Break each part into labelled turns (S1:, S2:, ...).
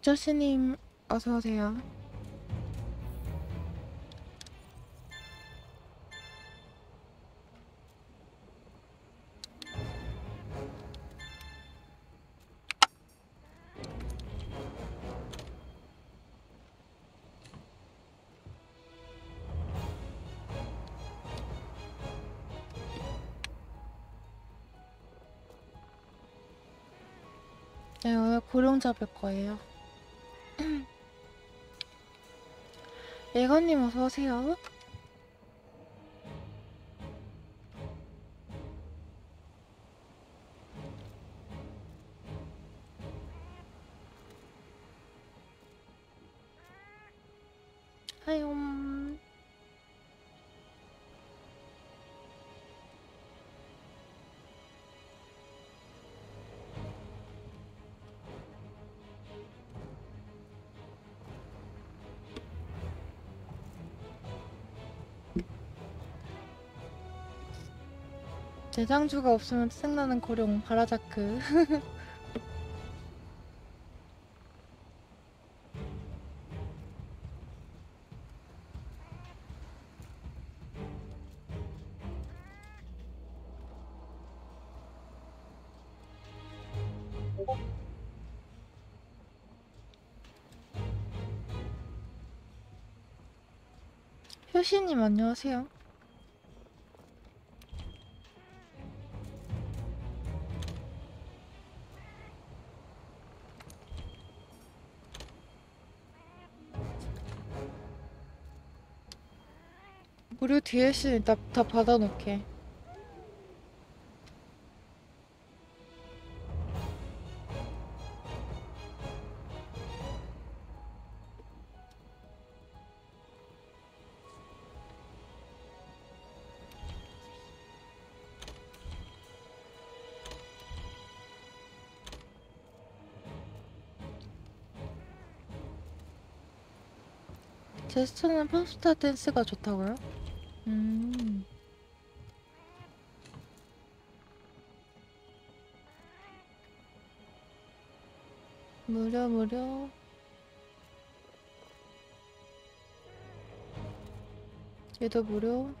S1: 조스님 어서 오세요. 네, 오늘 고룡 잡을 거예요. 예건님 어서 오세요. 대장주가 없으면 생각나는 고룡 바라자크. 효시님 안녕하세요. 무료 DLC 다, 다 받아놓게. 제스처는 팝스타 댄스가 좋다고요? 얘도 무료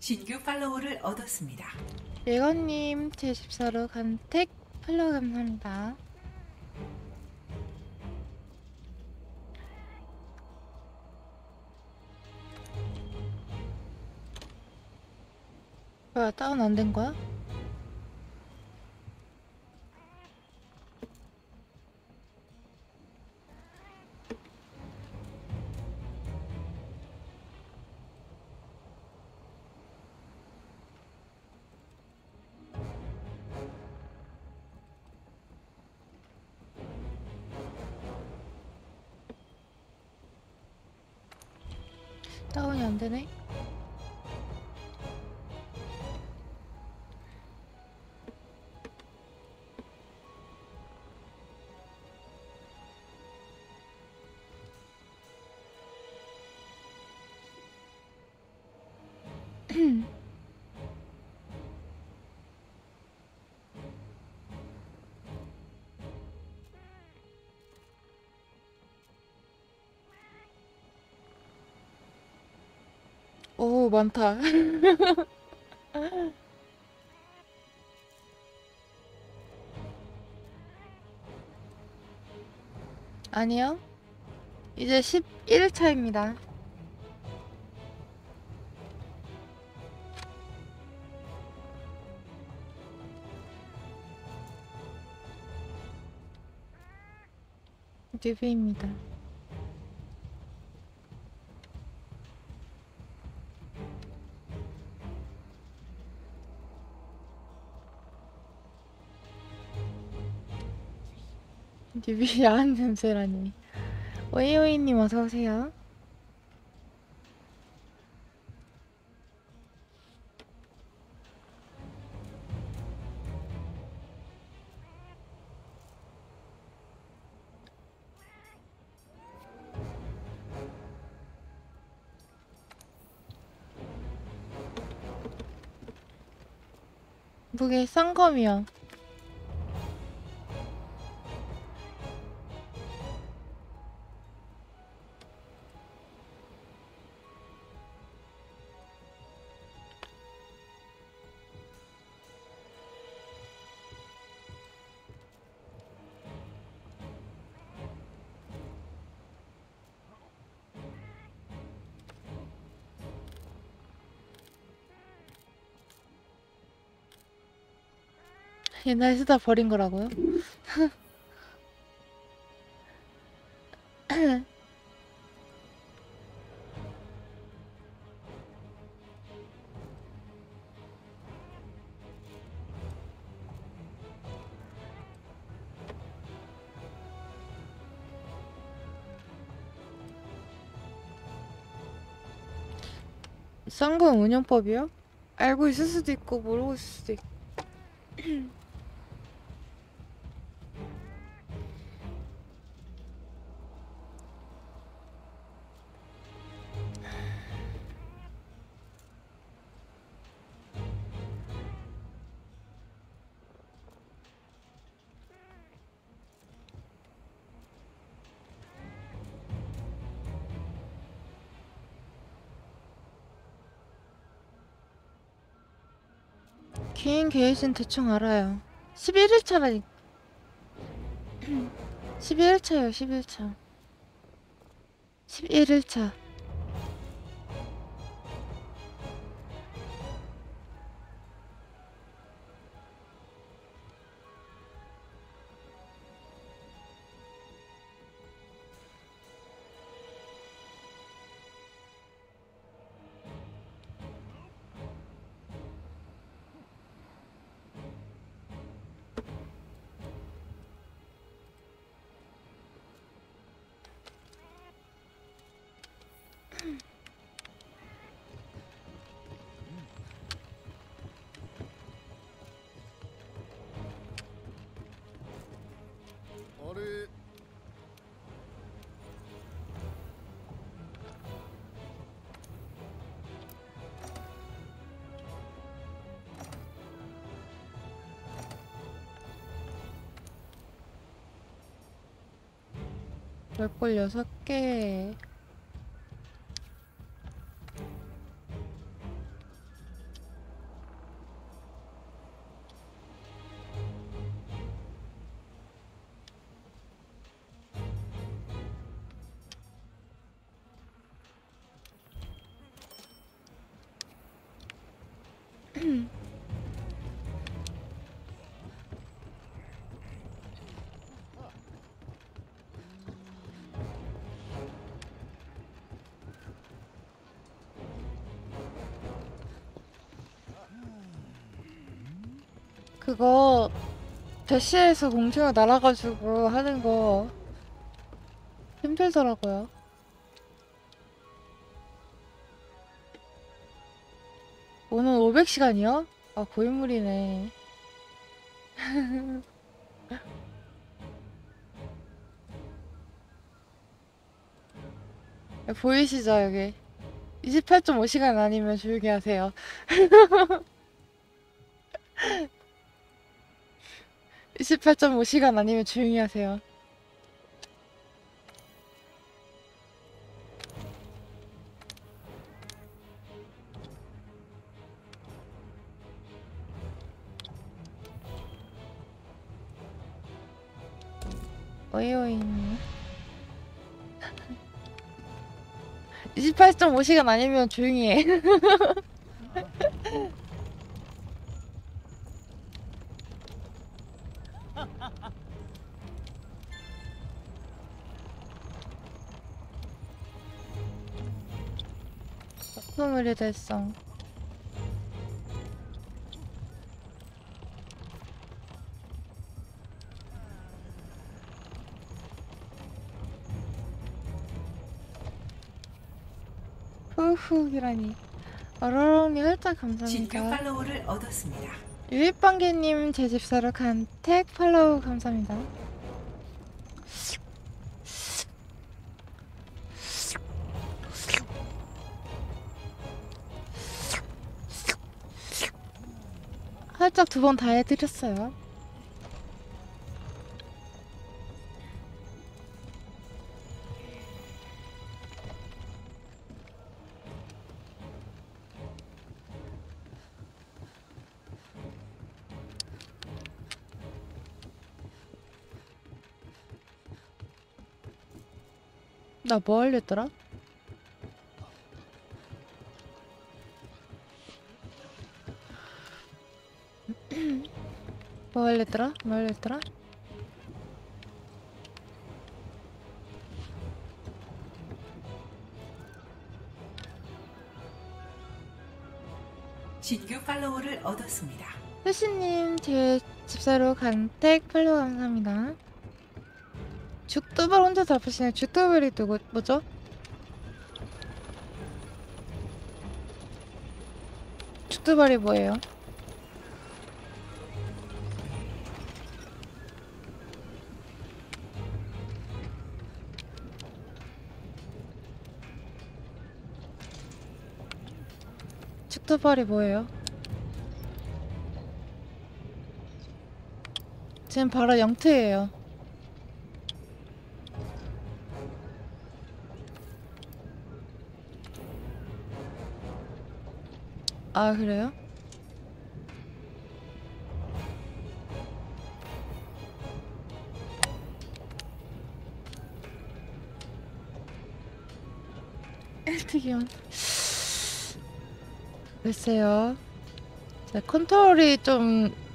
S2: 신규 팔로워를 얻었습니다.
S1: 예건님 제14로 간택 팔로우 감사합니다 뭐야 다운 안 된 거야? 오, 많다. 아니요. 이제 11차입니다. 뉴비입니다. 비비야한 냄새라니. 오이오이님 어서오세요. 무게 쌍검이야 옛날에 쓰다 버린 거라고요? 쌍검 운영법이요? 알고 있을 수도 있고 모르고 있을 수도 있고 개인 게이지는 대충 알아요. 11일차라니. 11일차요, 11일차. 11일차. 몇골 6개. 그거 대시에서 공중에 날아가지고 하는 거 힘들더라고요. 오늘 500시간이요? 아 고인물이네. 보이시죠 여기? 28.5시간 아니면 조용히 하세요. 28.5시간 아니면 조용히 하세요. 어이어이님 28.5시간 아니면 조용히 해. 달성. 후후이라니. 혈자
S2: 진규
S1: 감사합니다.
S2: 팔로우를 얻었습니다.
S1: 유입방개님 제 집사로 간 택 팔로우 감사합니다. 살짝 두 번 다 해드렸어요. 나 뭐 하려 했더라? 뭐 하려 했더라?
S2: 신규 팔로우를 얻었습니다.
S1: 효시님 제 집사로 간택 팔로우 감사합니다. 죽두발 혼자 잡으시네. 죽두발이 누구 뭐죠? 죽두발이 뭐예요? 죽두발이 뭐예요? 지금 바로 영트예요. 아, 그래요? 글쎄요. 제 컨트롤이 좀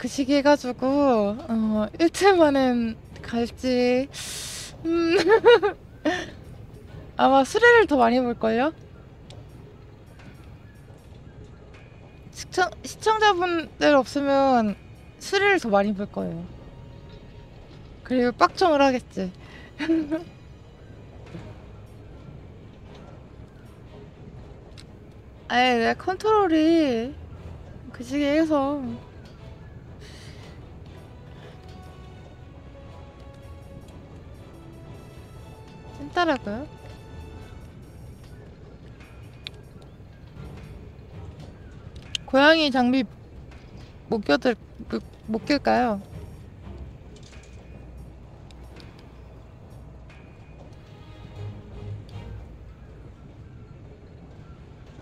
S1: 그 시기 해가지고 어 1층만은 갈지 음 아마 수레를 더 많이 볼걸요? 시청, 시청자분들 없으면 수레를 더 많이 볼 거예요 그리고 빡청을 하겠지 아예 내 컨트롤이 그 시기에서 찐따라고요? 고양이 장비 못 껴들 못, 못 낄까요?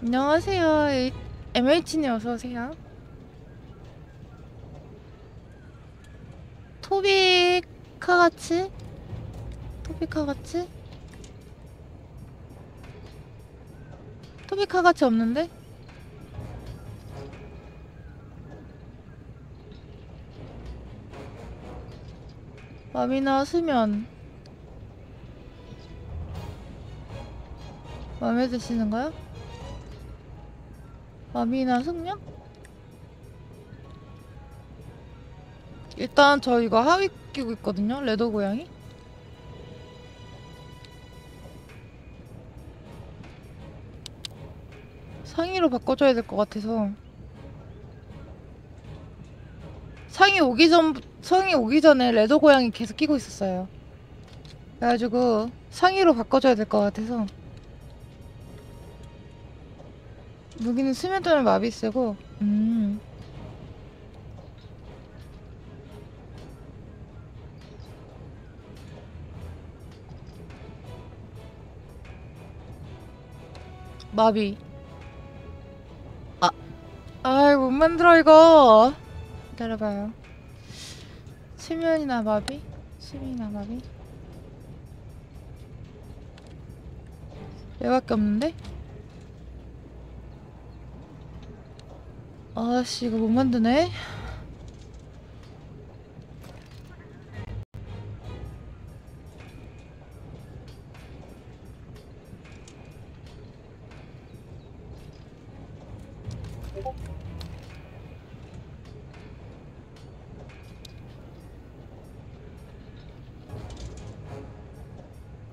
S1: 안녕하세요. MH님 어서 오세요. 토비카 같이 토비카 같이 토비카 같이 없는데? 맘이나 수면 마음에 드시는가요? 맘이나 숙면? 일단 저 이거 하위 끼고 있거든요 레더 고양이 상의로 바꿔줘야 될 것 같아서 상의 오기 전 상의 오기 전에 레더 고양이 계속 끼고 있었어요. 그래가지고 상의로 바꿔줘야 될 것 같아서 무기는 수면 때문에 마비 쓰고 음 마비 아 아이 못 만들어 이거 기다려봐요 수면이나 마비? 수면이나 마비? 얘밖에 없는데? 아씨 이거 못 만드네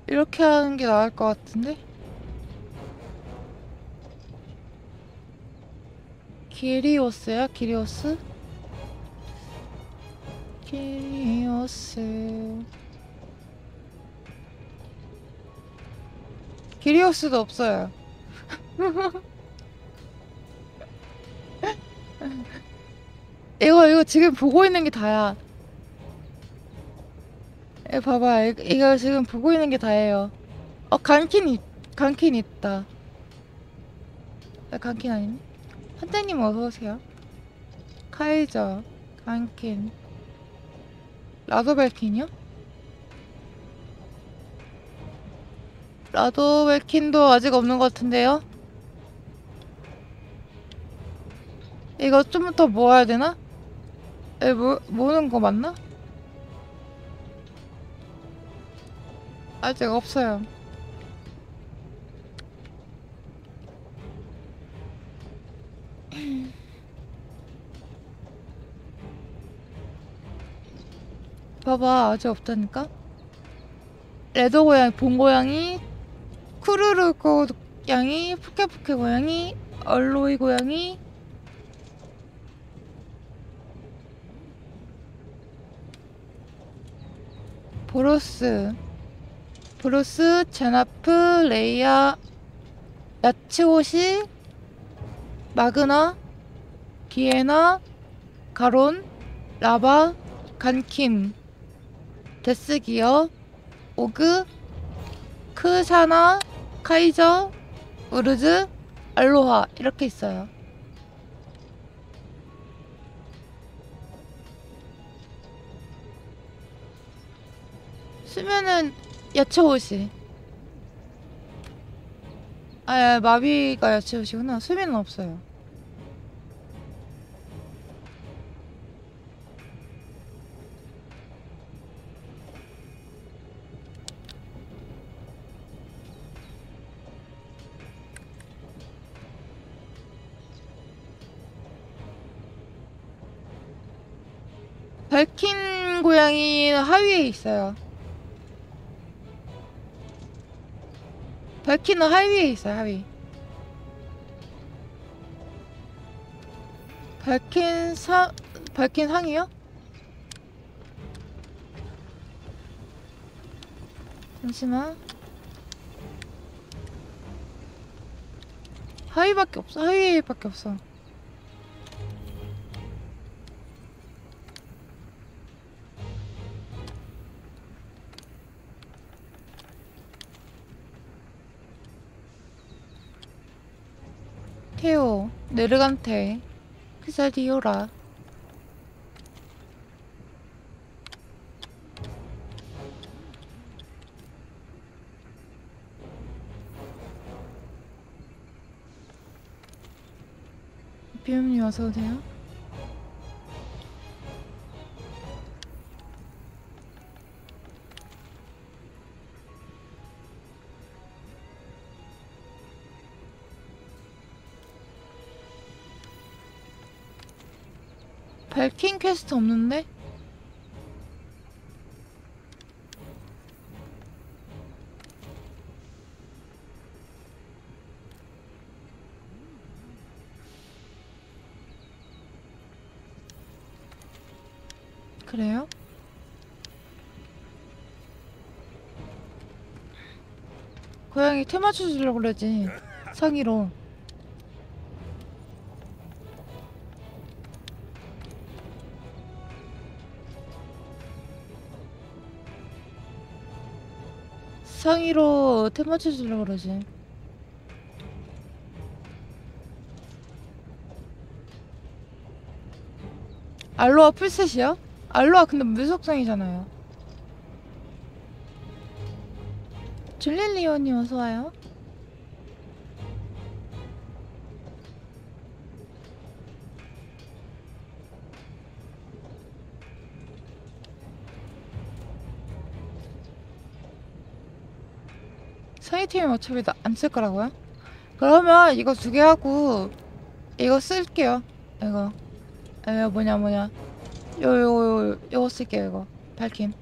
S1: 이렇게 하는 게 나을 것 같은데? 기리오스야? 기리오스? 기리오스 기리오스도 없어요 이거 이거 지금 보고 있는 게 다야. 이 봐봐 이거, 이거 지금 보고 있는 게 다예요. 어 간킨 있 간킨 있다. 아, 간킨 아니네. 한태님 어서 오세요. 카이저 간킨 라도벨킨이요? 라도벨킨도 아직 없는 것 같은데요? 이거 좀 더 모아야 되나? 에, 모, 모으는 거 맞나? 아직 없어요. 봐봐, 아직 없다니까? 레더 고양이, 본 고양이, 쿠르르 고양이, 푸케푸케 고양이, 얼로이 고양이, 보로스. 브루스, 제나프, 레이아, 야츠오시, 마그나, 기에나, 가론, 라바, 간킴, 데스기어, 오그, 크샤나, 카이저, 우르즈, 알로하 이렇게 있어요. 수면은 야채 옷이. 아, 마비가 야채 옷이구나. 수면은 없어요. 밝힌 고양이는 하위에 있어요. 밝히는 하위에 있어요, 하위. 밝힌 사, 밝힌 상이요? 잠시만. 하위밖에 없어, 하위밖에 없어. 테오, 네르간테, 크사디오라. 비움님 어서 오세요. 밝힌 퀘스트 없는데? 그래요? 고양이 테마 주려고 그러지 상의로 상의로 테마 주려고 그러지. 알로아 풀셋이요? 알로아 근데 무속성이잖아요. 줄릴리오님 어서와요 팀이 어차피 안 쓸 거라고요? 그러면 이거 두 개 하고 이거 쓸게요. 이거. 이거 뭐냐 뭐냐. 요 요요 요거 쓸게요 이거. 밝힘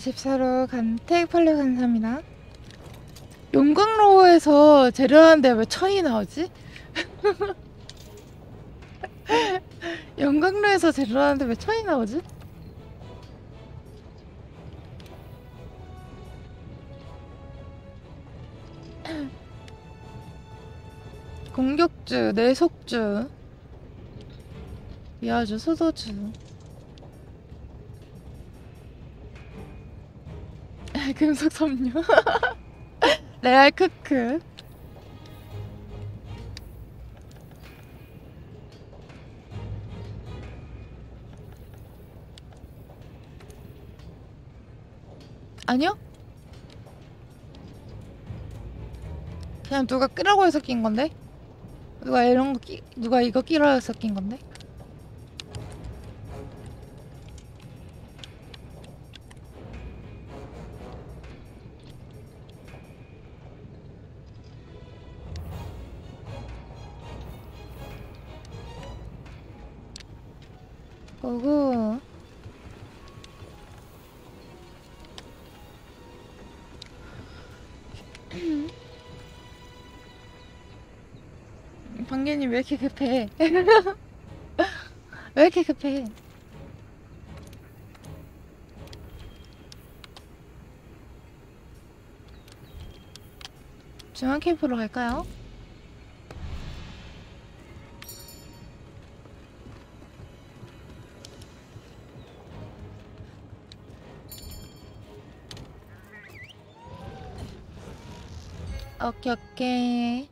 S1: 집 사러 간 테이팔레 감사합니다. 용광로에서 재료하는데 왜 천이 나오지? 용광로에서 재료하는데 왜 천이 나오지? 공격주, 내속주, 미아주, 소도주. 금속 섬유. 레알 크크. 아니요? 그냥 누가 끼라고 해서 낀 건데? 누가 이런 거 끼, 누가 이거 끼라 해서 낀 건데 왜 이렇게 급해? 왜 이렇게 급해? 중앙 캠프로 갈까요? 오케이 오케이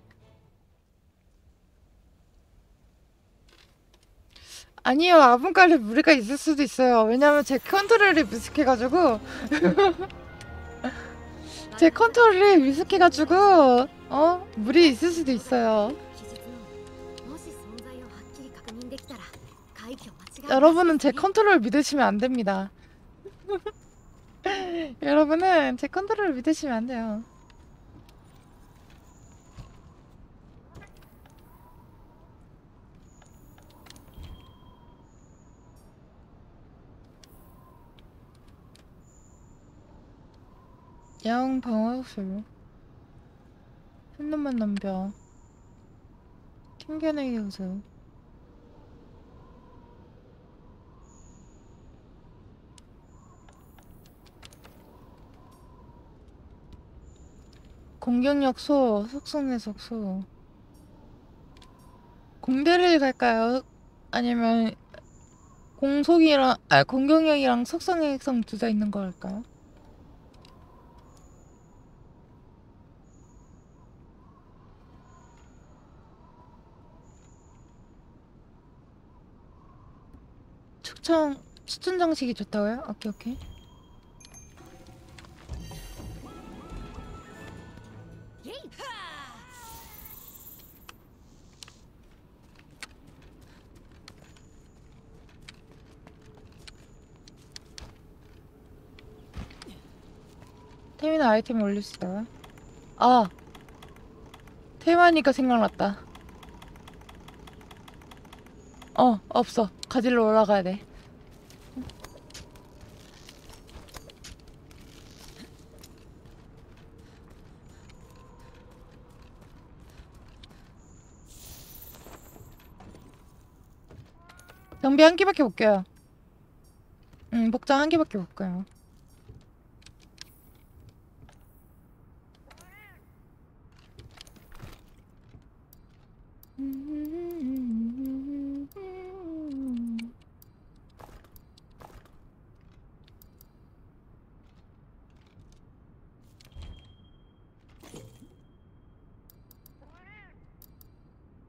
S1: 아니요 아분깔에 무리가 있을 수도 있어요. 왜냐면 제 컨트롤이 미숙해가지고. 제 컨트롤이 미숙해가지고 어? 무리 있을 수도 있어요. 여러분은 제 컨트롤 믿으시면 안 됩니다. 여러분은 제 컨트롤 믿으시면 안 돼요. 야옹 방어술 한놈만 넘겨 튕겨내기 우승 공격력 소, 속성내속 소. 공대를 갈까요? 아니면 공속이랑 아 공격력이랑 속성내성 둘 다 있는 거 할까요? 추천 추천 장식이 좋다고요? 오케이 오케이. 테미나 아이템 올릴 수 있어요? 아 테마니까 생각났다 어 없어 가지러 올라가야 돼 장비 한 개밖에 못 껴요. 응 복장 한 개밖에 못 껴요.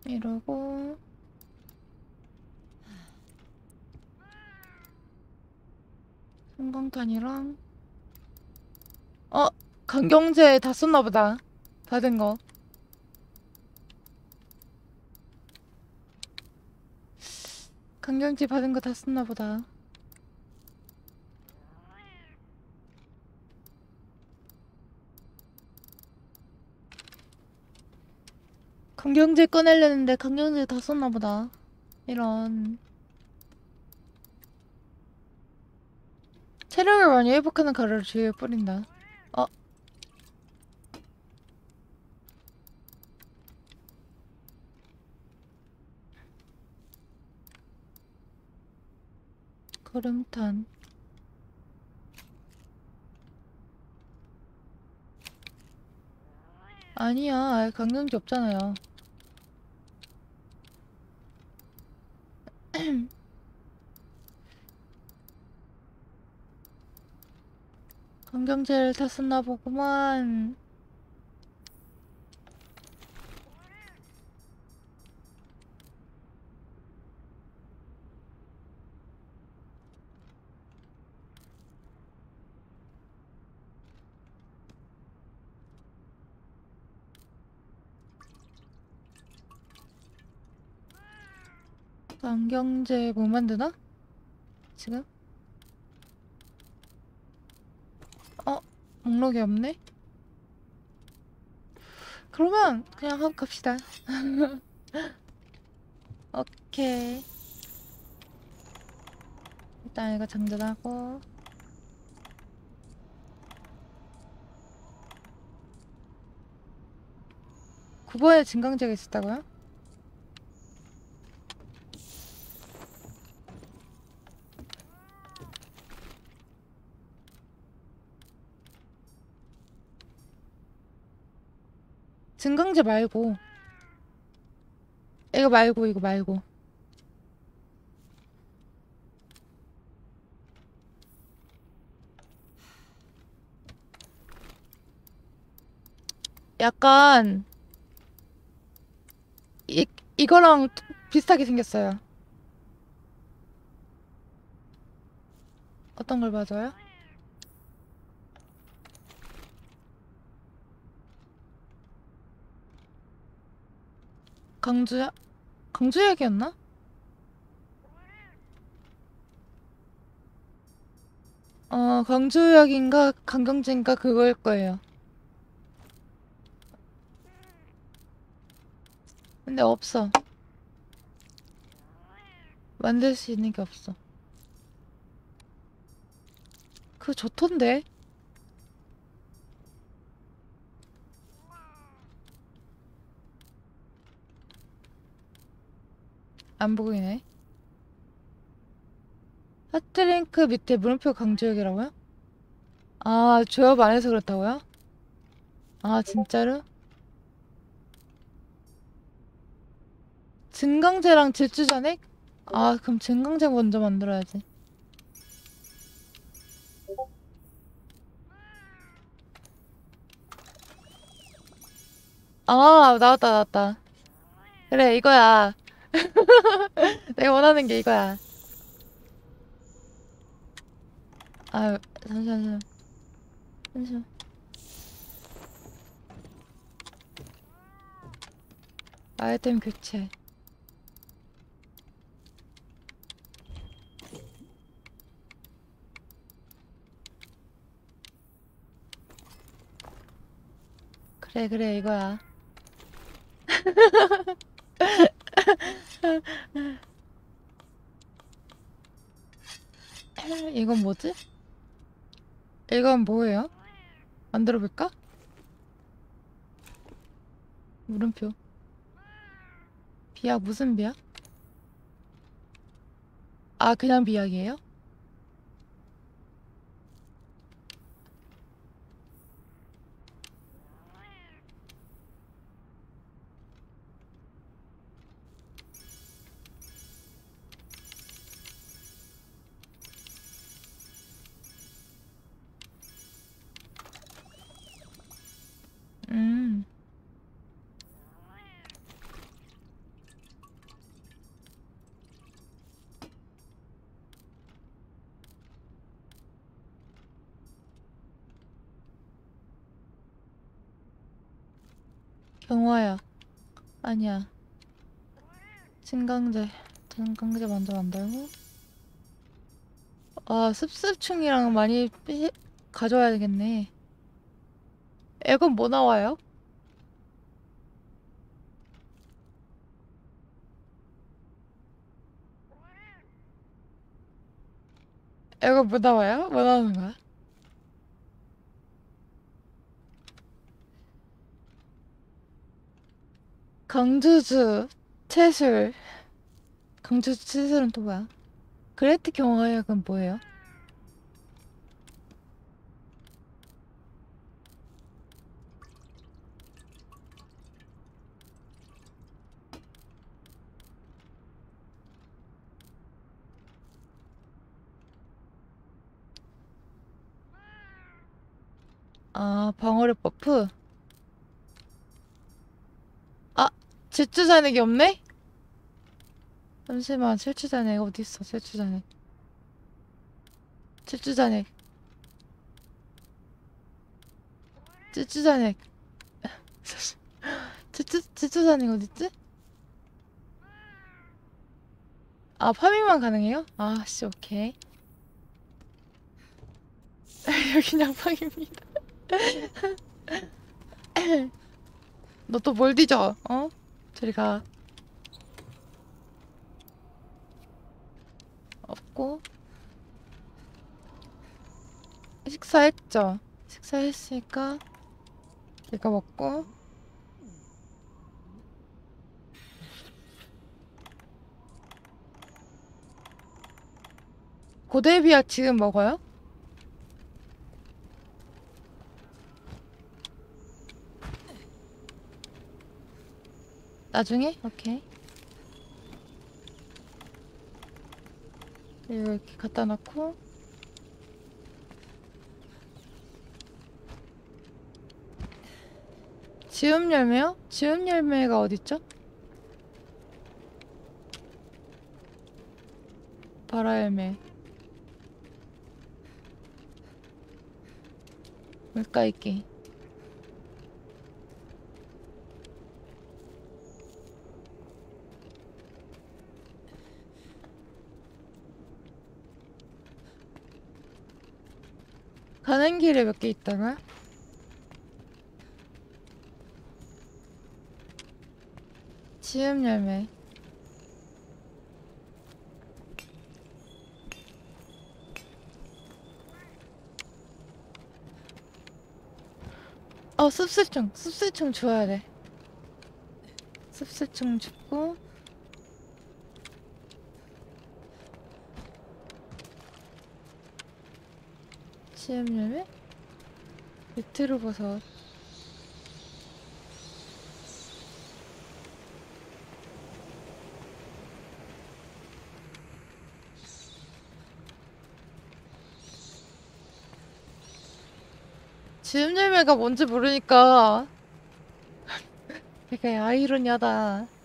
S1: 이러고 성광탄이랑 어 강경제 다 썼나 보다. 받은 거. 강경제 받은 거 다 썼나 보다. 강경제 꺼내려는데 강경제 다 썼나 보다. 이런 체력을 많이 회복하는 가루를 주위에 뿌린다. 어? 거름탄 아니야 강경지 없잖아요 강경제를 탔었나 보구만 강경제 뭐 만드나? 지금? 어? 목록이 없네? 그러면 그냥 하고 갑시다. 오케이. 일단 이거 장전하고. 구번에 진강제가 있었다고요? 증강제 말고. 이거 말고 이거 말고. 약간 이, 이거랑 비슷하게 생겼어요. 어떤 걸 맞아요? 강주야? 강주역이었나? 어, 강주역인가 강경제인가 그거일 거예요. 근데 없어. 만들 수 있는 게 없어. 그거 좋던데? 안 보이네. 하트링크 밑에 물음표 강주역이라고요? 아, 조합 안 해서 그렇다고요? 아, 진짜로? 증강제랑 질주전액? 아, 그럼 증강제 먼저 만들어야지. 아, 나왔다, 나왔다. 그래, 이거야. 내가 원하는 게 이거야. 아, 잠시만, 잠시만. 잠시만. 아이템 교체. 그래, 그래, 이거야. 이건 뭐지? 이건 뭐예요? 만들어 볼까? 물음표. 비약 무슨 비약? 아, 그냥 비약이에요? 강화야 아니야 진강제 진강제 먼저 만들고 아 습습충이랑 많이 해, 가져와야 되겠네 에건 뭐 나와요? 에건 뭐 나와요? 뭐 나오는 거야? 강주주 채술 강주주 채술은 또 뭐야? 그레트 경화약은 뭐예요? 아, 방어력 buff? 아, 질주잔액이 없네? 잠시만, 질주잔액 어딨어, 질주잔액. 질주잔액. 질주잔액. 질주, 질주잔액 어딨지? 아, farming만 가능해요? 아, 씨, 오케이. 여기 양방입니다. 너 또 뭘 뒤져? 어? 저리 가. 없고. 식사했죠? 식사했으니까 이거 먹고. 고데비아 지금 먹어요? 나중에? 오케이. 그리고 이렇게 갖다 놓고 지음 열매요? 지음 열매가 어딨죠? 바라 열매 물가 있기 가는 길에 몇 개 있다가? 지음 열매. 어 습슬총 습슬총 줘야 돼. 습슬총 주고 지음 열매 밑으로 버섯 지음 열매가 뭔지 모르니까 되게 아이러니하다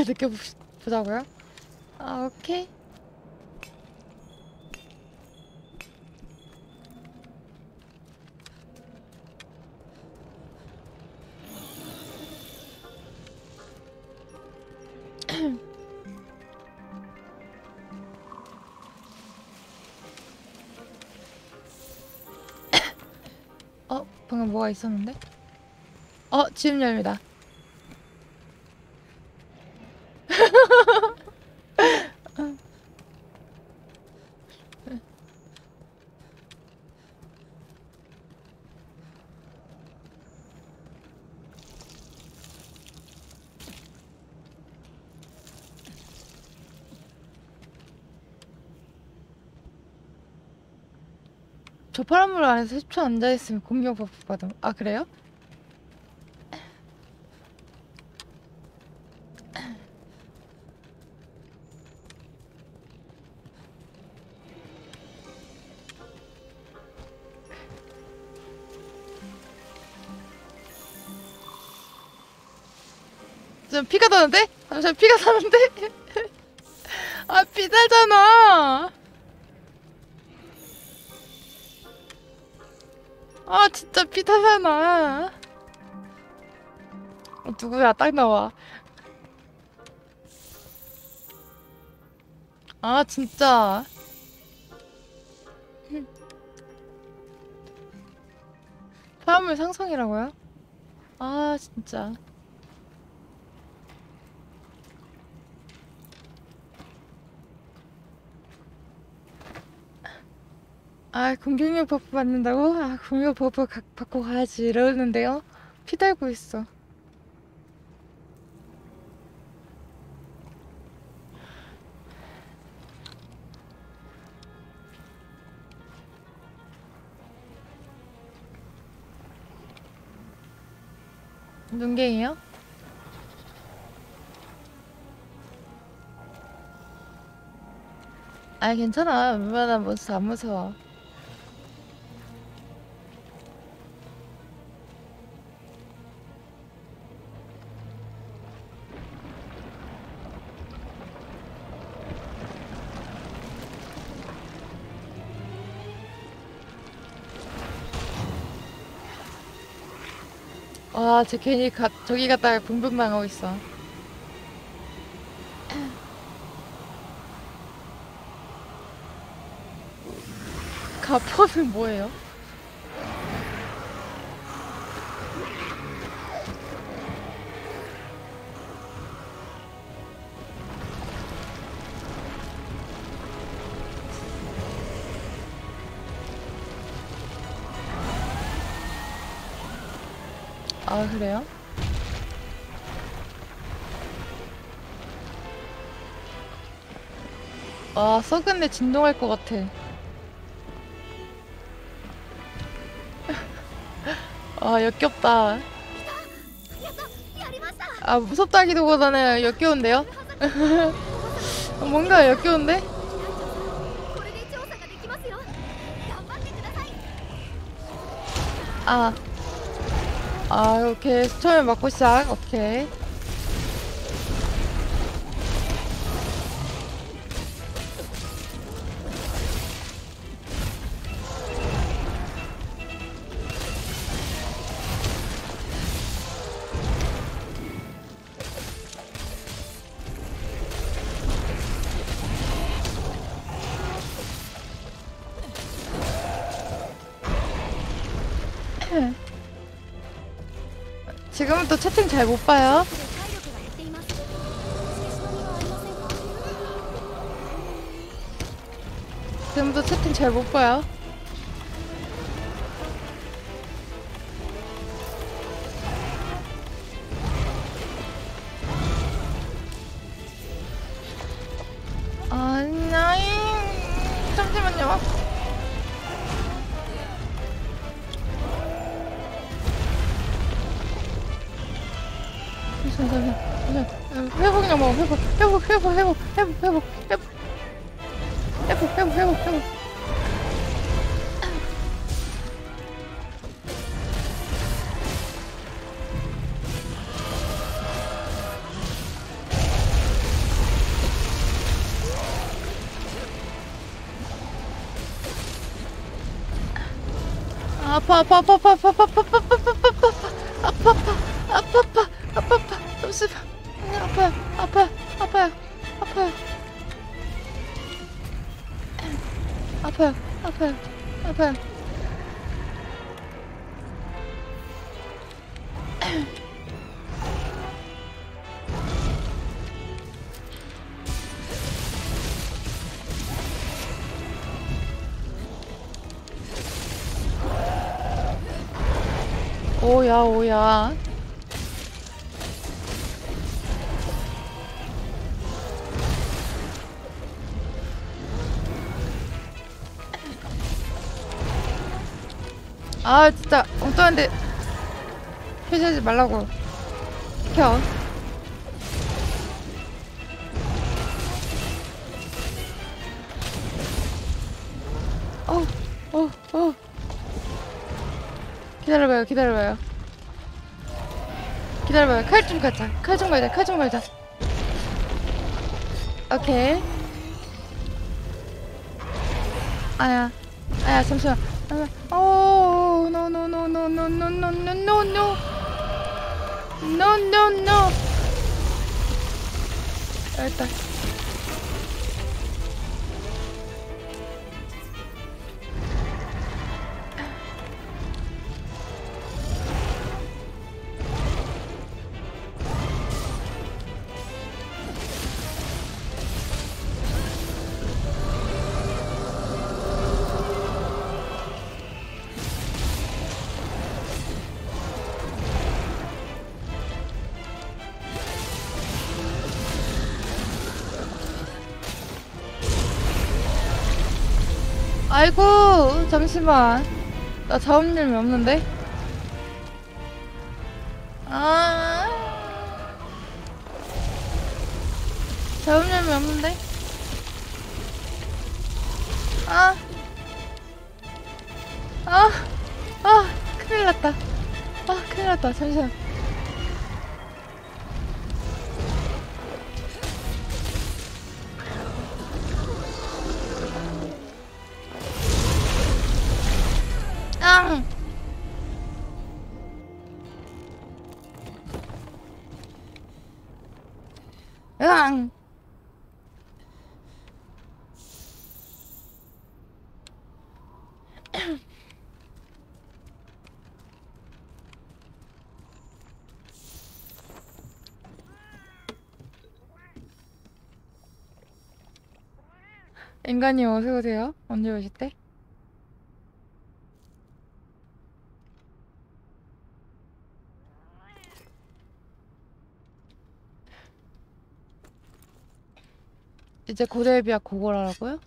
S1: 한 개를 느껴보자고요? 아 오케이 어? 방금 뭐가 있었는데? 어? 지금 열매다 저 파란 물 안에서 10초 앉아있으면 공격 버프 받음 아 그래요? 좀 피가 나는데? 잠시만 피가 나는데? 아 피나잖아 아 진짜 피타잖아 어, 누구야? 딱 나와. 아 진짜. 화물 상성이라고요? 아 진짜 아 공격력 버프 받는다고? 아 공격 버프 가, 받고 가야지 이러는데요 피 달고 있어 눈갱이요? 아니 괜찮아 웬만한 몬스터 안 무서워 와, 쟤 괜히 가, 저기 갔다가 붕붕 당하고 있어. 가포는 뭐예요? 그래요? 아 썩은데 진동할 것 같아 아 역겹다 아 무섭다기도 보다는 역겨운데요? 뭔가 역겨운데? 아 아, 오케이. 처음에 맞고 시작. 오케이. 채팅 잘 못 봐요. 지금도 채팅 잘 못 봐요. 아파 아파 아파 아파 오야, 오야. 아 진짜 엉뚱한데 표시하지 말라고 비켜 기다려봐요 기다려봐요 기다려봐요 칼 좀 가자 칼좀 갈자 칼좀 갈자 오케이 아야 아야 잠시만. No, no, no. 일단. 잠시만. 나 자음률이 없는데 인간이 어서 오세요. 언제 오실 때? 이제 고대에 비하 고고라라고요?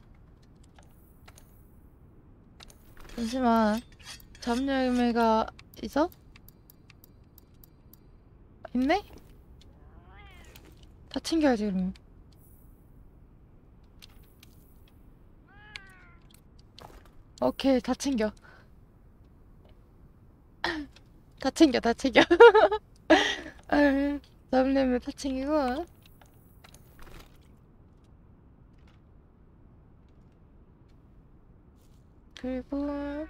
S1: 잠시만 잡열매가 있어? 있네? 다 챙겨야지 그러면 오케이 다 챙겨. 다 챙겨 다 챙겨. 잡열매 다 챙기고. 그리고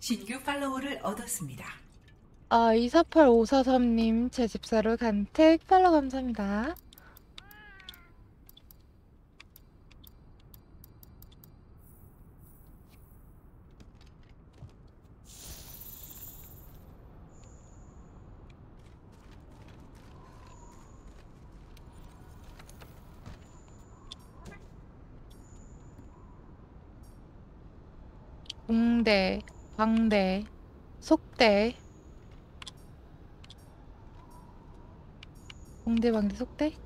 S2: 신규 팔로워를 얻었습니다.
S1: 아 248543님 제 집사로 간택 팔로 감사합니다. 공대, 광대, 속대 공대, 광대, 속대?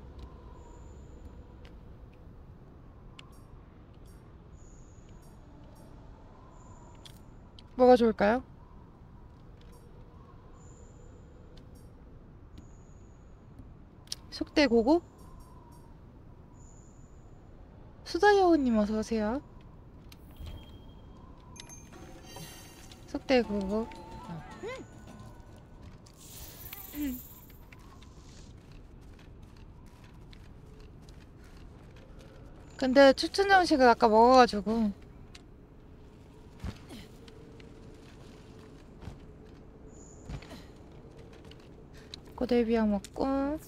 S1: 뭐가 좋을까요? 속대 고고? 수다여우님 어서오세요 속대 고고 근데 추천 정식을 아까 먹어가지고. 고대비약 먹고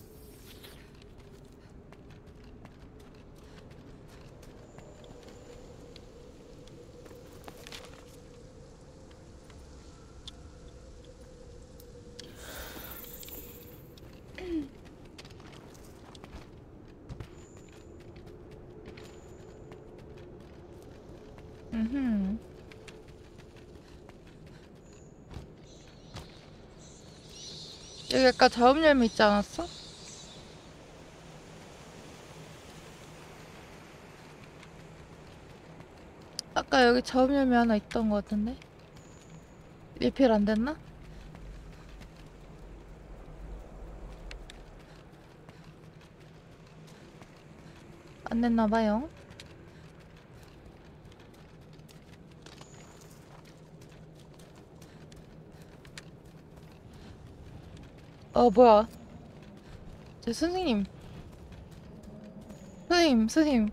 S1: 음흠. 여기 아까 저음열매 있지 않았어? 아까 여기 저음열매 하나 있던 것 같은데? 리필 안 됐나? 안 됐나 봐요. 어, 뭐야. 저 선생님. 선생님, 선생님.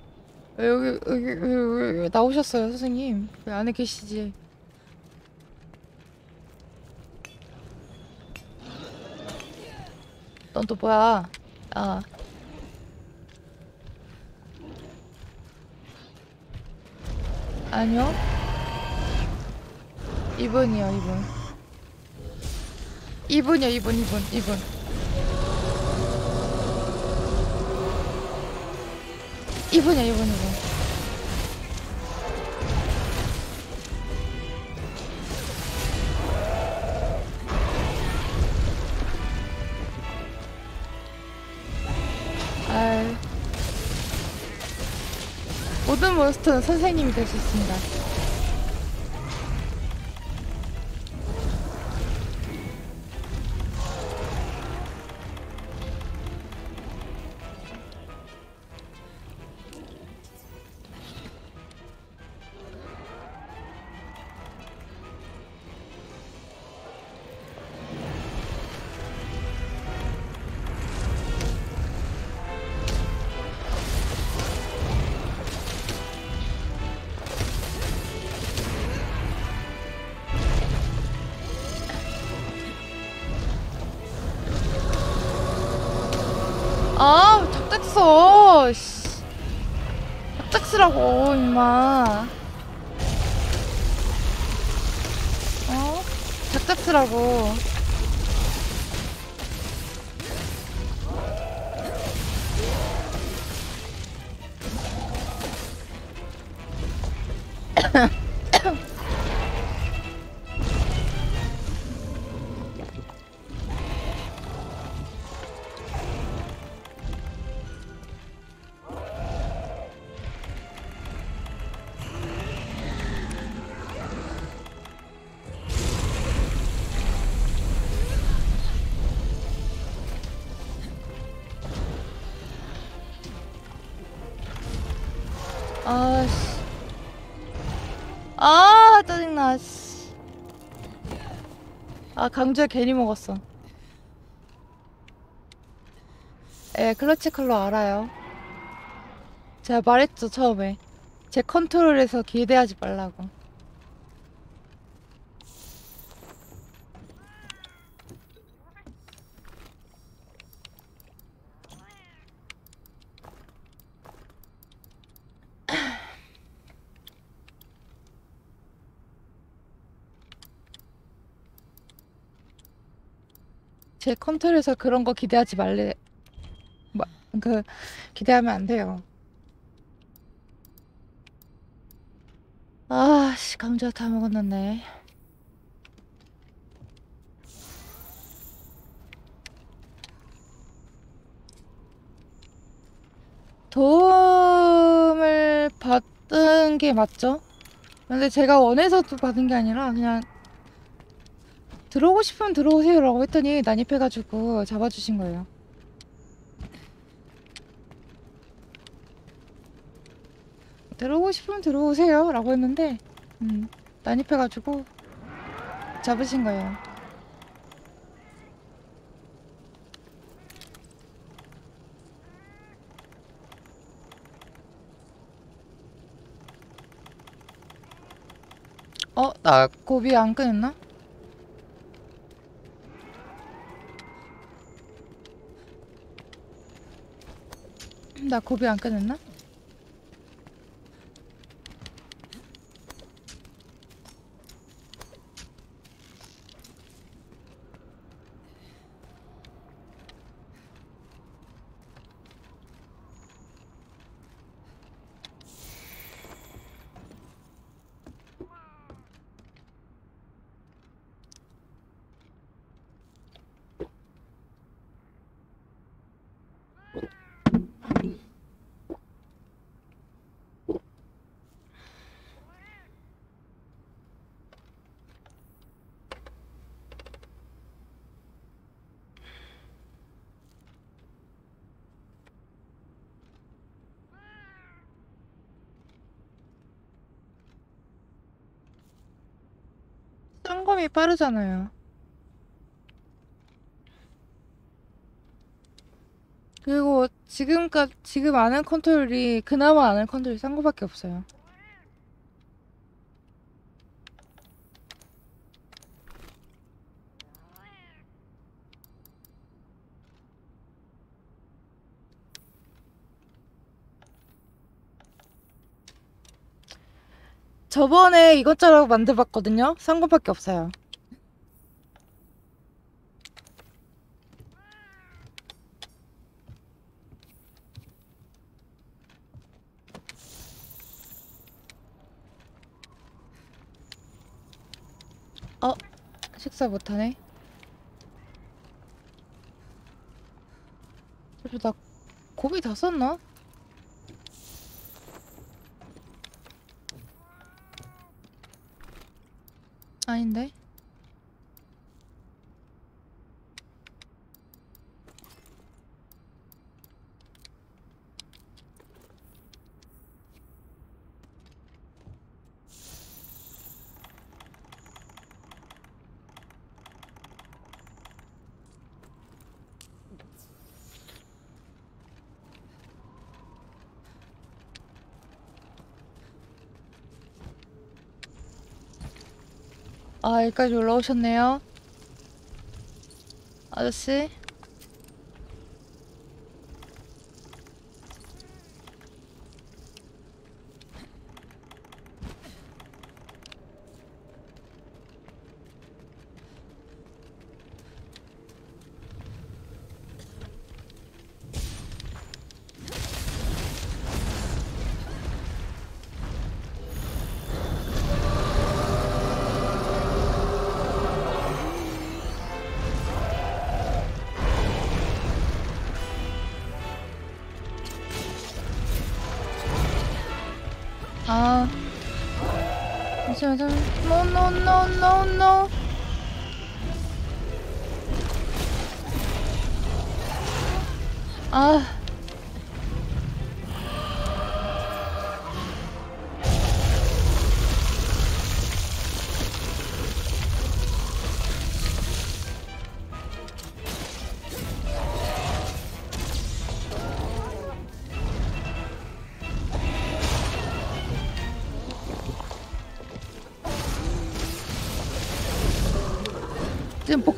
S1: 왜 여기, 여기, 왜, 왜, 왜 나오셨어요, 선생님? 왜 안에 계시지? 넌 또 뭐야? 아. 아니요. 이분이요, 이분. 이분이요 이분 이분 이분. 이분이요 이분 이분. 아, 모든 몬스터는 선생님이 될 수 있습니다. 임마. 어? 작작스라고. 강주야 괜히 먹었어. 예, 클러치 컬러 알아요. 제가 말했죠, 처음에. 제 컨트롤에서 기대하지 말라고. 제 컨트롤에서 그런 거 기대하지 말래. 뭐, 그, 기대하면 안 돼요. 아, 씨, 감자 다 먹었는데. 도움을 받은 게 맞죠? 근데 제가 원해서 또 받은 게 아니라 그냥 들어오고 싶으면 들어오세요라고 했더니 난입해가지고 잡아주신 거예요. 들어오고 싶으면 들어오세요라고 했는데 음, 난입해가지고 잡으신 거예요. 어, 나 고비 안 끊었나? 나 고비 안 끊었나? 쌍검이 빠르잖아요. 그리고 지금까지 지금 아는 컨트롤이 그나마 아는 컨트롤이 쌍검밖에 없어요. 저번에 이것저것 만들어봤거든요. 쌍검밖에 없어요. 어? 식사 못하네? 그래도 나 고기 다 썼나? 아닌데? 아, 여기까지 올라오셨네요. 아저씨.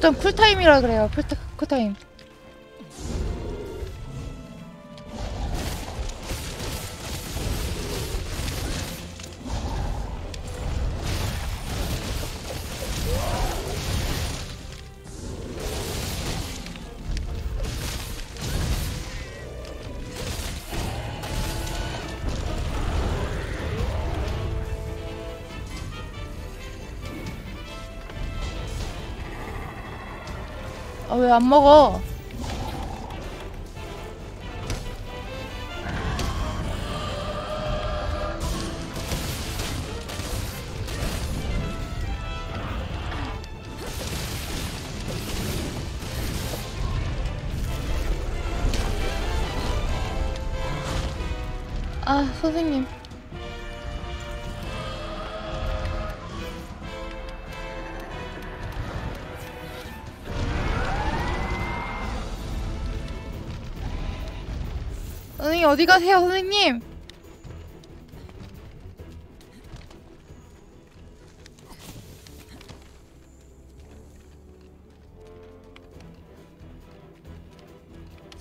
S1: 복장 쿨타임이라 그래요. 쿨타, 쿨타임. 왜 안 먹어? 아, 선생님. 어디 가세요, 선생님?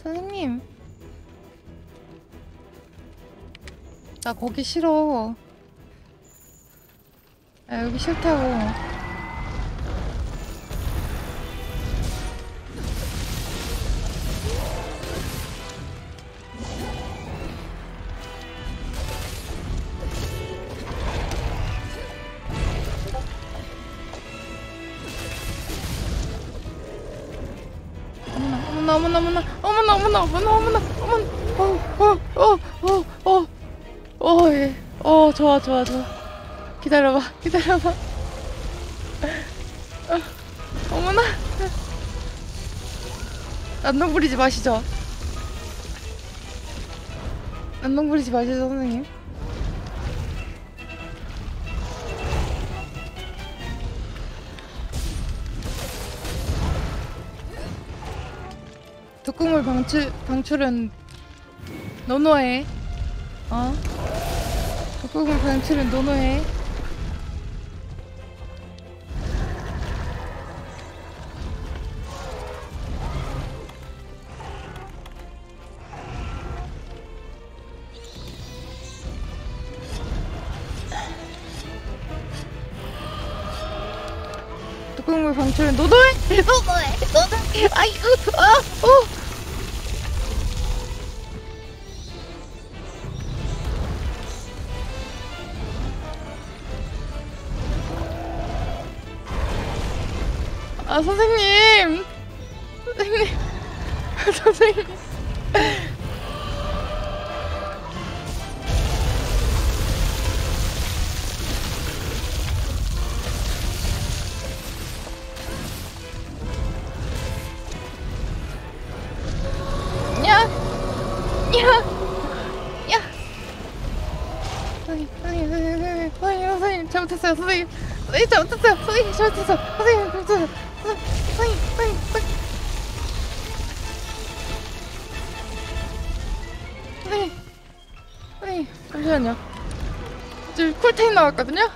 S1: 선생님. 나 거기 싫어. 아, 여기 싫다고. 좋아 좋아 기다려봐 기다려봐 어, 어머나 난동 부리지 마시죠 난동 부리지 마시죠 선생님 독극물 방출 방출은 노노해. 어? 독극물 방출은 노노해. 독극물 방출은 노노해. 노노해. 노노해. 아이고. 아. 어. 아 선생님. 선생님. 선생님. 선생님 선생님 선생님 선생님. 선생님 잘못했어요 선생님. 선생님 잘못했어요 선생님. 잘못했어요. 나왔거든요?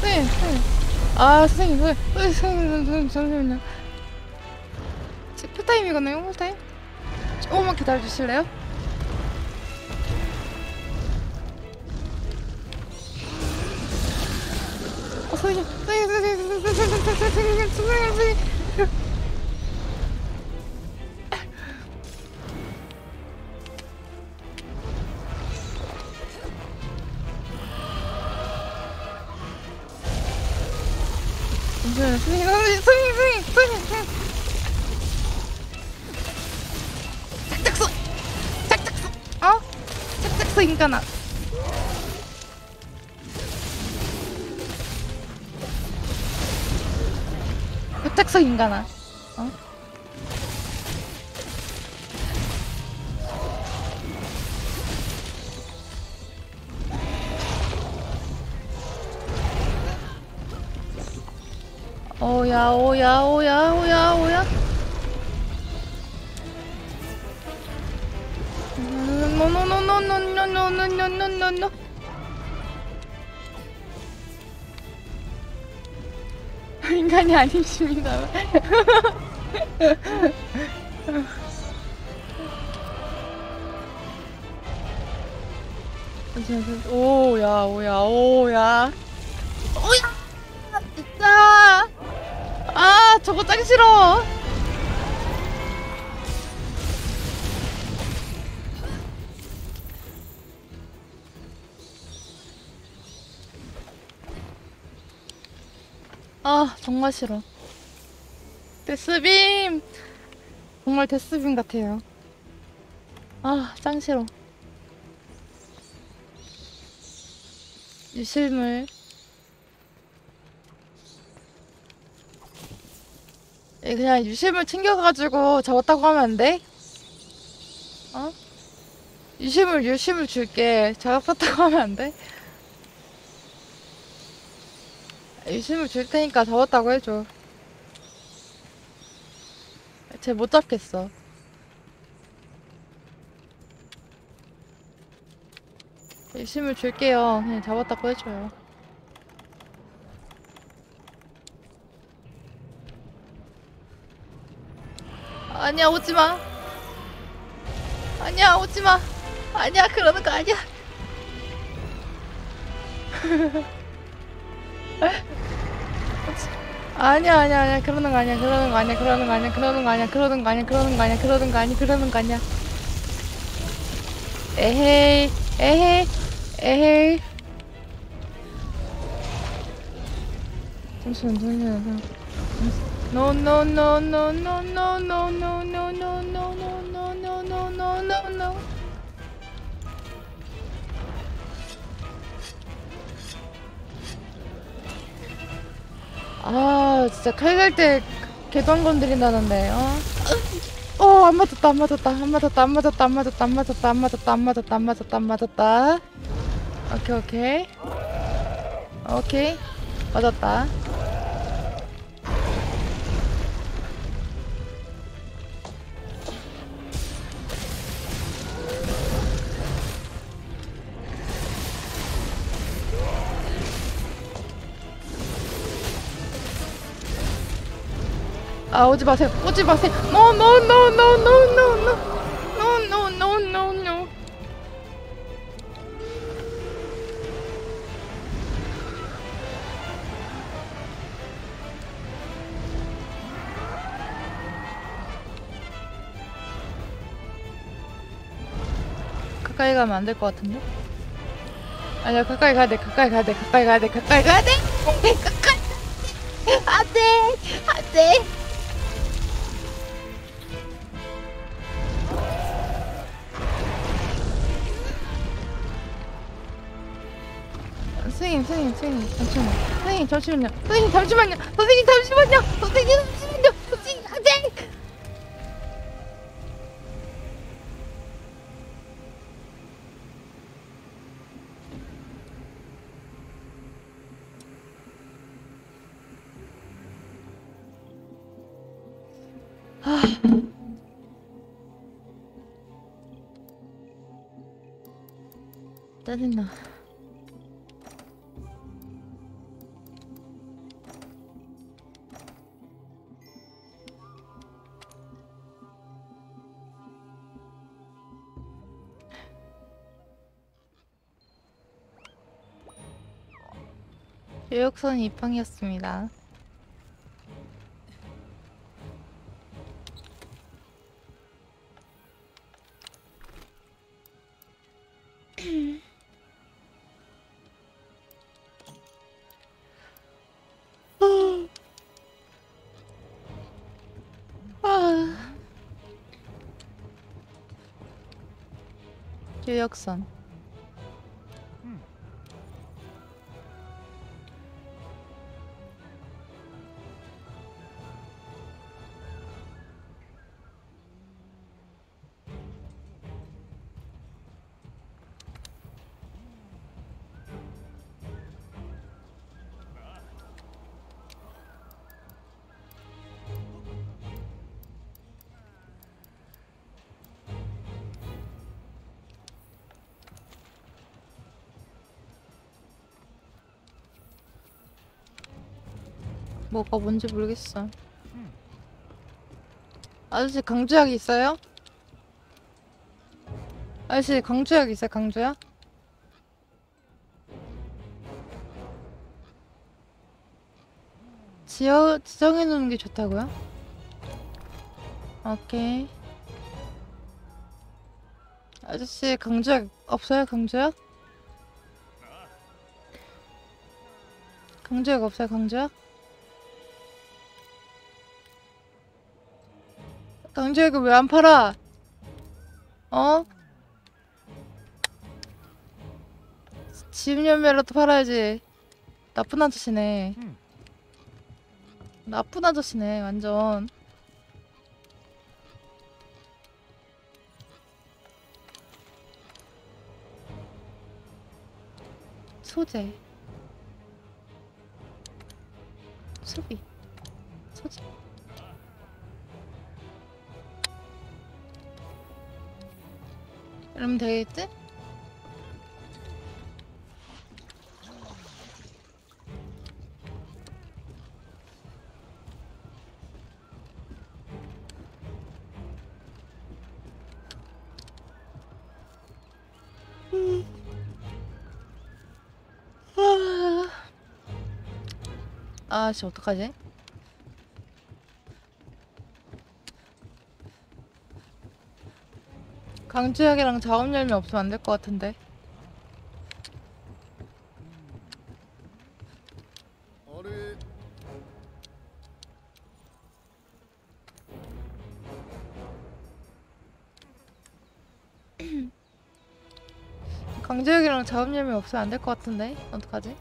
S1: 선생님 선생님 아 선생님 선생님 선생님 선생님 잠시만요. 지금 쿨타임이거든요 쿨타임? 조금만 기다려주실래요? 아니십니다. 오야 오야 오야. 오야 진짜. 아 저거 짱 싫어 정말 싫어 데스빔 정말 데스빔 같아요 아 짱 싫어 유실물 예, 그냥 유실물 챙겨가지고 잡았다고 하면 안 돼? 어? 유실물 유실물 줄게 잡았다고 하면 안 돼? 유실물 줄 테니까 잡았다고 해줘. 쟤 못 잡겠어. 유실물 줄게요. 그냥 잡았다고 해줘요. 아니야 오지마. 아니야 오지마. 아니야 그러는 거 아니야 아니야 아니야 아니야 그러는 거 아니야 그러는 거 아니야 그러는 거 아니야 그러는 거 아니야 그러는 거 아니야 그러는 거 아니야 그러는 거 아니야 그러는 거 아니야 에헤이 에헤이 에헤이 잠시만 잠시만 no no no no no no no no 아 진짜 칼갈때 개똥 건드린다는데 어? 어, 안 맞았다, 안 맞았다, 안 맞았다, 안 맞았다, 안 맞았다, 안 맞았다, 안 맞았다, 안 맞았다, 안 맞았다, 안 맞았다. 오케이, 오케이. 오케이. 맞았다. 아 오지 마세요. 오지 마세요. No no no no no no no. No no no no no. 가까이 가면 안 될 것 같은데? 아니야 가까이 가야 돼 가까이 가야 돼 가까이 가야 돼 가까이 가야 돼. 가까이. 안돼 안돼 선생님 잠시만요. 선생님 잠시만요. 선생님 잠시만요. 선생님 잠시만요. 선생님 잠시만요. 선생님 선생님. 아. 짜증나. 교육선 입항이었습니다. 아. 교역선 뭐가 뭔지 모르겠어. 아저씨 강주약 있어요? 아저씨 강주약 있어요? 강주약? 지어 지정해 놓는 게 좋다고요? 오케이. 아저씨 강주약 없어요? 강주약? 강주약 없어요? 강주약? 강주약을 왜 안 팔아? 어? 지음열매라도 팔아야지. 나쁜 아저씨네. 나쁜 아저씨네, 완전. 소재. 소비. 이러면 되겠지? 음. 아. 아씨 어떡하지? 강주약이랑 자음열매 없으면 안 될 것 같은데. 강주약이랑 자음열매 없으면 안 될 것 같은데. 어떡하지?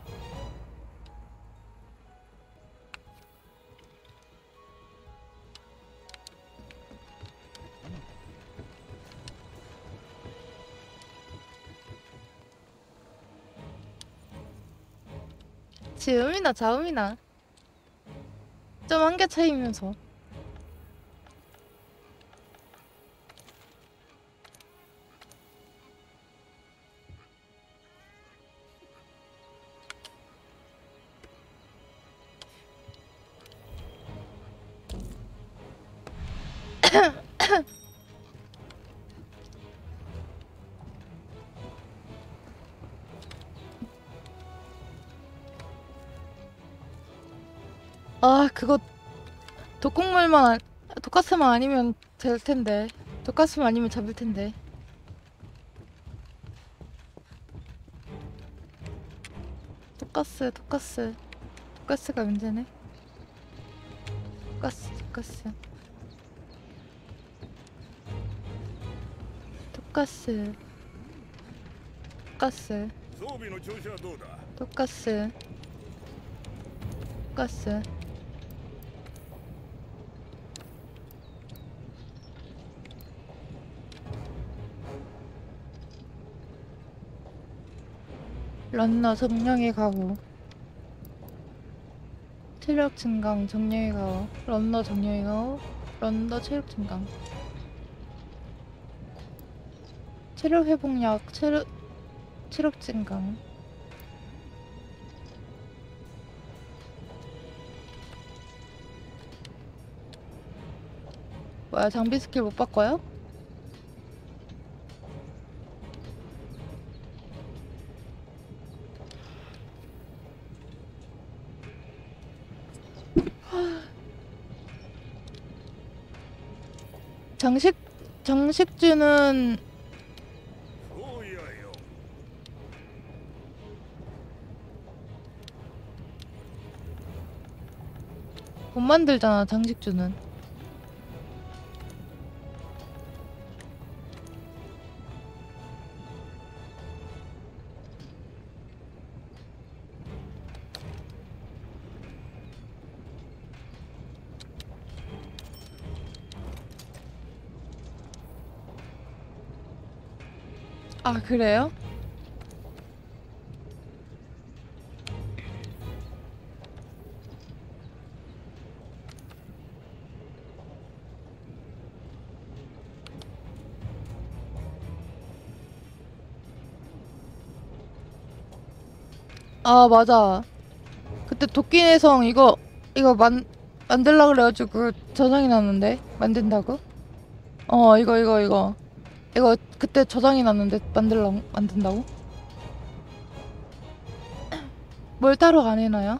S1: 지음이나 자음이나. 좀 한 개 차이면서 아 그거 독극물만 아, 독가스만 아니면 될 텐데. 독가스만 아니면 잡을 텐데. 독가스 독가스. 독가스가 문제네. 독가스 독가스. 독가스. 독가스. 독가스. 독가스. 런너 정령의 가호. 체력 증강 정령의 가호. 런너 정령의 가호. 런더 체력 증강. 체력 회복약 체력 체력 증강. 뭐야 장비 스킬 못 바꿔요? 정식 정식주는 못 만들잖아 장식주는. 아 그래요? 아 맞아 그때 도끼의 성 이거 이거 만 만들라 그래가지고 저장이 났는데 만든다고? 어 이거 이거 이거 이거 그때 저장이 났는데 만들라 만든다고? 뭘 따로 안 해놔요?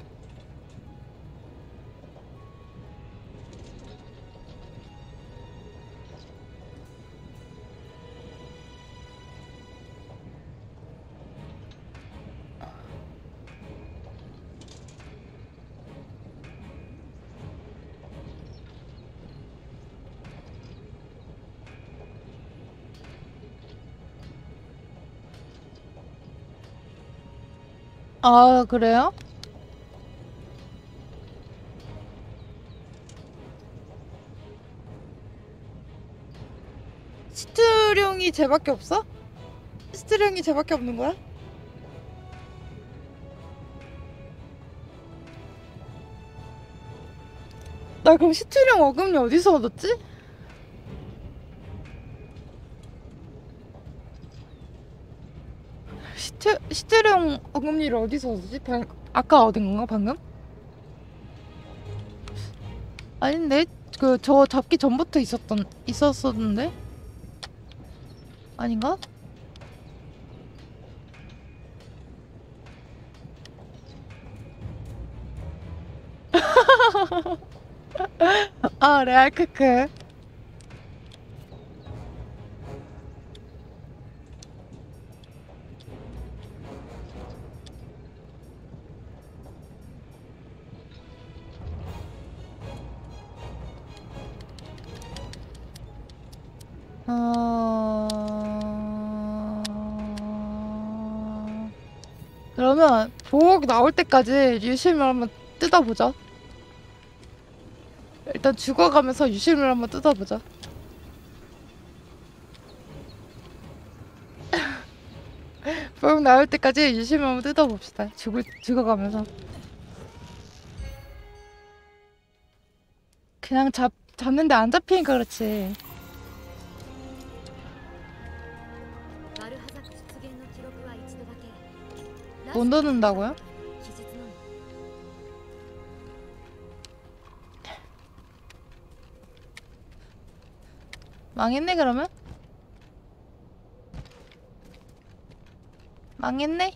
S1: 아 그래요? 스트룡이 쟤밖에 없어? 스트룡이 쟤밖에 없는 거야? 나 그럼 스트룡 어금니 어디서 얻었지? 시트, 시트령 어금니를 어디서 얻었지? 방, 아까 얻은 건가 방금? 아닌데 그 저 잡기 전부터 있었던 있었었는데 아닌가? 아 레알 크크 때까지 유실물 한번 뜯어보자. 일단 죽어가면서 유실물 한번 뜯어보자. 뿅 나올 때까지 유실물 한번 뜯어봅시다. 죽을, 죽어가면서. 그냥 잡, 잡는데 안 잡히니까 그렇지. 못 넣는다고요? 망했네 그러면? 망했네?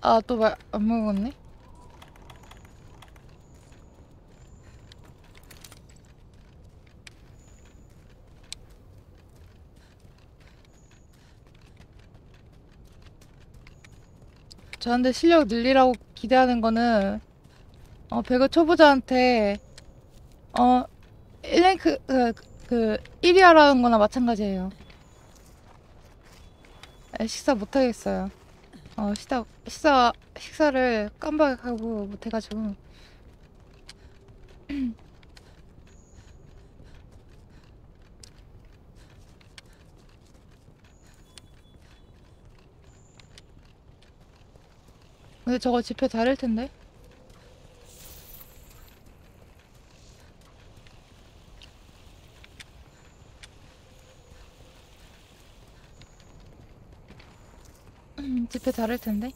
S1: 아또안 먹었네? 저한테 실력 늘리라고 기대하는 거는 어 배그 초보자한테 어 1랭크 그, 그 1위 하라는 거나 마찬가지예요. 에, 식사 못 하겠어요. 어 식사 식사 식사를 깜빡하고 못 해가지고 근데 저거 집회 다를 텐데. 음, 집회 다를 텐데.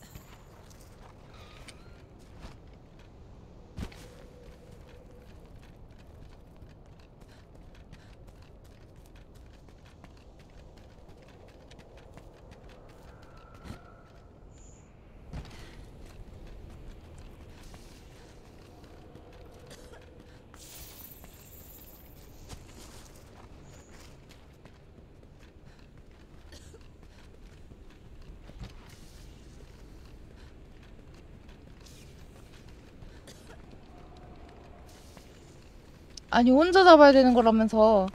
S1: 아니 혼자 잡아야 되는 거라면서.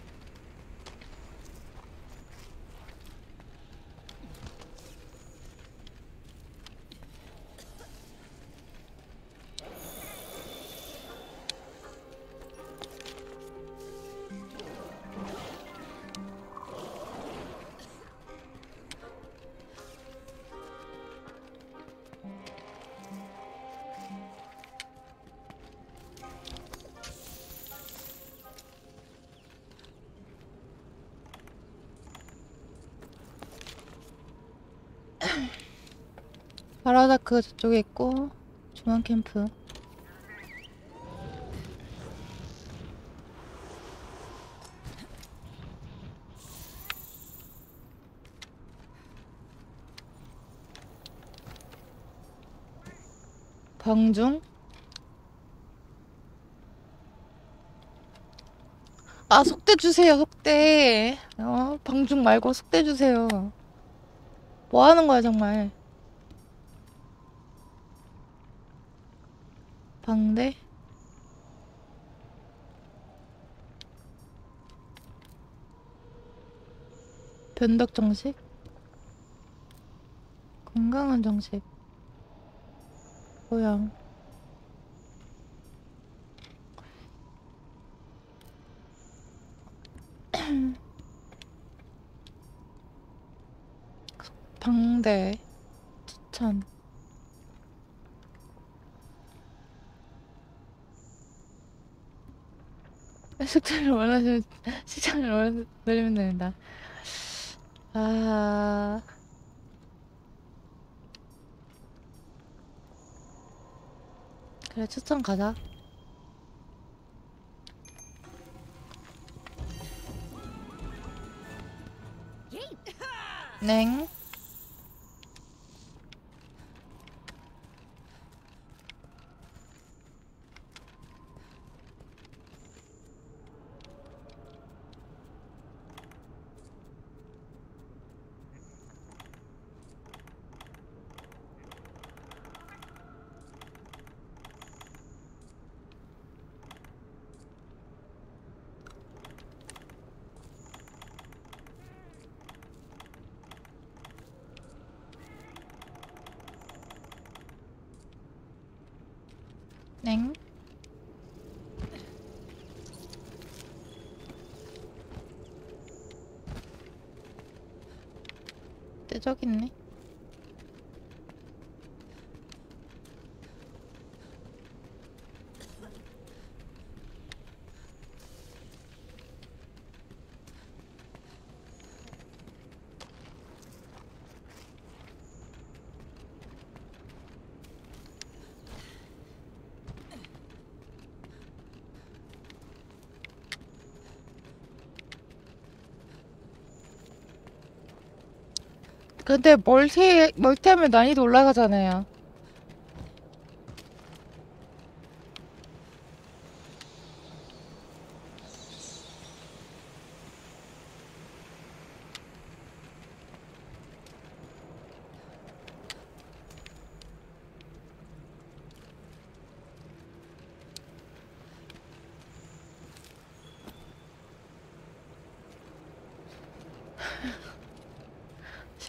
S1: 바라다크 저쪽에 있고 중앙 캠프. 방중? 아 속대 주세요 속대 어 방중 말고 속대 주세요 뭐 하는 거야 정말 방대 변덕 정식? 건강한 정식. 고양. 방대. 추천. 숙제를 원하시면 시간을 원- 늘리면 됩니다. 아 그래 추천 가자. 냉. 냉. 네, 저기 있네. 근데 멀티 멀티하면 난이도 올라가잖아요.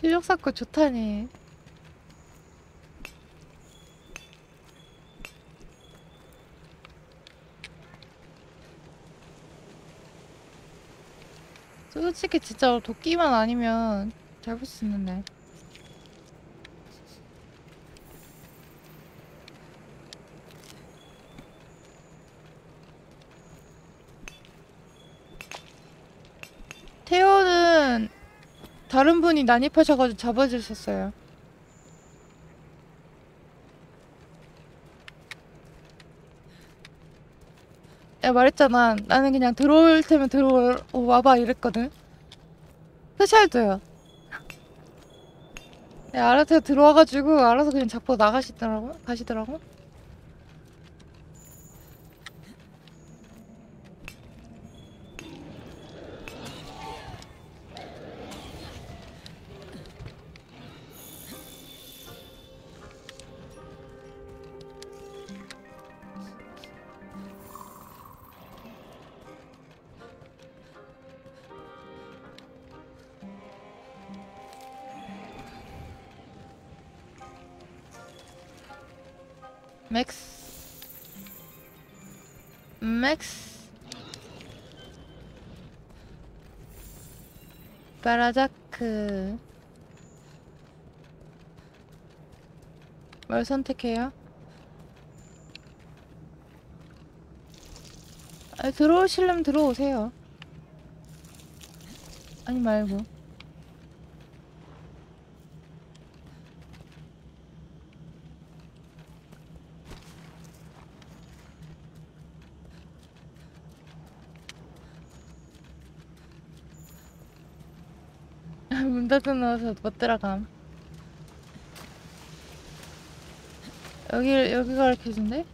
S1: 실력 쌓고 좋다니. 솔직히 진짜 도끼만 아니면 잘볼수 있는데. 다른 분이 난입하셔가지고 잡아주셨어요. 야 말했잖아. 나는 그냥 들어올 테면 들어와봐 이랬거든. 스샬도요. 야 네, 알아서 들어와가지고 알아서 그냥 잡고 나가시더라고 가시더라고. 바라자크 뭘 선택해요? 아, 들어오시려면 들어오세요 아니 말고 문 닫아놓아서 못 들어감. 여기 여기 가르쳐준대?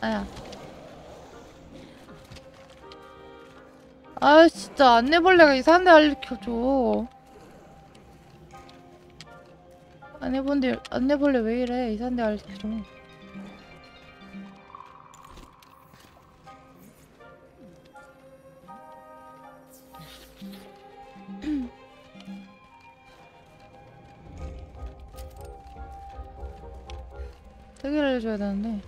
S1: 아야. 아 진짜 안내벌레가 이상한 데 알려줘 안내본데 안 해볼래? 왜 이래? 이상한데 알지로 세개를 해줘야 되는데.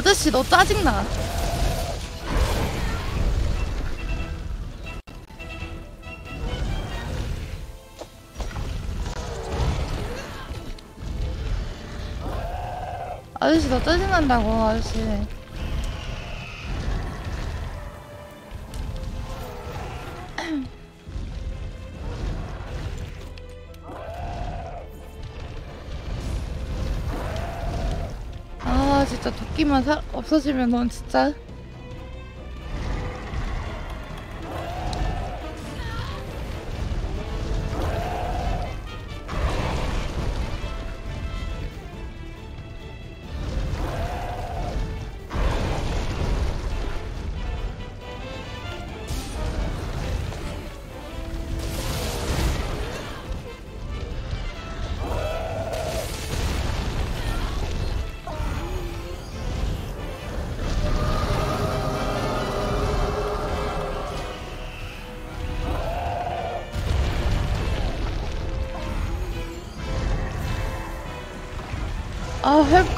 S1: 아저씨, 너 짜증나. 아저씨, 너 짜증난다고, 아저씨. 도끼만 사, 없어지면 넌 진짜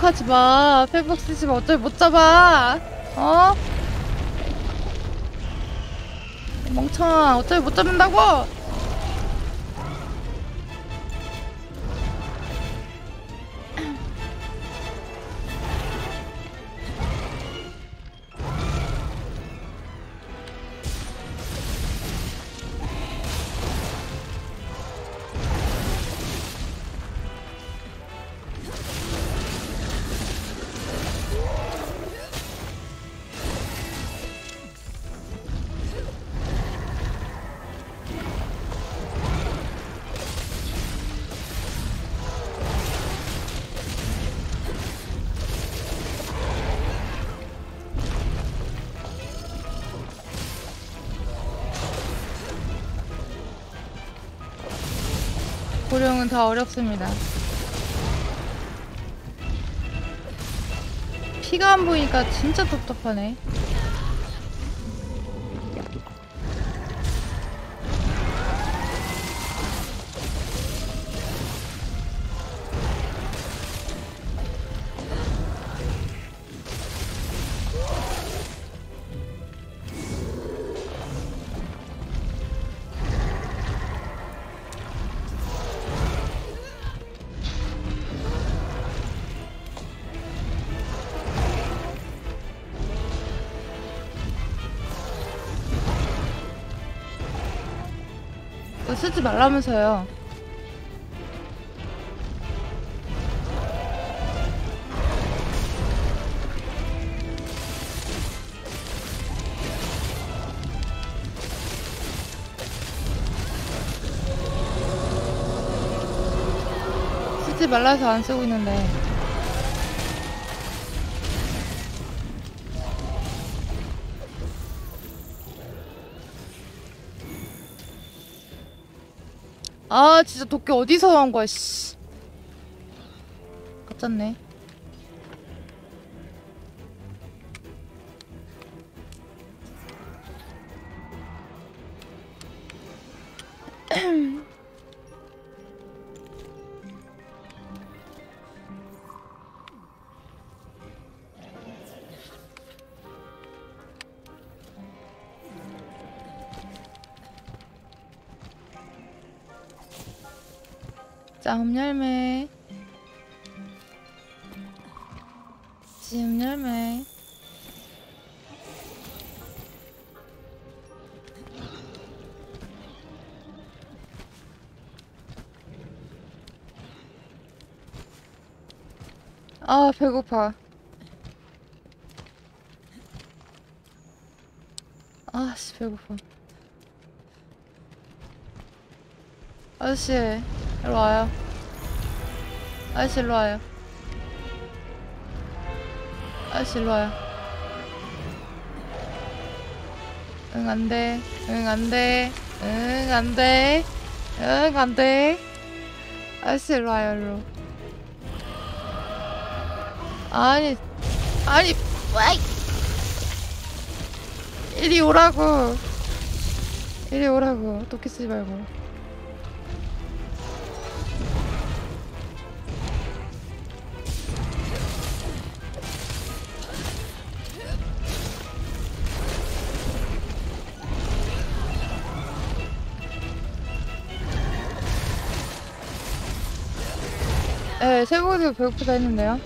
S1: 아 회복하지 마. 쓰지 마 어차피 못 잡아. 어? 멍청아 어차피 못 잡는다고 다 어렵습니다. 피가 안 보이니까 진짜 답답하네. 쓰지 말라면서요. 쓰지 말라서 안 쓰고 있는데. 아 진짜 도끼 어디서 나온 거야 씨. 가짜네 짬 열매. 찜 열매. 아 배고파. 아씨 배고파. 아저씨 일로 와요 아저씨 일로 와요. 아저씨 일로 와요. 응 안 돼. 응 안 돼. 응 안 돼. 응 안 돼. 아저씨 일로 와요 일로. 아니 아니 와이. 이리 오라고. 이리 오라고. 도끼 쓰지 말고 네, 세고도 배고프다 했는데요.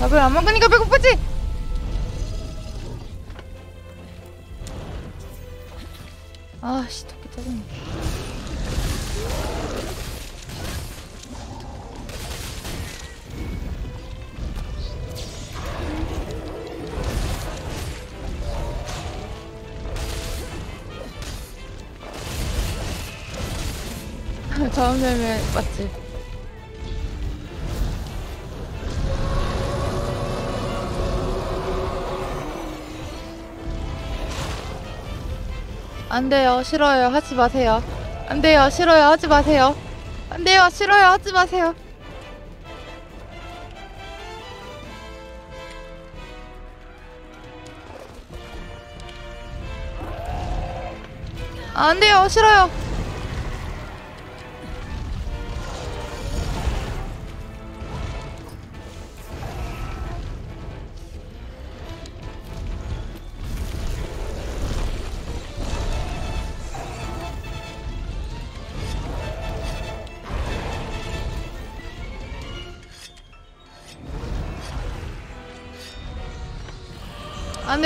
S1: 밥을 안 먹으니까 배고프지? 안 돼요. 싫어요. 하지 마세요. 안 돼요. 싫어요. 하지 마세요. 안 돼요. 싫어요. 하지 마세요. 안 돼요. 싫어요.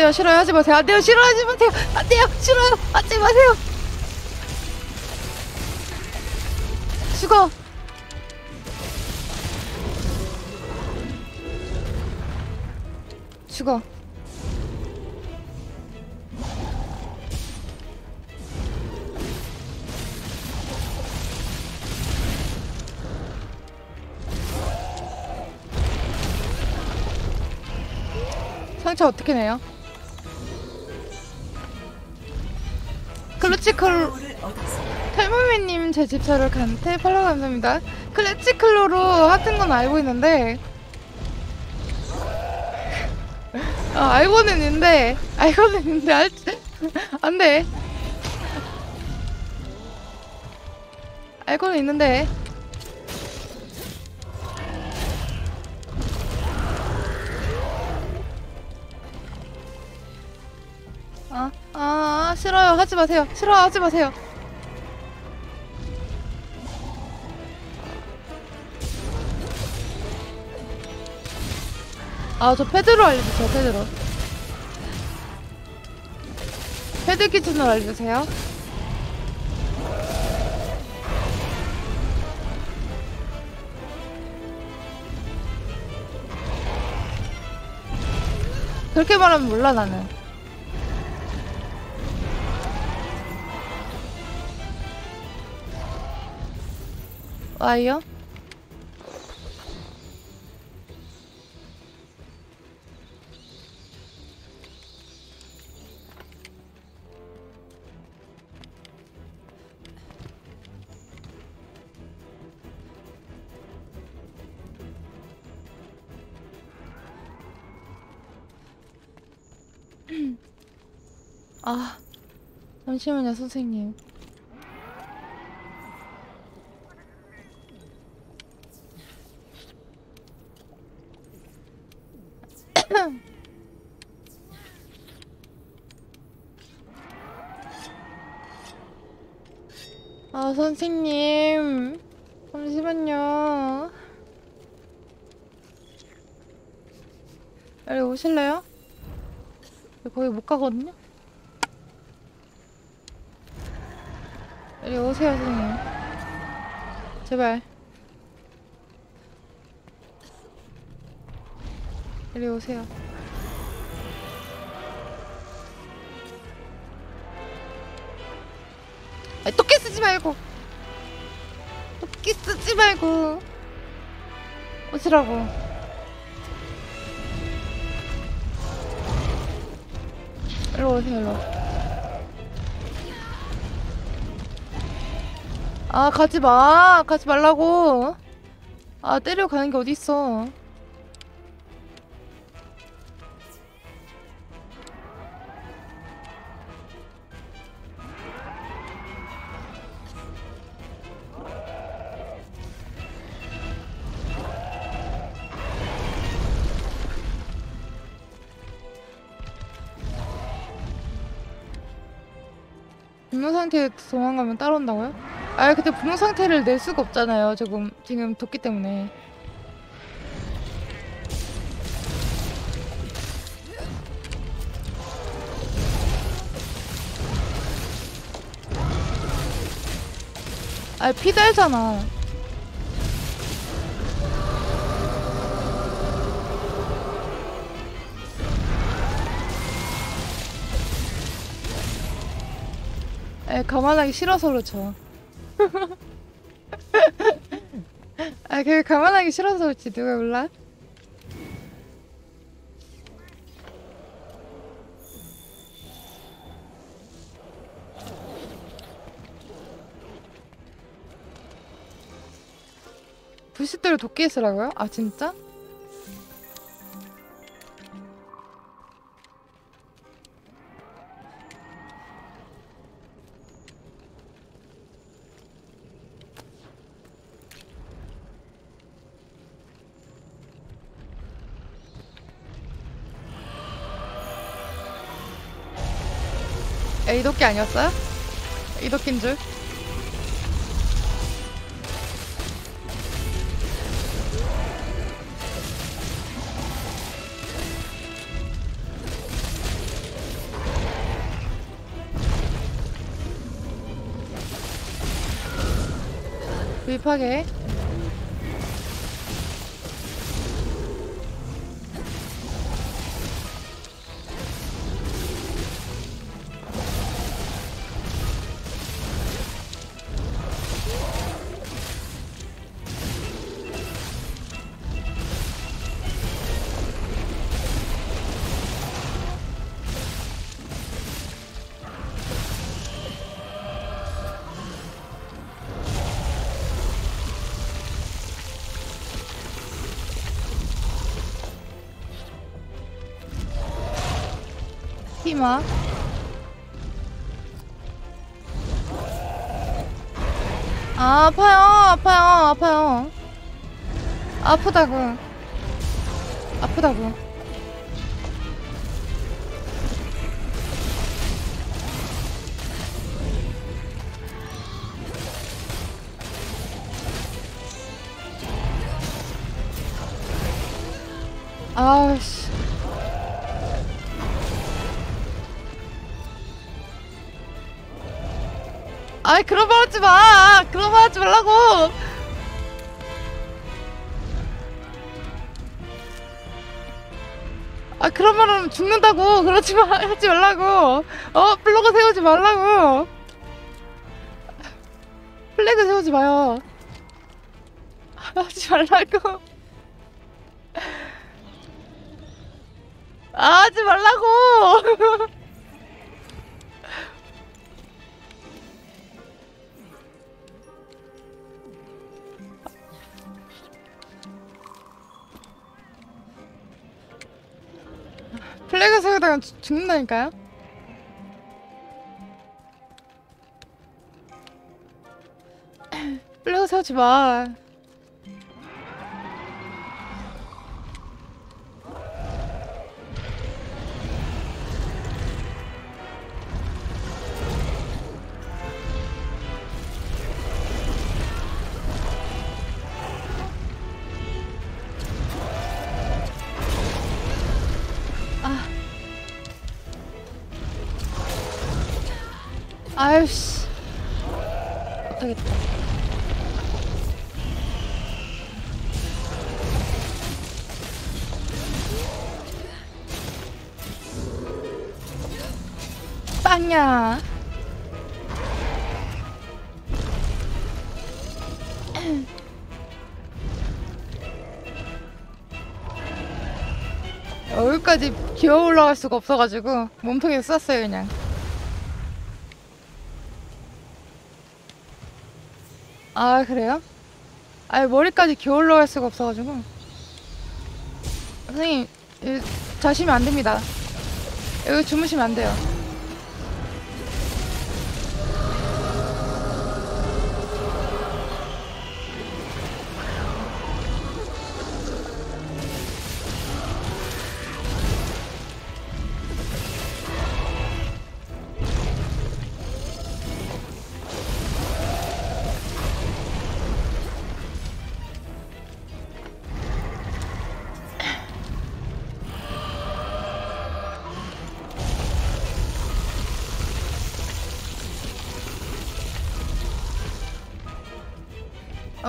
S1: 돼요. 싫어요. 하지 마세요. 안 돼요. 싫어요. 하지 마세요. 안 돼요. 싫어요. 하지 마세요. 죽어. 죽어. 상처 어떻게 내요?
S2: 얻었습니다.
S1: 탈모미님 제 집사를 간테 팔로우 감사합니다. 클래치클로로 하튼 건 알고 있는데 아 알고는 있는데 알고는 있는데 알... 안돼 알고는 있는데 마세요. 싫어, 하지 마세요. 아, 저 패드로 알려주세요, 패드로. 패드 기준으로 알려주세요. 그렇게 말하면 몰라, 나는. 와요? 아, 잠시만요, 선생님. 아, 선생님. 잠시만요. 여기 오실래요? 거기 못 가거든요? 여기 오세요, 선생님. 제발. 이리 오세요. 아니, 토끼 쓰지 말고. 말고. 오시라고. 일로 오세요, 일로. 아, 가지 마. 가지 말라고. 아, 때려 가는 게 어딨어. 상태에 도망가면 따라온다고요? 아 근데 분노 상태를 낼 수가 없잖아요 지금 지금 도끼 때문에 아 피 달잖아 에 가만하기 싫어서 그렇죠 아, 그 가만하기 싫어서 그렇지 누가 몰라? 부시대로 도끼 쓰라고요? 아 진짜? 야, 이 도끼 아니었어요? 이 도끼인 줄? 구입하게 히마. 아, 아파요, 아파요, 아파요. 아프다고. 아프다고. 아이 그런 말 하지 마. 그런 말 하지 말라고. 아 그런 말 하면 죽는다고. 그러지 마. 하지 말라고. 어 플로그 세우지 말라고. 플래그 세우지 마요. 하지 말라고. 세우다가 죽- 죽는다니까요? 플래그 세우지 마. 기어 올라갈 수가 없어가지고 몸통에 쐈어요 그냥. 아 그래요? 아 머리까지 기어 올라갈 수가 없어가지고 선생님 자시면 안 됩니다. 여기 주무시면 안 돼요.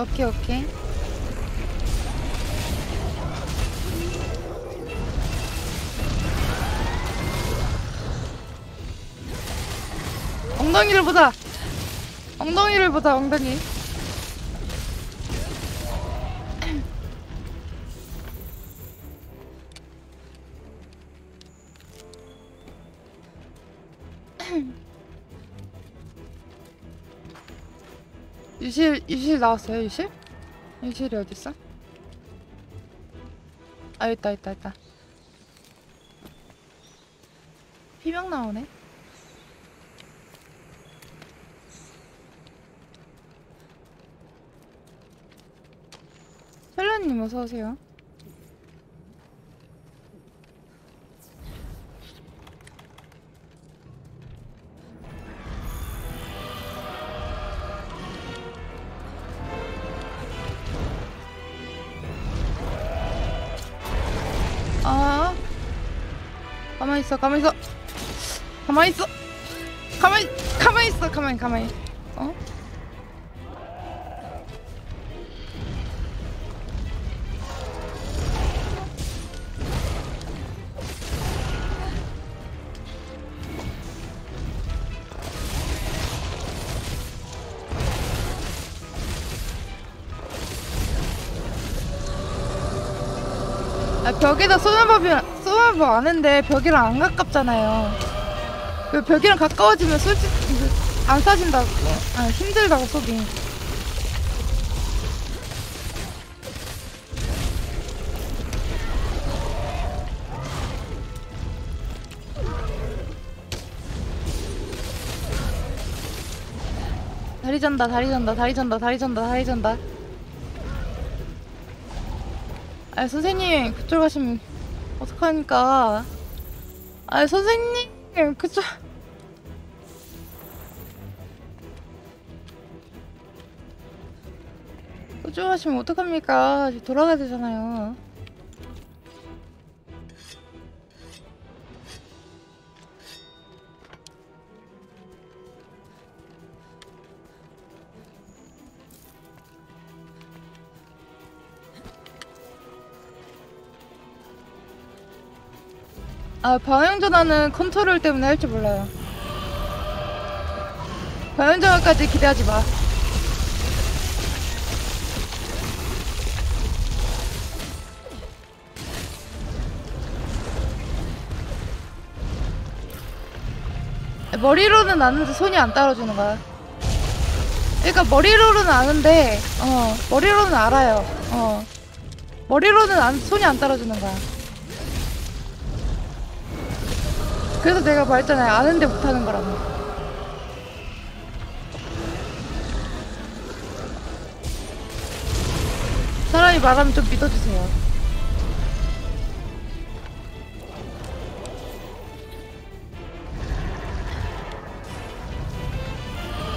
S1: 오케이 오케이. 엉덩이를 보자. 엉덩이를 보자 엉덩이. 유실 유실 나왔어요 유실? 유실이 어디 있어? 아 있다 있다 있다. 피명 나오네. 셀러님 어서 오세요. 가만히 있어 가만히 있어 가만히 있어 가만히 가만히 있어 가만히 가만히 어? 아, 벽에다 쏘는 법이 쏘아보 아는데 벽이랑 안 가깝잖아요. 그 벽이랑 가까워지면 솔직히 그 안 싸진다고. 아, 힘들다고 속이. 다리 전다 다리 전다 다리 전다 다리 전다 다리 전다 아 선생님 그쪽 가시면 어떡합니까 아 선생님 그쪽 가시면 어떡합니까? 돌아가야 되잖아요 아 방향전환은 컨트롤 때문에 할 줄 몰라요. 방향전환까지 기대하지 마. 머리로는 아는데 손이 안 따라주는 거야. 그러니까 머리로는 아는데 어 머리로는 알아요. 어 머리로는 안, 손이 안 따라주는 거야 그래서 내가 말했잖아요. 아는데 못하는 거라고. 사람이 말하면 좀 믿어주세요.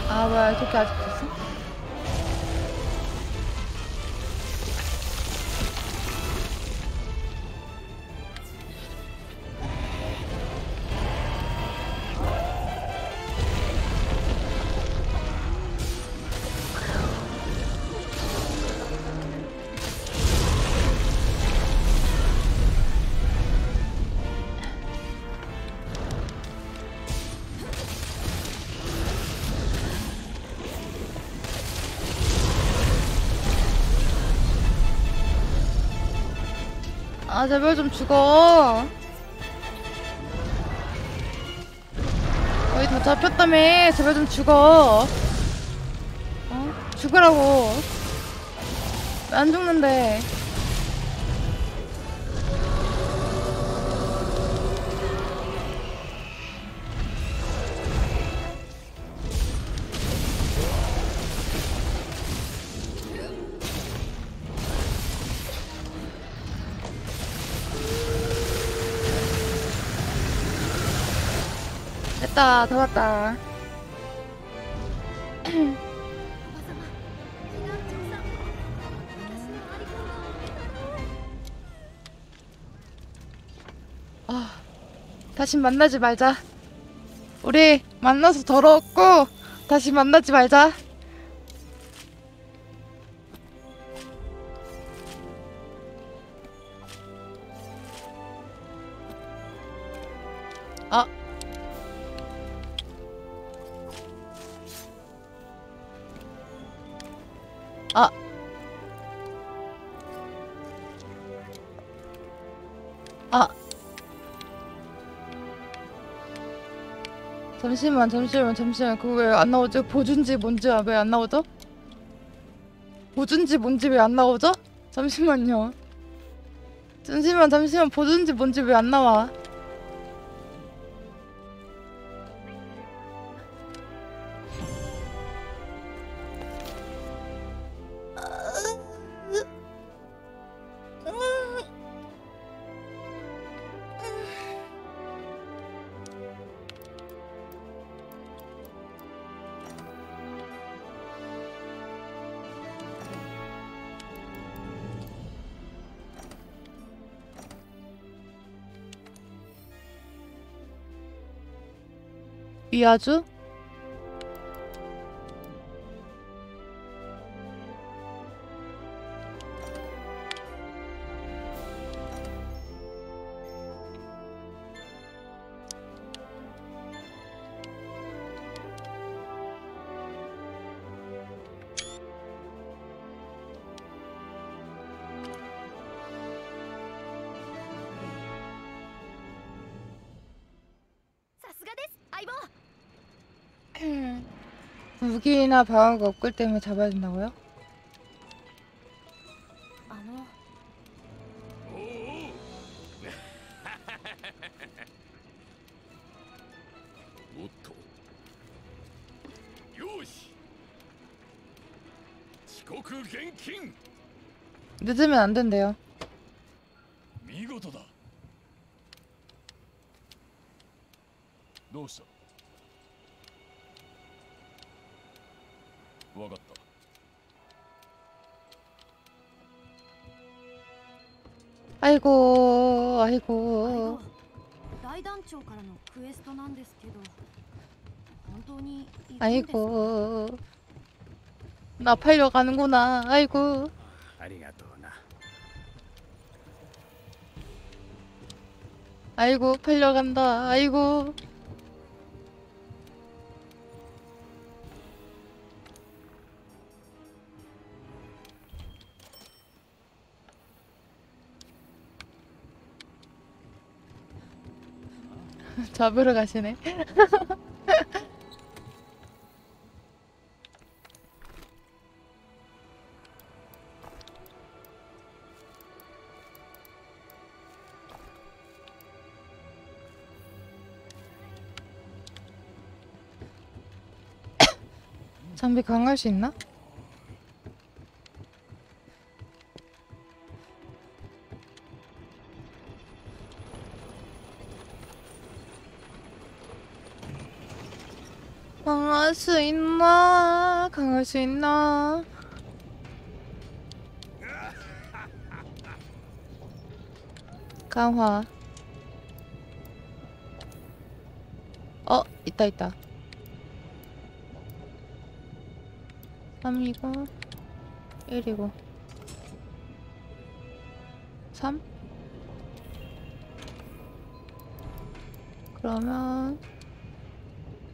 S1: 아 뭐야 저렇게 아직 아 제발 좀 죽어. 거의 다 잡혔다며. 제발 좀 죽어. 어? 죽으라고. 왜안 죽는데 왔다 다 왔다. 아 다시 만나지 말자. 우리 만나서 더러웠고 다시 만나지 말자. 잠시만 잠시만 잠시만 그거 왜 안 나오죠? 보준지 뭔지 왜 안 나오죠? 보준지 뭔지 왜 안 나오죠? 잠시만요 잠시만 잠시만 보준지 뭔지 왜 안 나와 위 여기나 방어가 없글 때문에 잡아야 된다고요? 늦으면 안 된대요. 아이고,
S3: 会
S1: 아이고.
S3: 長大団長からのクエストなんですけど本当に行くんですか
S1: 아이고. 나 팔려 가는구나. 아이고.
S4: ありがとうな
S1: 아이고, 팔려 간다. 아이고. 잡으러 가시네. 장비 강할 수 있나? 수 있나? 강할 수 있나? 강화. 어, 있다, 있다. 3이고 1이고 3? 그러면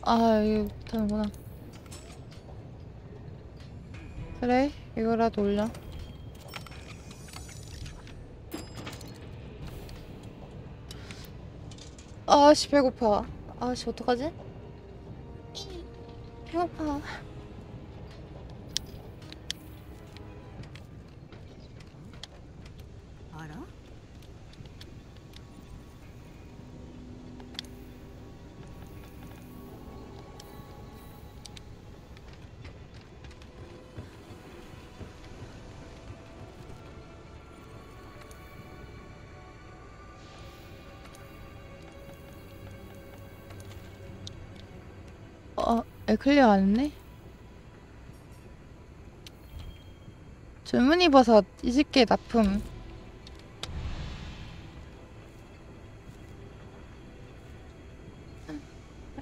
S1: 아 이거 못하는구나. 그래? 이거라도 올려. 아씨 배고파. 아씨 어떡하지? 배고파 어, 에클리어 안 했네? 줄무늬 버섯 20개 납품.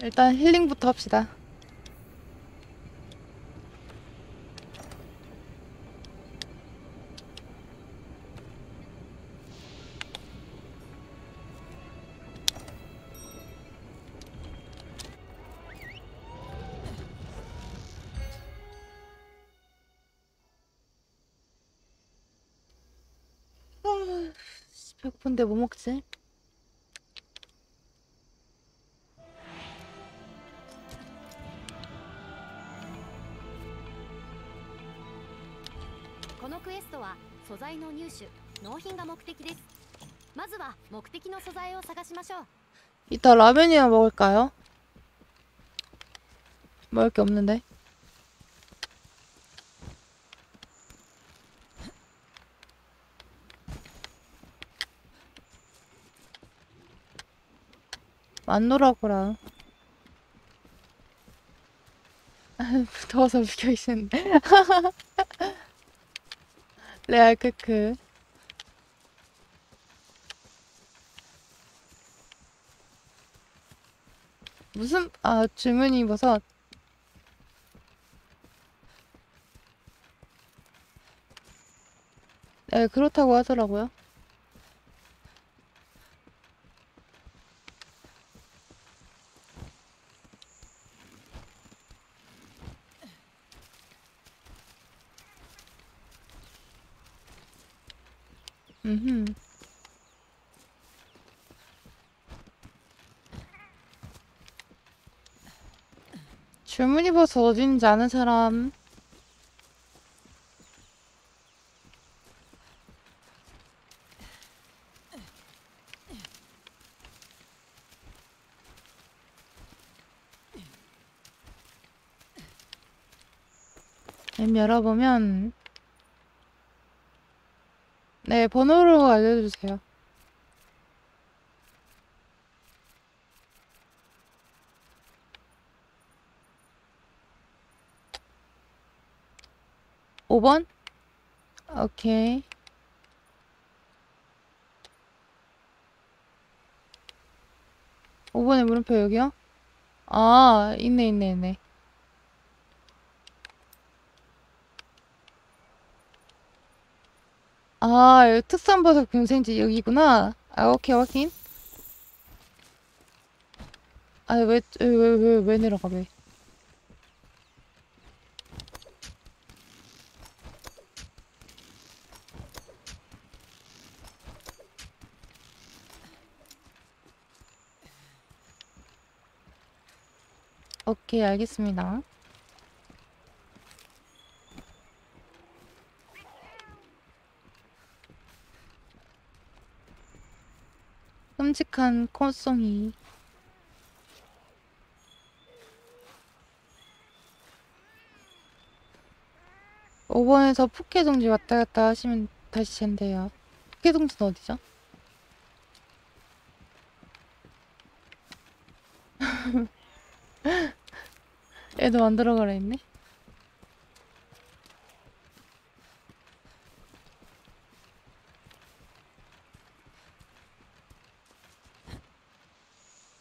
S1: 일단 힐링부터 합시다. 근데 뭐 먹지? 이따 라면이나 먹을까요? 먹을 게 없는데 만노라고라. 더워서 묶여 있는데. 레알 크크. 무슨 아 주문이 버섯 네 그렇다고 하더라고요 스티브스 어딘지 않은 사람? 앱 열어보면 네 번호로 알려주세요 오번 오케이. 오번에 물음표 여기요? 아, 있네, 있네, 있네. 아, 특산버섯 경생지 여기구나. 아, 오케이, 확인. 아, 왜, 왜, 왜, 왜, 왜 내려가, 왜. 오케이, 알겠습니다. 끔찍한 콧송이. 5번에서 푸케동지 왔다 갔다 하시면 다시 된대요. 푸케동지는 어디죠? 애도 만들어 가라 했네.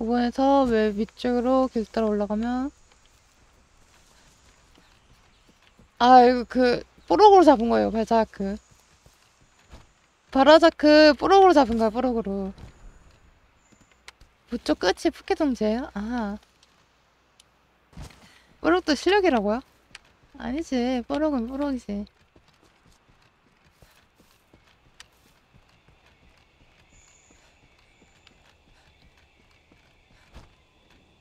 S1: 오번에서 왜 위쪽으로 길 따라 올라가면 아 이거 그 뽀록으로 잡은 거예요 발자크 바라자크 뽀록으로 잡은 거야 뽀록으로 부쪽 끝이 푸케동지예요? 아 뽀록도 실력이라고요? 아니지 뽀록은 뽀록이지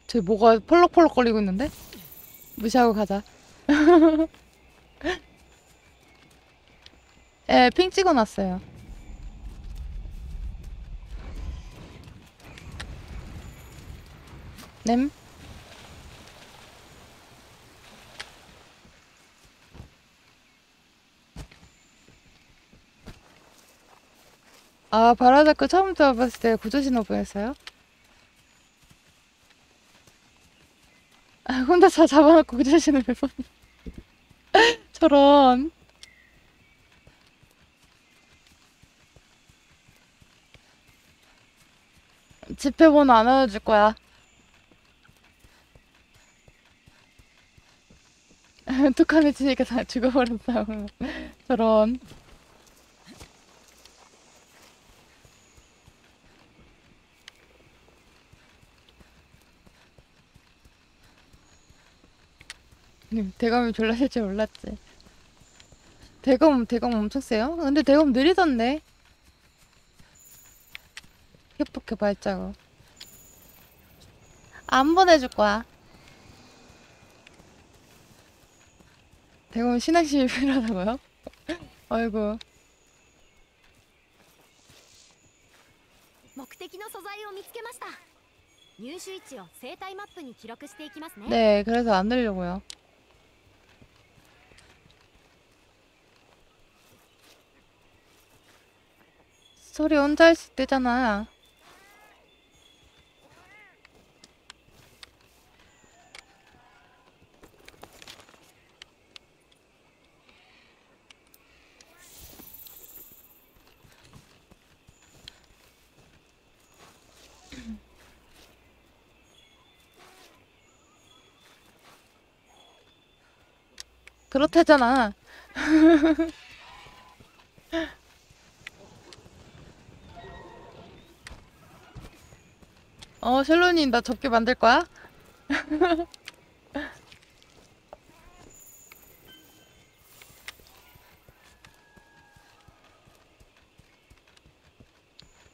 S1: 저 뭐가 펄럭펄럭 거리고 있는데? 무시하고 가자 예, 핑 찍어놨어요. 냄? 아, 바라자크 처음 들어봤을 때 구조 신호 보였어요? 아, 혼자 다 잡아놓고 구조 신호 몇 번. 저런. 집회번호 안 알려줄 거야. 툭하면 지니까 다 죽어버렸다. 저런. 네, 대검이 졸라 셀 줄 몰랐지. 대검, 대검 엄청 세요? 근데 대검 느리던데. 협박해 발자국. 안 보내줄 거야. 대검 신학심이 필요하다고요? 아이고. 네, 그래서 안 들려고요. 소리 혼자 할수 있대잖아. 그렇대잖아. 어, 셜로님, 나 접게 만들 거야?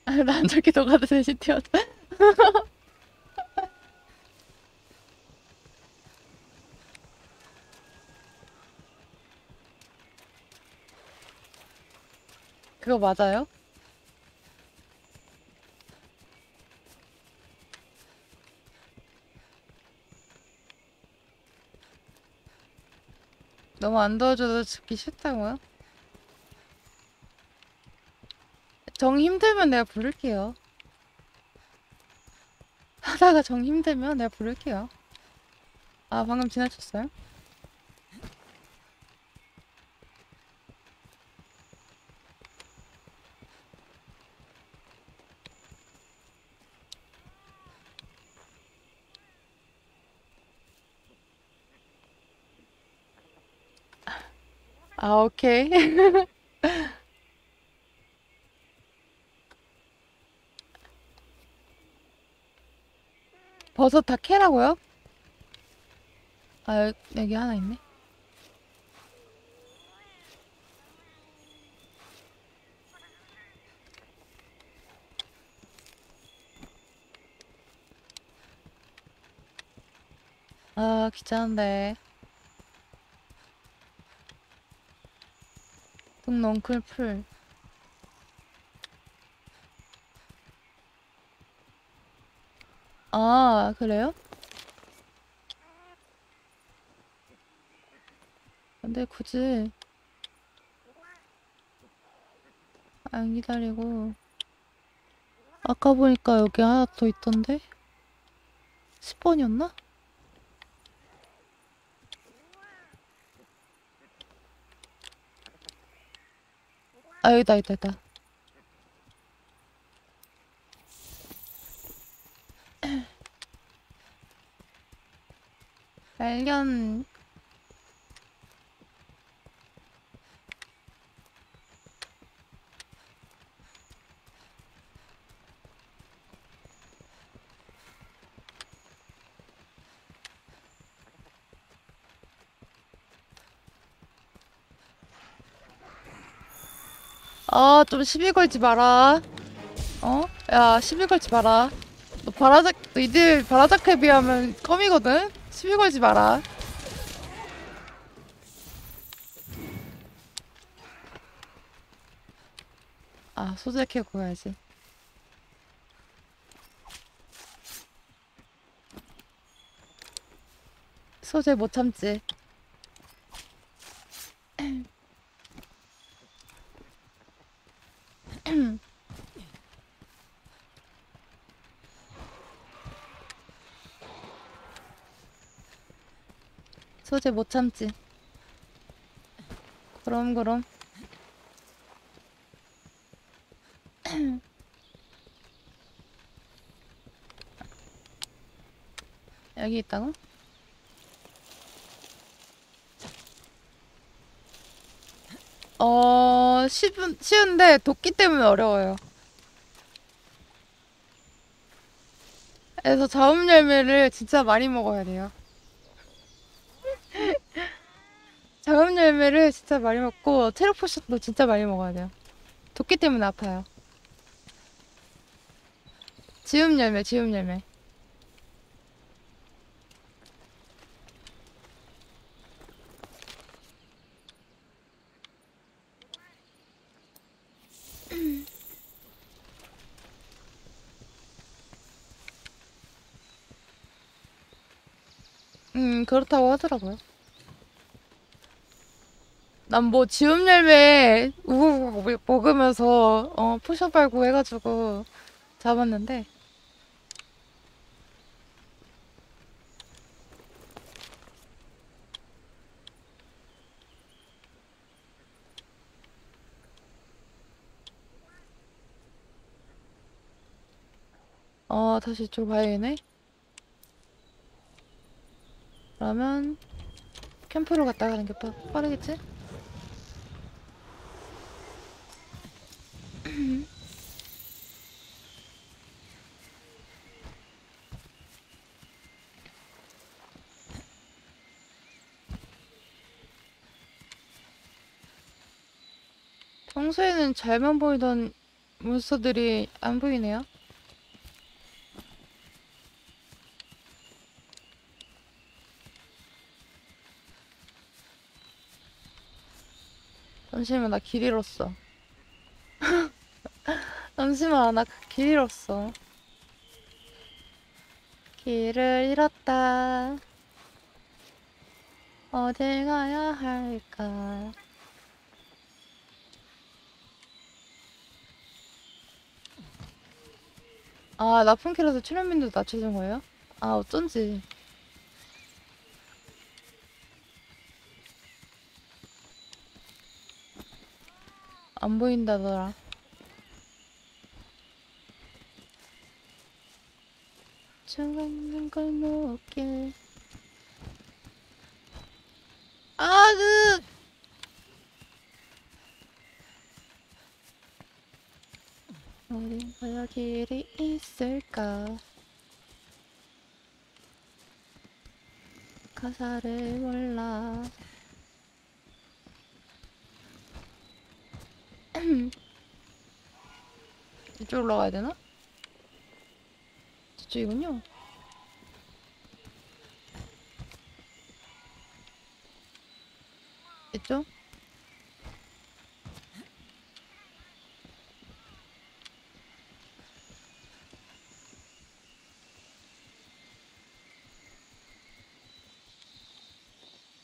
S1: 난 저렇게 너가 대신 튀어. 그거 맞아요? 너무 안 도와줘도 죽기 싫다고요? 정 힘들면 내가 부를게요. 하다가 정 힘들면 내가 부를게요. 아, 방금 지나쳤어요? 아, 오케이. 버섯 다 캐라고요? 아, 여- 여기 하나 있네. 아, 귀찮은데. 둥넝클 풀. 아, 그래요? 근데 굳이 안 기다리고 아까 보니까 여기 하나 더 있던데? 10번이었나? 아 여기다 여기다 여기다. 발견 아, 좀 시비 걸지 마라. 어? 야, 시비 걸지 마라. 너 바라작, 너희들 바라작에 비하면 껌이거든? 시비 걸지 마라. 아, 소재 캐고 가야지. 소재 못 참지. 소재 못 참지. 그럼 그럼. 여기 있다고? 어, 쉬운, 쉬운데 도끼 때문에 어려워요. 그래서 자음 열매를 진짜 많이 먹어야 돼요. 자음 열매를 진짜 많이 먹고 체력 포션도 진짜 많이 먹어야 돼요. 도끼 때문에 아파요. 지음 열매, 지음 열매. 음, 그렇다고 하더라고요. 난 뭐 지움 열매 우우우 먹으면서 어 포션 빨고 해가지고 잡았는데 어 다시 좀 봐야겠네. 그러면 캠프로 갔다 가는 게 빠, 빠르겠지? 평소에는 잘만 보이던 몬스터들이 안 보이네요. 잠시만 나 길 잃었어. 잠시만 나 길 잃었어. 길을 잃었다. 어딜 가야 할까? 아 나쁜 캐라서 출연민도 낮춰준 거예요? 아 어쩐지. 안 보인다더라 죽었는 걸 못길 아그 어딘가 길이 있을까 가사를 몰라 이쪽으로 가야 되나? 저쪽이군요 이쪽?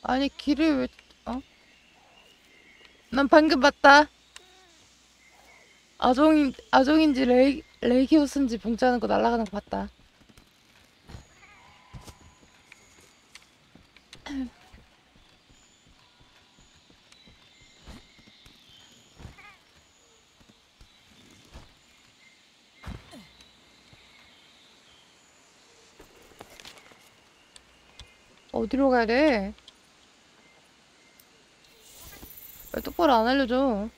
S1: 아니 길을 왜 어? 난 방금 봤다 아종인 아종인지 레이 레이기우스인지 봉짜는 거 날아가는 거 봤다 어디로 가야 돼? 왜 똑바로 안 알려줘?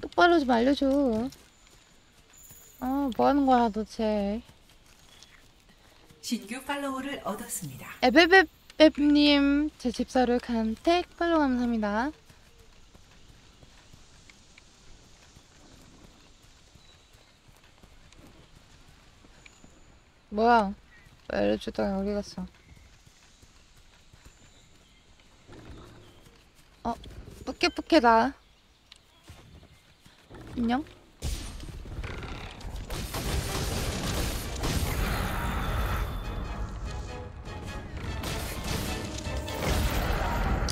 S1: 똑바로 좀 알려줘. 아, 뭐 하는 거야, 도대체.
S2: 신규 팔로워를 얻었습니다.
S1: 에베베베님, 제 집사를 간택 팔로 감사합니다. 뭐야? 왜 알려주다가 어디 갔어? 어, 뿌깨뿌깨다. 안녕?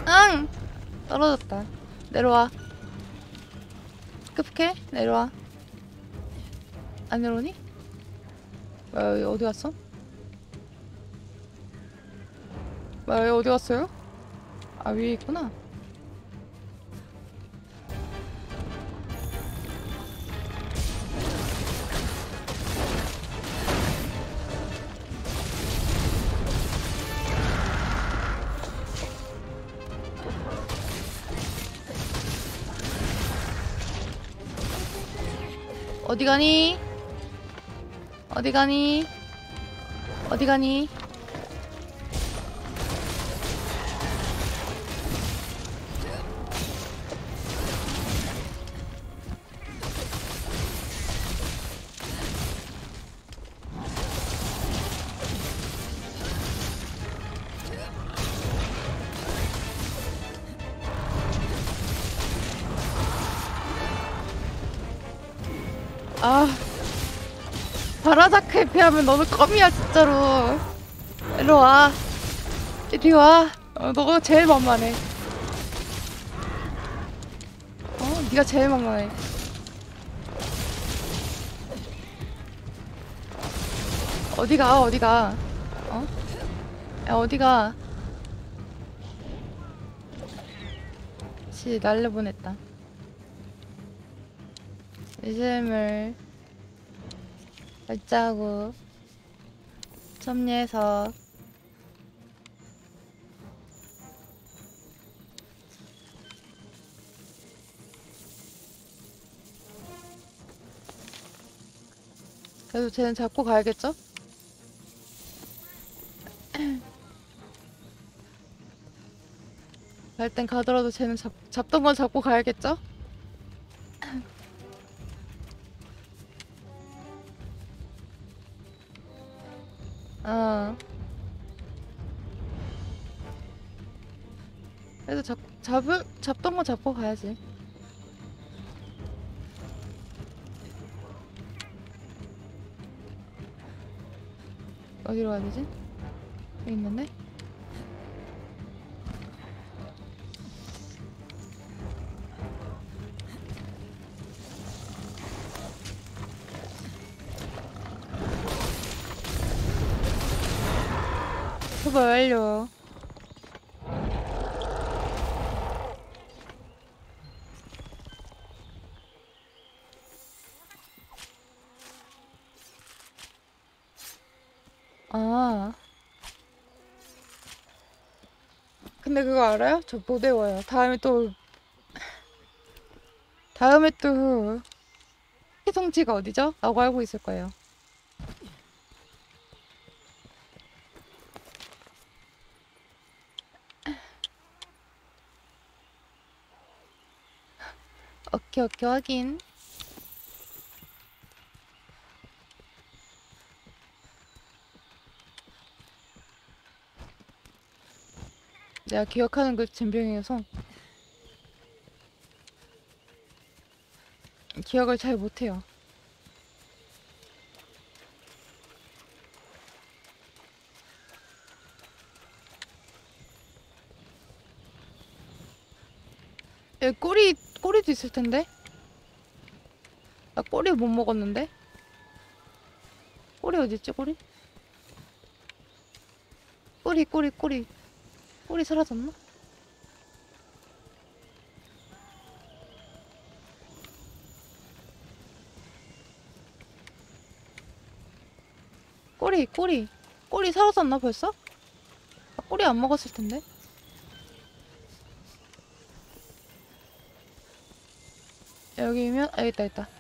S1: 응! 떨어졌다. 내려와. 뿌깨뿌깨? 내려와. 안 내려오니? 뭐야, 여기 어디 갔어? 여기 어디 갔어요? 아, 위에 있구나. 어디 가니? 어디 가니? 어디 가니? 바라자크에 비하면 너는 껌이야 진짜로. 이리 와. 이리 와. 어, 너가 제일 만만해. 어 네가 제일 만만해. 어디가 어디가? 어? 야 어디가? 씨 날려보냈다. 이즘을 발자국 첨예석 그래도 쟤는 잡고 가야겠죠? 갈 땐 가더라도 쟤는 잡, 잡던 건 잡고 가야겠죠? 어. 그래도 잡, 잡을, 잡던 거 잡고 가야지. 어디로 가야 되지? 여기 있는데? 근데 그거 알아요? 저 못 외워요. 다음에 또 다음에 또 해성지가 어디죠? 라고 알고 있을 거예요. 오케이 오케이 확인. 내가 기억하는 그 잼병이어서 기억을 잘 못해요. 에, 꼬리 꼬리도 있을 텐데. 나 꼬리 못 먹었는데. 꼬리 어디 있지 꼬리? 꼬리 꼬리 꼬리 꼬리 사라졌나? 꼬리 꼬리 꼬리 사라졌나 벌써? 아, 꼬리 안 먹었을 텐데. 여기면 아 있다 있다.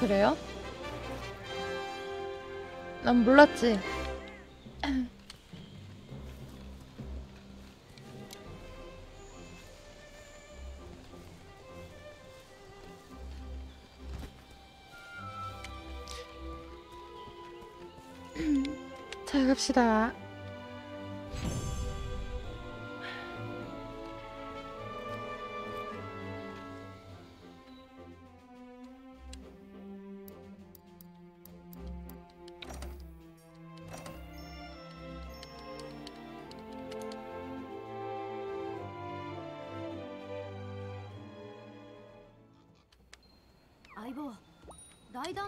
S1: 그래요? 난 몰랐지. 자 갑시다.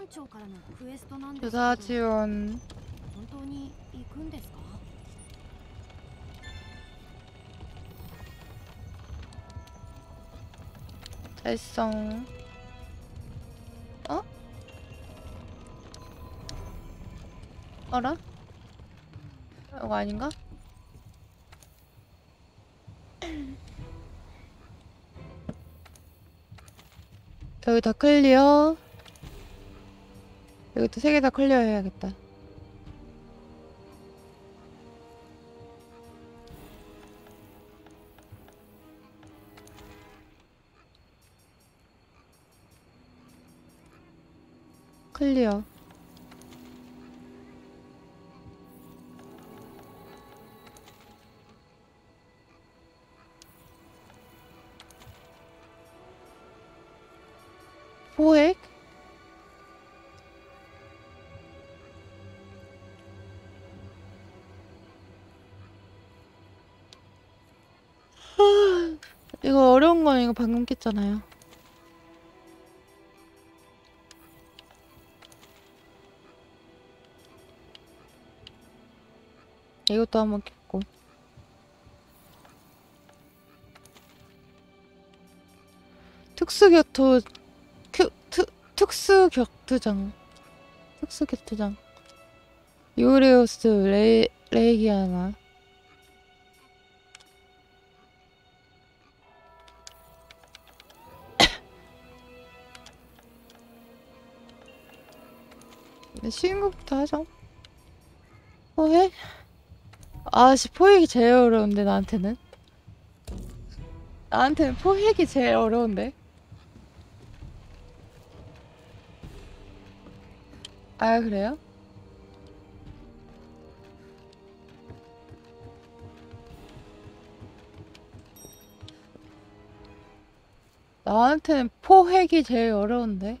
S3: 長からのクエストなんですけど
S1: 조사 지원
S3: 本当に行くんですか
S1: 달성. 어? 어라? 이거 아닌가? 여기 다 클리어. 여기 또세개 다 클리어 해야겠다. 거 이거 방금 깼잖아요. 이것도 한번 깼고. 특수격투 큐, 특, 특수격투장 특수격투장 요레오스 레, 레기아나 쉬운 것부터 하죠 포획? 아씨 포획이 제일 어려운데 나한테는 나한테는 포획이 제일 어려운데 아 그래요? 나한테는 포획이 제일 어려운데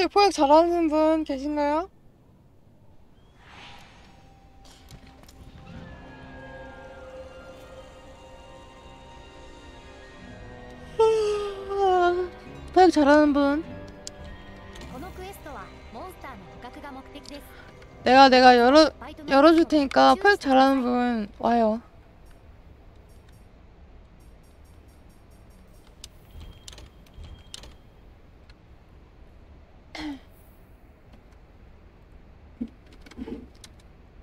S1: 혹시 포획 잘하는 분 계신가요? 포획 잘하는 분 내가 내가 열어 열어줄 테니까 포획 잘하는 분 와요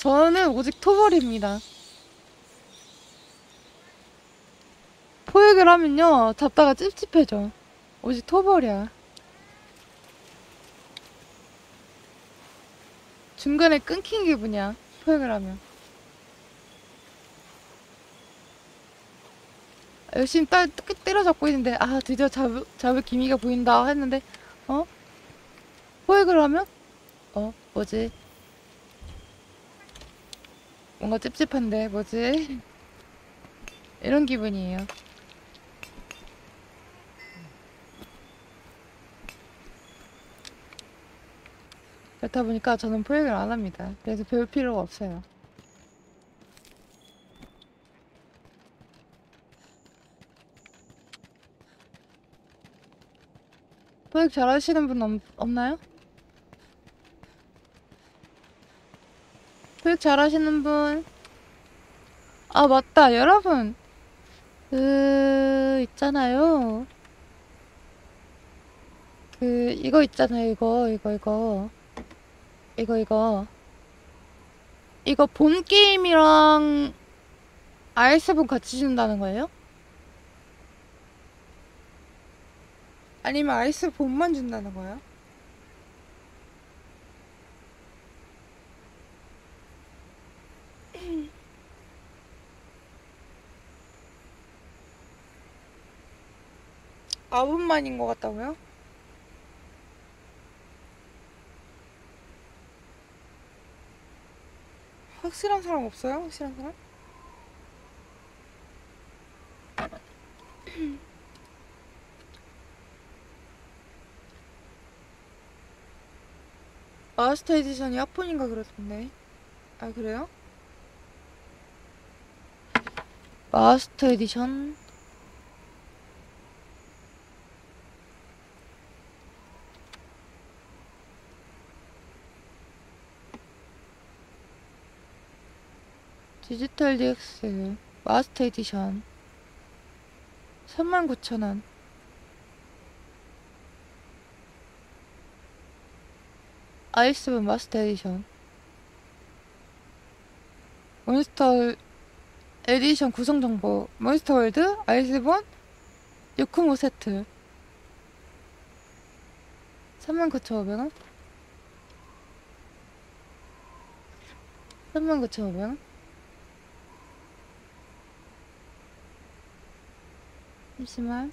S1: 저는 오직 토벌입니다. 포획을 하면요, 잡다가 찝찝해져. 오직 토벌이야. 중간에 끊긴 기분이야, 포획을 하면. 열심히 따, 때- 때려잡고 있는데, 아, 드디어 잡, 잡을 기미가 보인다 했는데, 어? 포획을 하면? 어, 뭐지? 뭔가 찝찝한데, 뭐지? 이런 기분이에요. 그렇다 보니까 저는 포획을 안 합니다. 그래서 배울 필요가 없어요. 포획 잘 하시는 분 없, 없나요? 포획 잘하시는 분. 아, 맞다. 여러분. 그, 있잖아요. 그, 이거 있잖아요. 이거, 이거, 이거. 이거, 이거. 이거 본 게임이랑 RS4 같이 준다는 거예요? 아니면 아이스 본만 준다는 거야? 아분만인 것 같다고요? 확실한 사람 없어요? 확실한 사람? 마스터 에디션이 합본인가 그러던데. 아, 그래요? 마스터 에디션. 디지털 DX 마스터 에디션. 39,000원. 아이스본 마스터 에디션. 몬스터 에디션 구성 정보 몬스터 월드 아이스본 요크모 세트. 39,500원? 39,500원? 잠시만?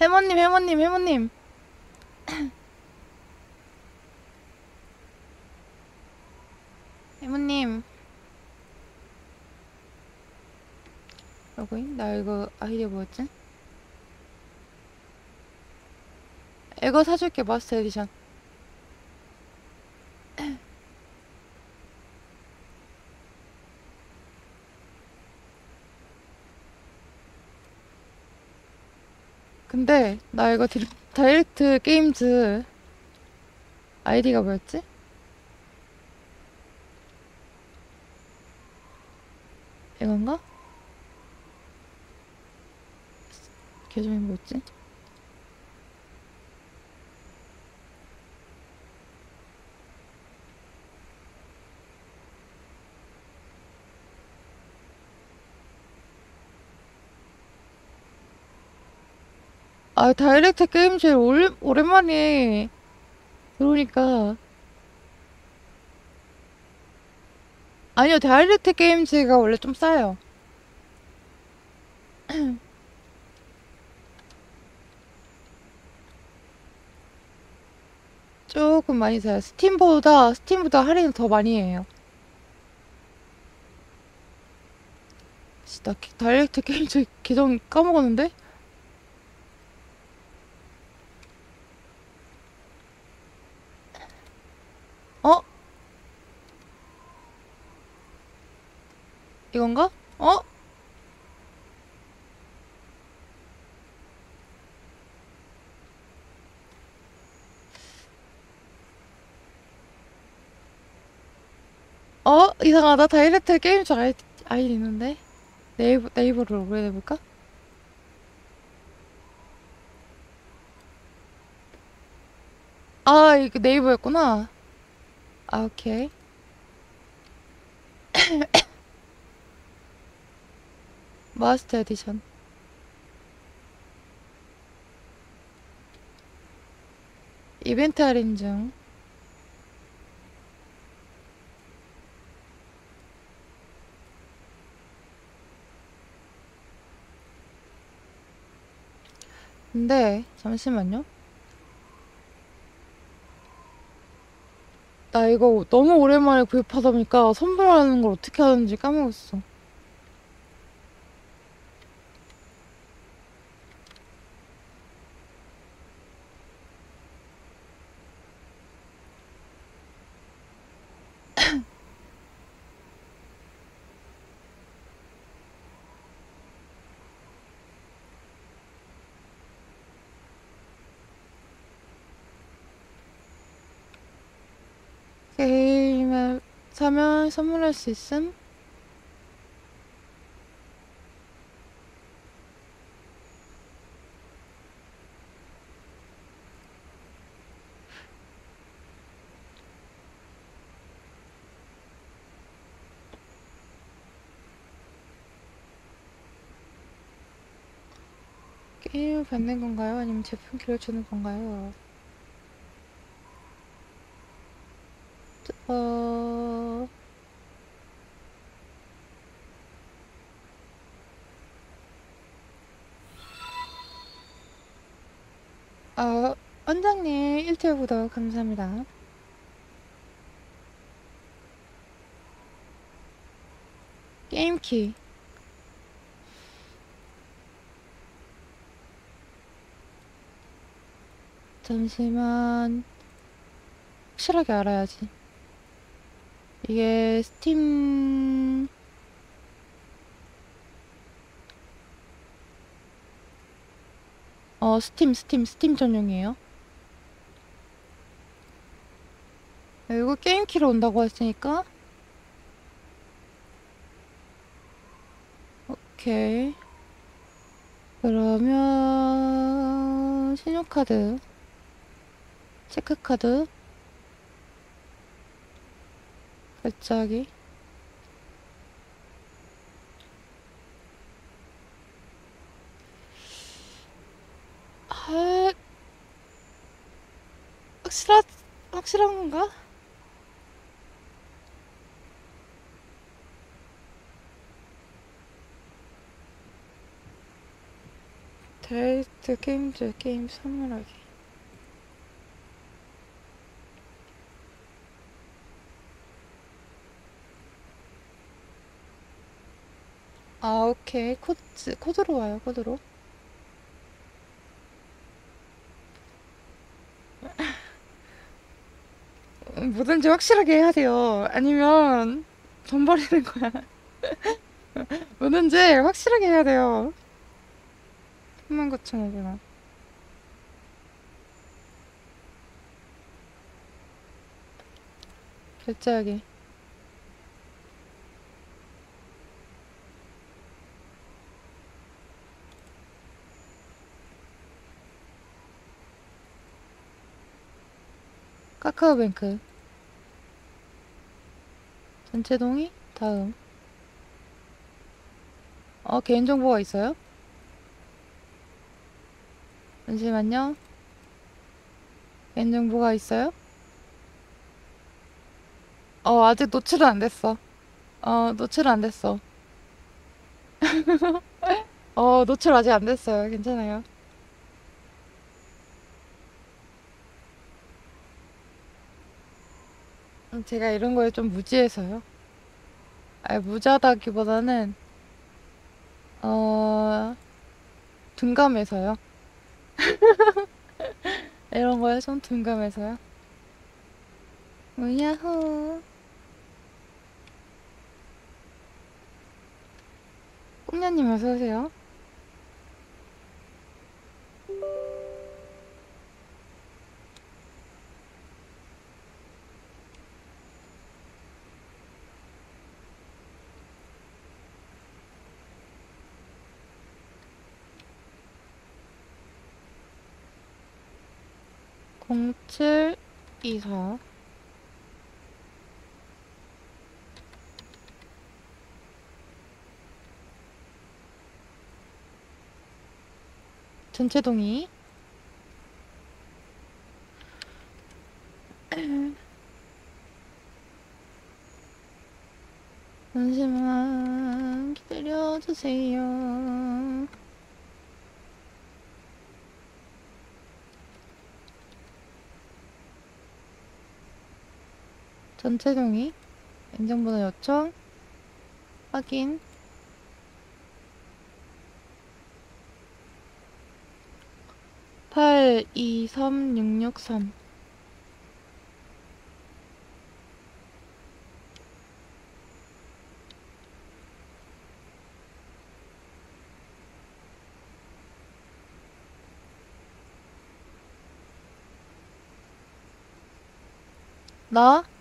S1: 해머님 해머님 해머님 해머님 로그인? 나 이거 아이디어 뭐였지? 이거 사줄게 마스터 에디션 근데 나 이거 디, 다이렉트 게임즈 아이디가 뭐였지? 이건가? 계정이 뭐였지? 아 다이렉트 게임 제일 오랜만에 그러니까 아니요, 다이렉트 게임즈가 원래 좀 싸요. 조금 많이 싸요. 스팀보다, 스팀보다 할인을 더 많이 해요. 진짜 다이렉트 게임즈 계정 까먹었는데? 어? 이건가? 어? 어? 이상하다. 다이렉트 게임즈 아이디, 아이디 있는데? 네이버, 네이버로 로그인해볼까? 아, 이거 네이버였구나. 아, 오케이. Master Edition. 이벤트 할인 중. 근데, 잠시만요. 나 이거 너무 오랜만에 구입하다 보니까 선물하는 걸 어떻게 하는지 까먹었어. 게임을 사면 선물할 수 있음? 게임을 받는 건가요? 아니면 제품키를 주는 건가요? 어... 일주일 구독 감사합니다. 게임키. 잠시만. 확실하게 알아야지. 이게 스팀 어 스팀 스팀 스팀 전용이에요. 이거 게임 key로 온다고 했으니까. 오케이. 그러면 신용카드 체크카드 결제하기. 아, 확실하, 확실한 건가? 다이렉트 게임즈 게임 선물하기. 아 오케이. 코드 코드로 와요 코드로. 뭐든지 확실하게 해야 돼요. 아니면 돈 버리는 거야. 뭐든지 확실하게 해야 돼요 39,500원 결제하기 카카오뱅크 전체 동의? 다음 어 개인정보가 있어요? 잠시만요. 개인 정보가 있어요? 어, 아직 노출은 안 됐어. 어, 노출은 안 됐어. 어, 노출 아직 안 됐어요. 괜찮아요. 음, 제가 이런 거에 좀 무지해서요. 아니, 무지하다기보다는, 어, 둔감해서요. 이런 거에 좀 둔감해서요. 우야호. 꽁냐님 어서오세요. 공칠 이사 전체 동의. 잠시만 기다려주세요 전체 동의 인증번호 요청 확인 팔 이 삼 육 육 삼 나?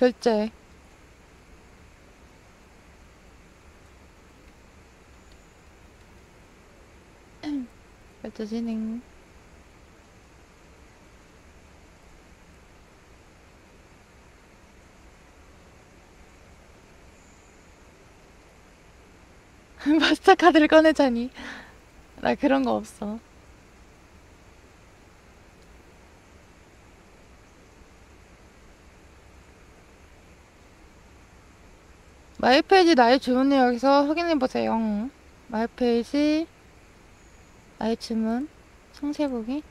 S1: 결제. 결제 진행. 마스터카드를 꺼내자니. 나 그런 거 없어. 마이페이지 나의 주문 내역에서 확인해보세요. 마이페이지 나의 주문 상세 보기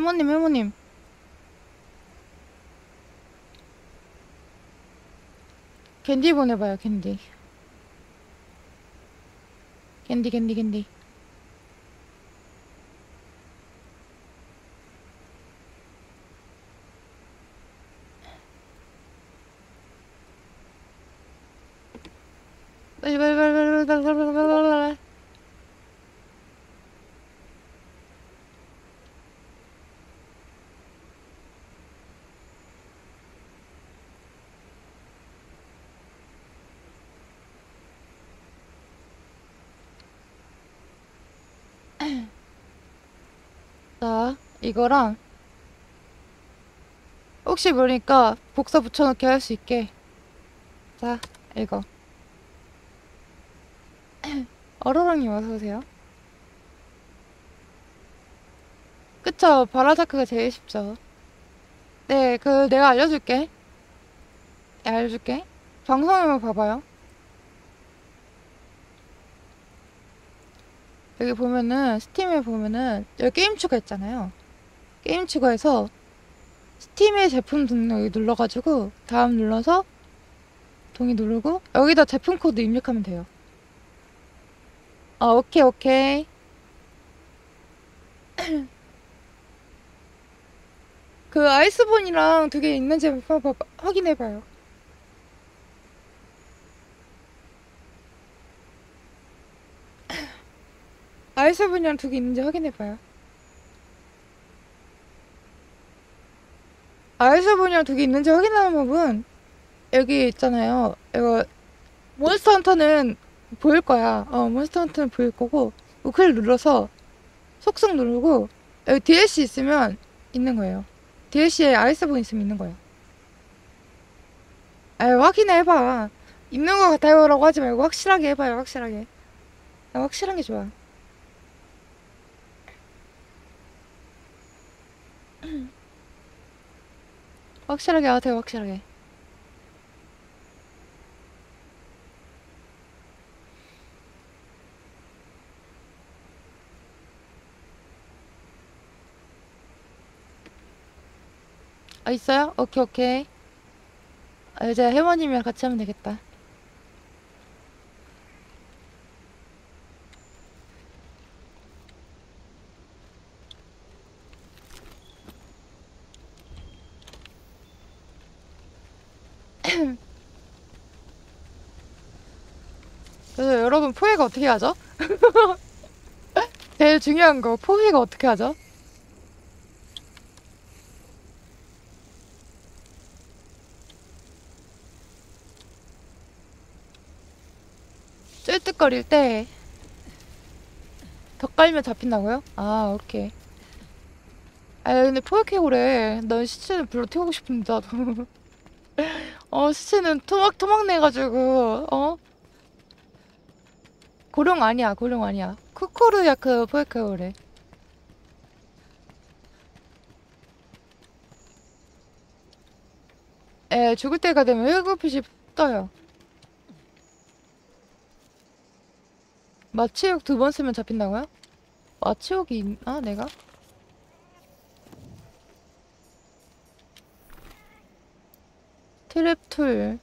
S1: 해모님 해모님 캔디 보내봐요 캔디 캔디 캔디 캔디 빨리 빨리 빨리 빨리 빨리 빨리. 자, 이거랑 혹시 모르니까 복사 붙여넣기 할 수 있게. 자, 이거 어로랑님 어서오세요. 그쵸, 바라자크가 제일 쉽죠. 네, 그 내가 알려줄게. 네, 알려줄게. 방송을 봐봐요 여기 보면은 스팀에 보면은 여기 게임 추가 있잖아요. 게임 추가해서 스팀의 제품 등록 여기 눌러가지고 다음 눌러서 동의 누르고 여기다 제품 코드 입력하면 돼요. 아 오케이 오케이. 그 아이스본이랑 두 개 있는지 봐봐 확인해봐요. 아이스본이랑 두 개 있는지 확인해봐요. 아이스본이랑 두 개 있는지 확인하는 법은 여기 있잖아요. 이거 몬스터 헌터는 보일 거야. 어, 몬스터 헌터는 보일 거고 우클 눌러서 속성 누르고 여기 DLC 있으면 있는 거예요. DLC에 아이스본 있으면 있는 거예요. 아유 확인해 해봐. 있는 거 같아요라고 하지 말고 확실하게 해봐요. 확실하게. 나 확실한 게 좋아. 확실하게 하세요. 확실하게. 아 있어요? 오케이 오케이. 아, 이제 해머님이랑 같이 하면 되겠다. 그래서 여러분 포획 어떻게 하죠? 제일 중요한 거 포획 어떻게 하죠? 쩔뚝거릴 때 덧갈면 잡힌다고요? 아 오케이 아 근데 포획해오래 난 시체는 별로 태우고 싶은데 나도 어 시체는 토막토막 내가지고 어 고령 아니야 고령 아니야 쿠쿠르야크 포획해오래 에 죽을 때가 되면 혈구빛이 떠요 마취욕 두 번 쓰면 잡힌다고요? 마취욕이 있나 내가? 트랩 툴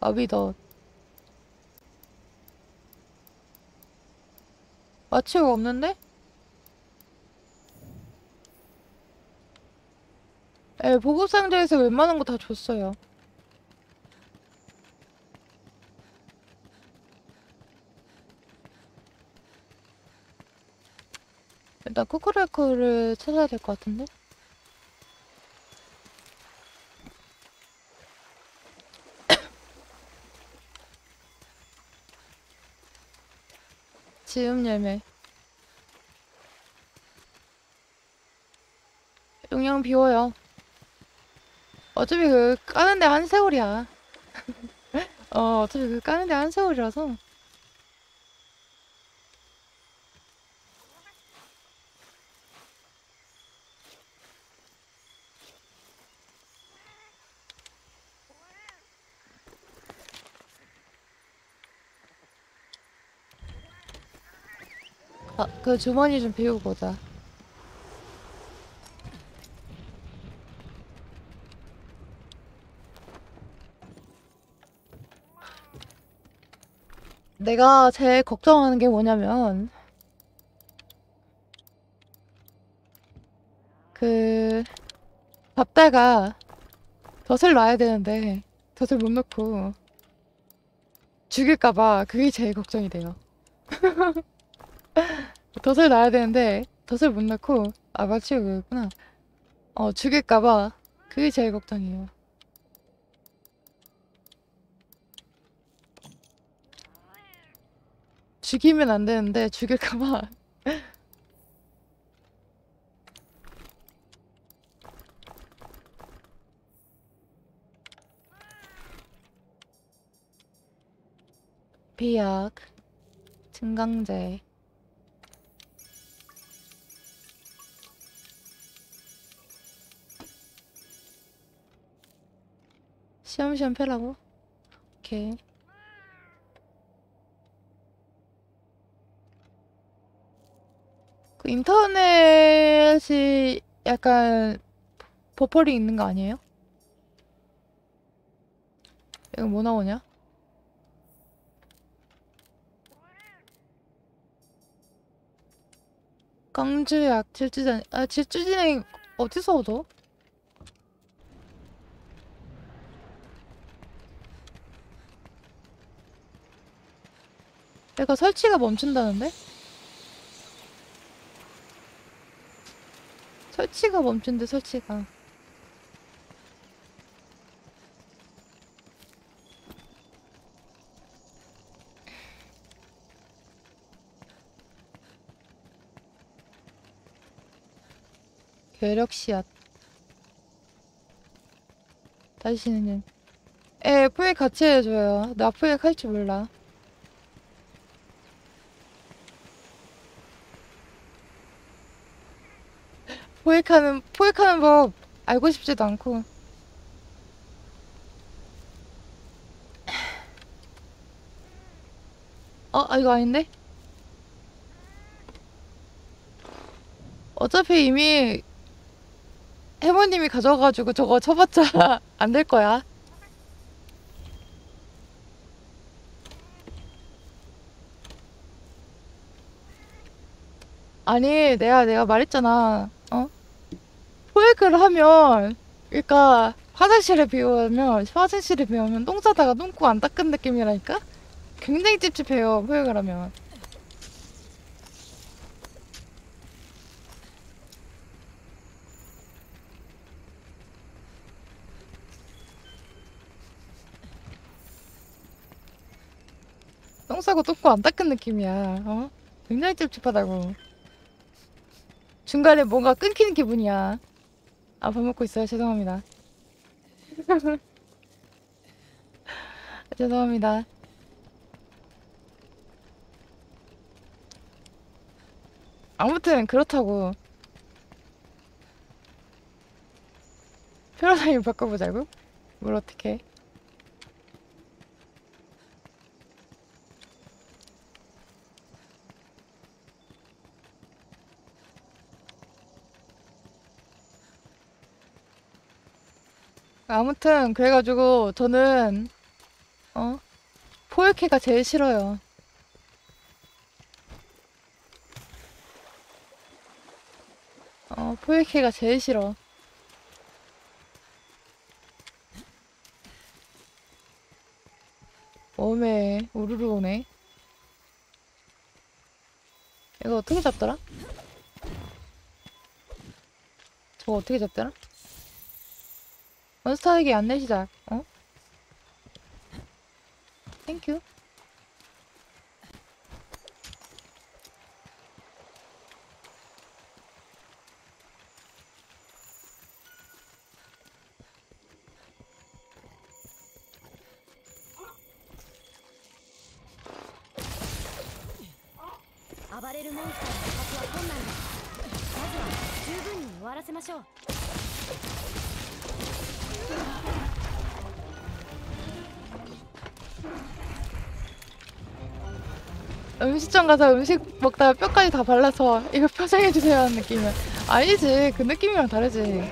S1: 마비덧 마취욕 없는데? 에 보급 상자에서 웬만한 거 다 줬어요. 일단 쿠쿠레쿠를 찾아야 될 것 같은데? 지음 열매 용량 비워요. 어차피 그 까는데 한 세월이야. 어, 어차피 그 까는데 한 세월이라서. 아, 그 주머니 좀 비우고 오자. 내가 제일 걱정하는 게 뭐냐면 그 밥다가 덫을 놔야 되는데 덫을 못 넣고 죽일까봐 그게 제일 걱정이 돼요. 덫을 놔야 되는데 덫을 못 넣고 아 마치 그거구나. 어 죽일까봐 그게 제일 걱정이에요. 죽이면 안 되는데 죽일까봐 비약 증강제 시험시험 펴라고? 오케이 그 인터넷이 약간 버퍼링 있는 거 아니에요? 이거 뭐 나오냐? 강주약 질주진 아 질주진행 어디서 얻어? 얘가 설치가 멈춘다는데? 설치가 멈춘대 설치가. 괴력 씨앗. 다시는 에 포획 같이 해줘요. 나 포획 할 줄 몰라 포획하는 포획하는 법 알고 싶지도 않고. 어 아, 이거 아닌데? 어차피 이미 해모님이 가져가가지고 저거 쳐봤자 안 될 거야. 아니 내가 내가 말했잖아 어 포획을 하면 그러니까 화장실에 비우면 화장실에 비우면 똥 싸다가 똥꼬 안 닦은 느낌이라니까? 굉장히 찝찝해요 포획을 하면. 똥 싸고 똥꼬 안 닦은 느낌이야 어? 굉장히 찝찝하다고. 중간에 뭔가 끊기는 기분이야 아 밥 먹고 있어요. 죄송합니다. 죄송합니다. 아무튼 그렇다고 패러다임 바꿔보자고? 뭘 어떻게 아무튼 그래가지고 저는 어 포획해가 제일 싫어요. 어 포획퀘가 제일 싫어. 오메 우르르 오네. 이거 어떻게 잡더라? 저거 어떻게 잡더라? 몬스터에게 안내 시작. 어?
S3: Thank you.
S1: 음식점 가서 음식 먹다가 뼈까지 다 발라서 이거 표장해주세요 하는 느낌이야. 아니지. 그 느낌이랑 다르지.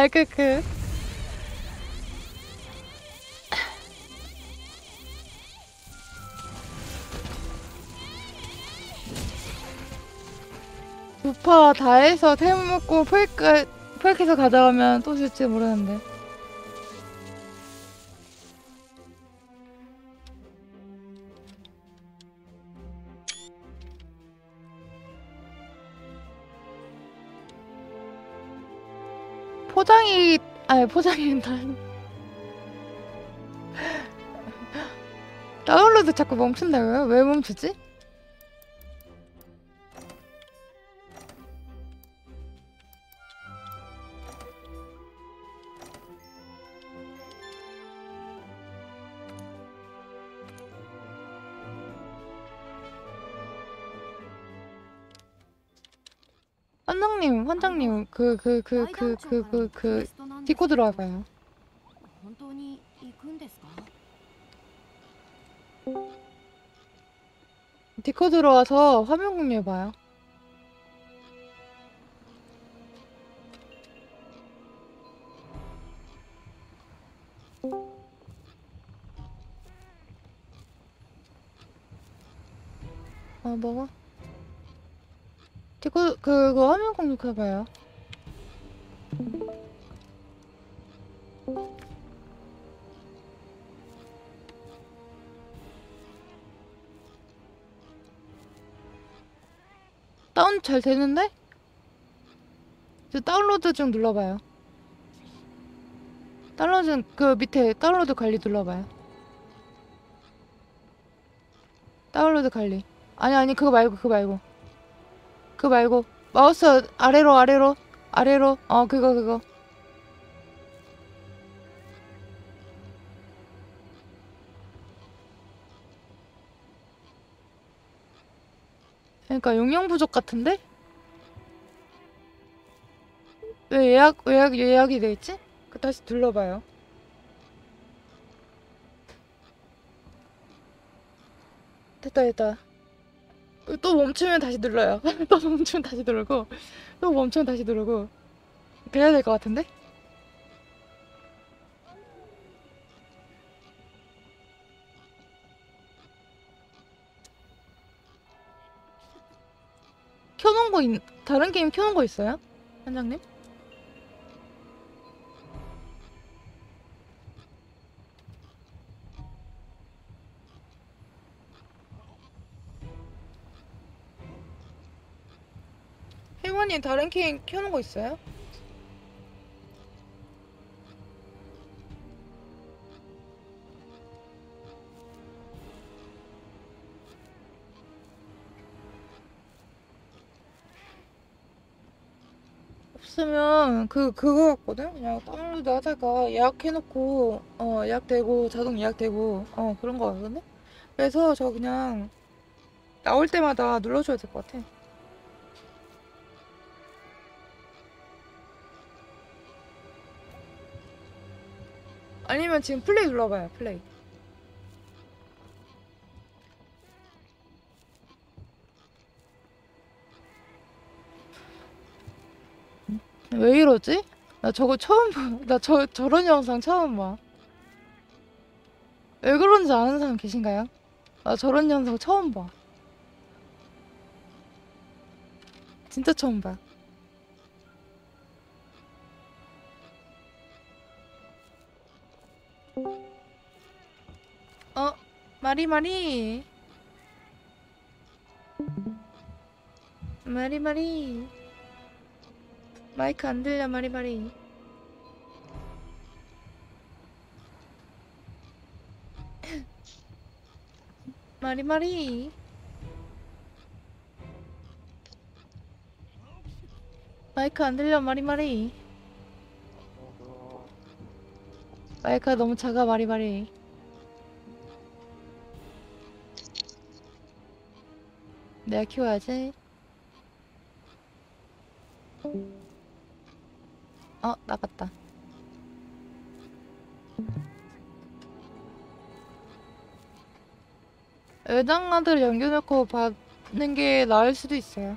S1: 레알 크크. 부파 다 해서 템 먹고 포획 포획해서 가져가면 또 줄지 모르는데. 아니 포장이 단 다운로드 자꾸 멈춘다고요? 왜 멈추지? 환장님, 환장님, 그, 그, 그, 그, 그, 그, 그, 디코 들어와봐요.
S3: 本当に行くんですか
S1: 디코 들어와서 화면 공유해봐요. 어, 먹어. 디코, 그, 그 화면 공유해봐요. 다운 잘 되는데? 저 다운로드 좀 눌러봐요. 다운로드 그 밑에 다운로드 관리 눌러봐요. 다운로드 관리. 아니 아니 그거 말고 그거 말고. 그거 말고 마우스 아래로 아래로 아래로 어 그거 그거. 그러니까 용량 부족 같은데? 왜 예약 예약 예약이 돼 있지? 그 다시 눌러봐요. 됐다 됐다. 또 멈추면 다시 눌러요. 또 멈추면 다시 누르고 또 멈추면 다시 누르고 그래야 될 것 같은데? 켜놓은 거 있, 다른 게임 켜놓은 거 있어요? 한장님? 혜원님 다른 게임 켜놓은 거 있어요? 없으면 그 그거 같거든. 그냥 다운로드 하다가 예약해놓고 어 예약되고 자동 예약되고 어 그런 거 같거든. 그래서 저 그냥 나올 때마다 눌러줘야 될 것 같아. 아니면 지금 플레이 눌러봐요. 플레이. 왜 이러지? 나 저거 처음 봐. 나 저, 저런 영상 처음 봐. 왜 그런지 아는 사람 계신가요? 나 저런 영상 처음 봐. 진짜 처음 봐. 어, 마리 마리. 마리 마리. 마이크 안 들려 마리마리. 마리마리. 마이크 안 들려 마리마리. 마이크가 너무 작아 마리마리. 내가 키워야지 어, 나갔다. 외장하드를 연결놓고 받는 게 나을 수도 있어요.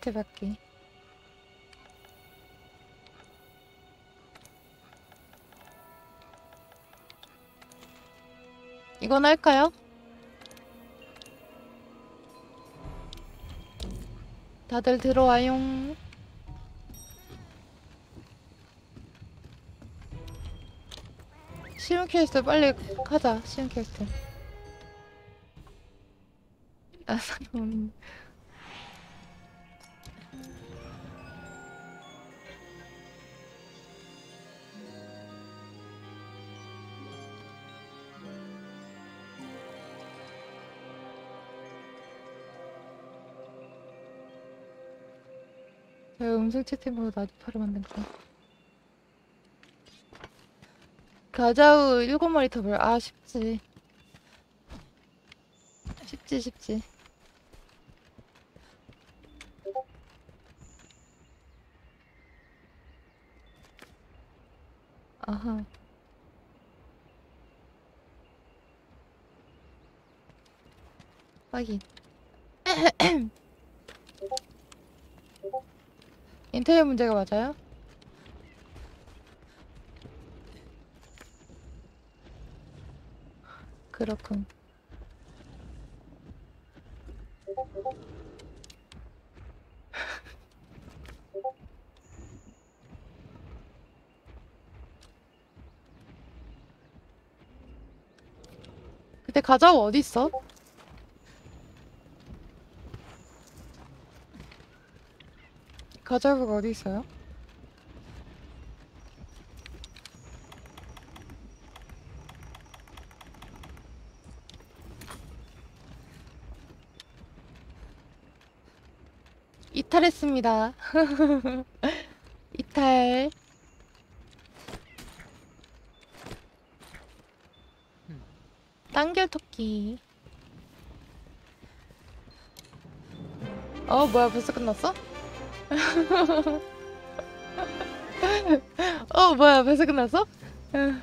S1: 퀘스트 받기. 이건 할까요? 다들 들어와요. 쉬운 퀘스트 빨리 하자. 쉬운 퀘스트. 아, 상관. 음성 채팅으로 나주파를 만든 거. 가자우 일곱 마리 더블 아 쉽지. 쉽지 쉽지. 아하. 확인 인터넷 문제가 맞아요? 그렇군. 근데 가자고 어디 있어? 가자고가 어디 있어요? 이탈했습니다. 이탈. 단결 토끼. 어, 뭐야, 벌써 끝났어? 어, 뭐야, 벌써 끝났어? 응.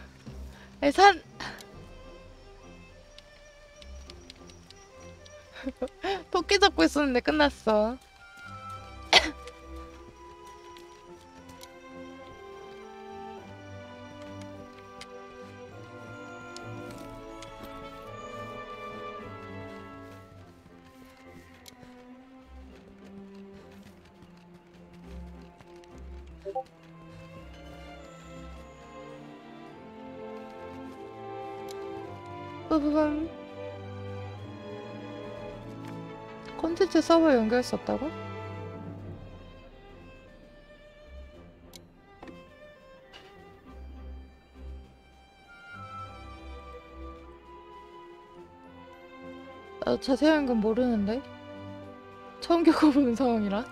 S1: 아니, 산. 토끼 잡고 있었는데 끝났어. 서버 연결할 수 없다고? 나 자세한 건 모르는데? 처음 겪어보는 상황이라?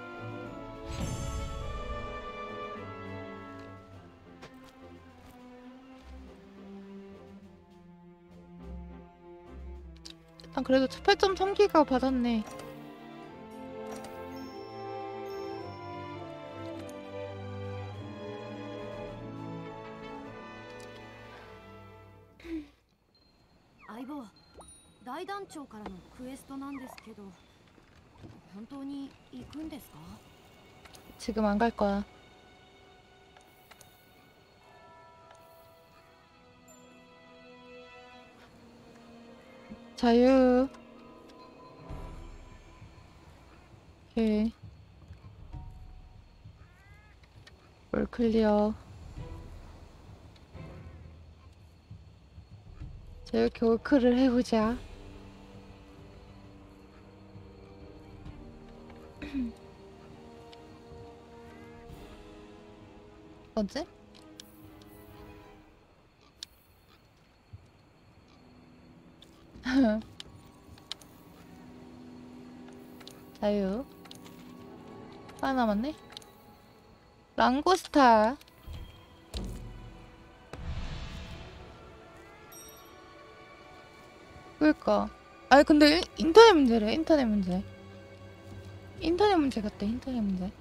S1: 일단 그래도 8.3기가 받았네 "
S3: けど本当に行くんですか
S1: 지금 안 갈 거야 자유 오케이 올 클리어 자 이렇게 올크를 해보자 뭐지? 자유. 하나 남았네. 랑고스타. 그니까. 아니 근데 인- 인터넷 문제래 인터넷 문제. 인터넷 문제 같대 인터넷 문제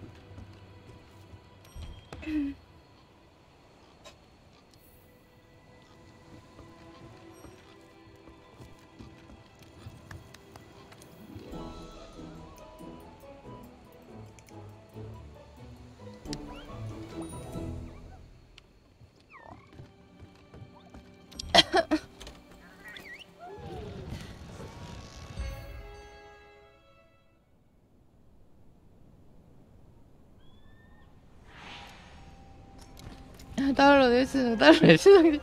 S1: 내시는 달러 내시는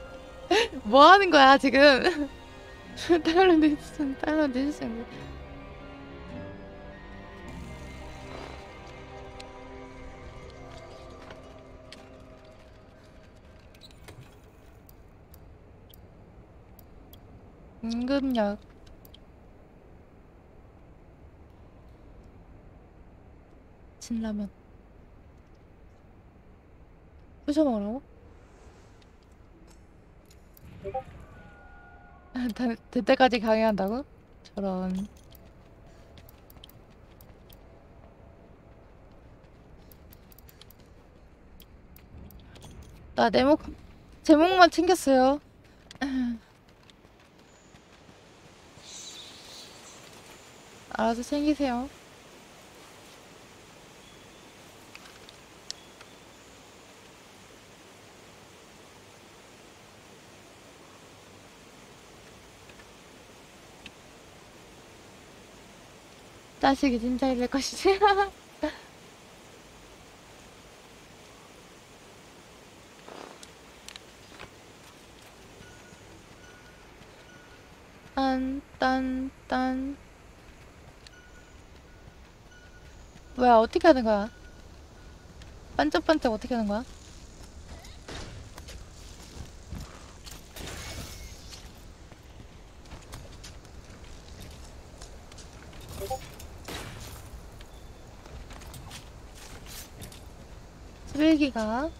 S1: 뭐 하는 거야 지금? 다운로드 다운로드 해주세요. 임금역 진라면 부셔 먹으라고? 아, 다- 될 때까지 강의한다고? 저런. 나 내목 제목만 챙겼어요. 알아서 챙기세요 자식이 진짜 이럴 것이지 딴딴딴 뭐야 어떻게 하는 거야? 반짝반짝 어떻게 하는 거야? 쓰레기가.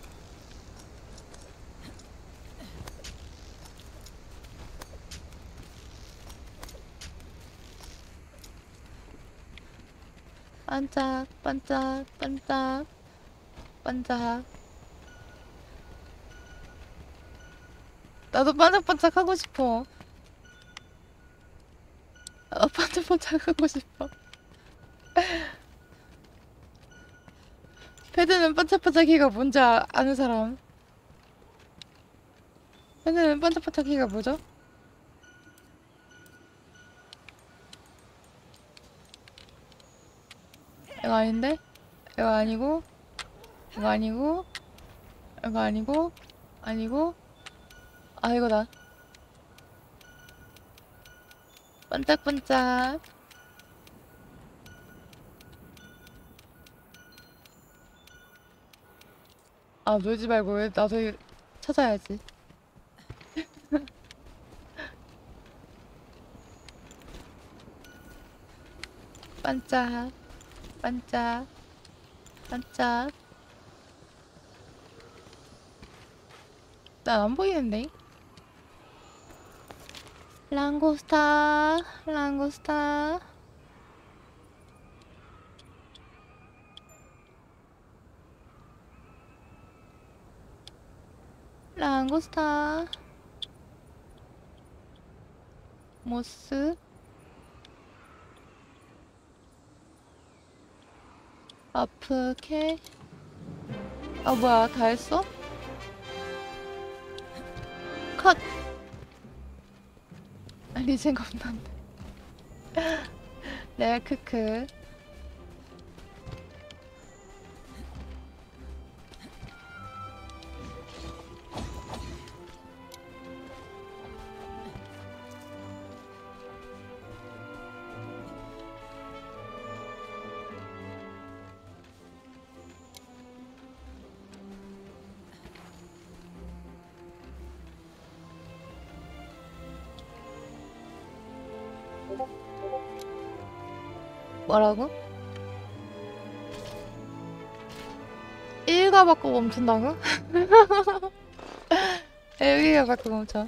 S1: 반짝 반짝 반짝 반짝. 나도 반짝반짝 하고 싶어. 어, 반짝반짝 하고 싶어 패드는 반짝반짝이가 뭔지 아, 아는 사람. 패드는 반짝반짝이가 뭐죠? 이거 아닌데? 이거 아니고? 이거 아니고? 이거 아니고? 아니고? 아 이거다. 반짝반짝 아 놀지 말고 왜 나도 이- 찾아야지. 반짝 반짝 반짝. 난 안 보이는데? 랑고스타 랑고스타 랑고스타. 모스. 아프게 아 뭐야 다 했어? 컷. 아, 리젠 겁난데 네 크크 뭐라고? 일가 받고 멈춘다고? 여기가 받고 멈춰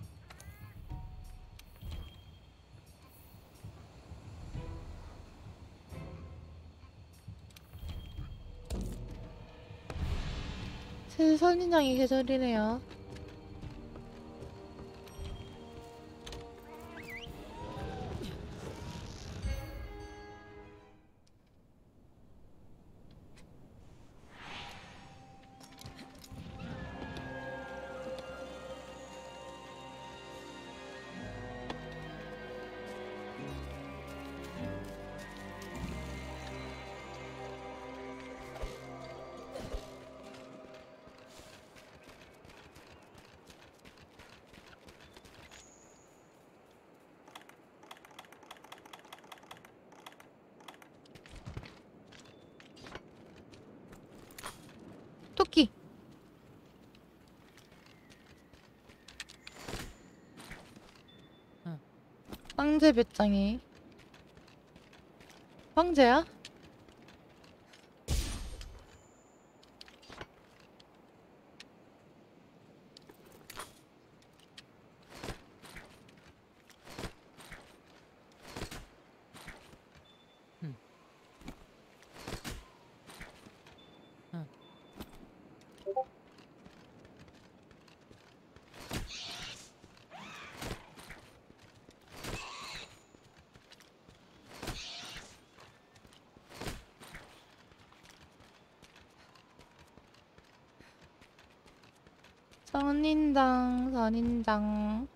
S1: 선인장의 계절이네요. 황제 배짱이. 황제야? 선인장, 선인장.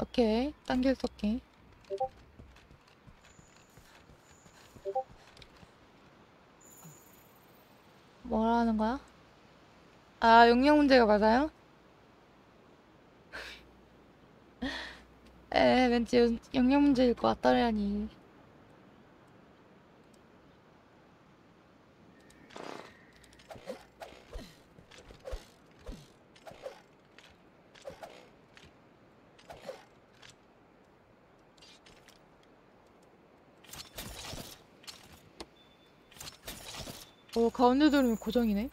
S1: 오케이, 당길 토끼. 뭐라는 거야? 아, 용량 문제가 맞아요? 에, 왠지 용- 용량 문제일 것 같다라니. 오, 가운데 들으면 고정이네.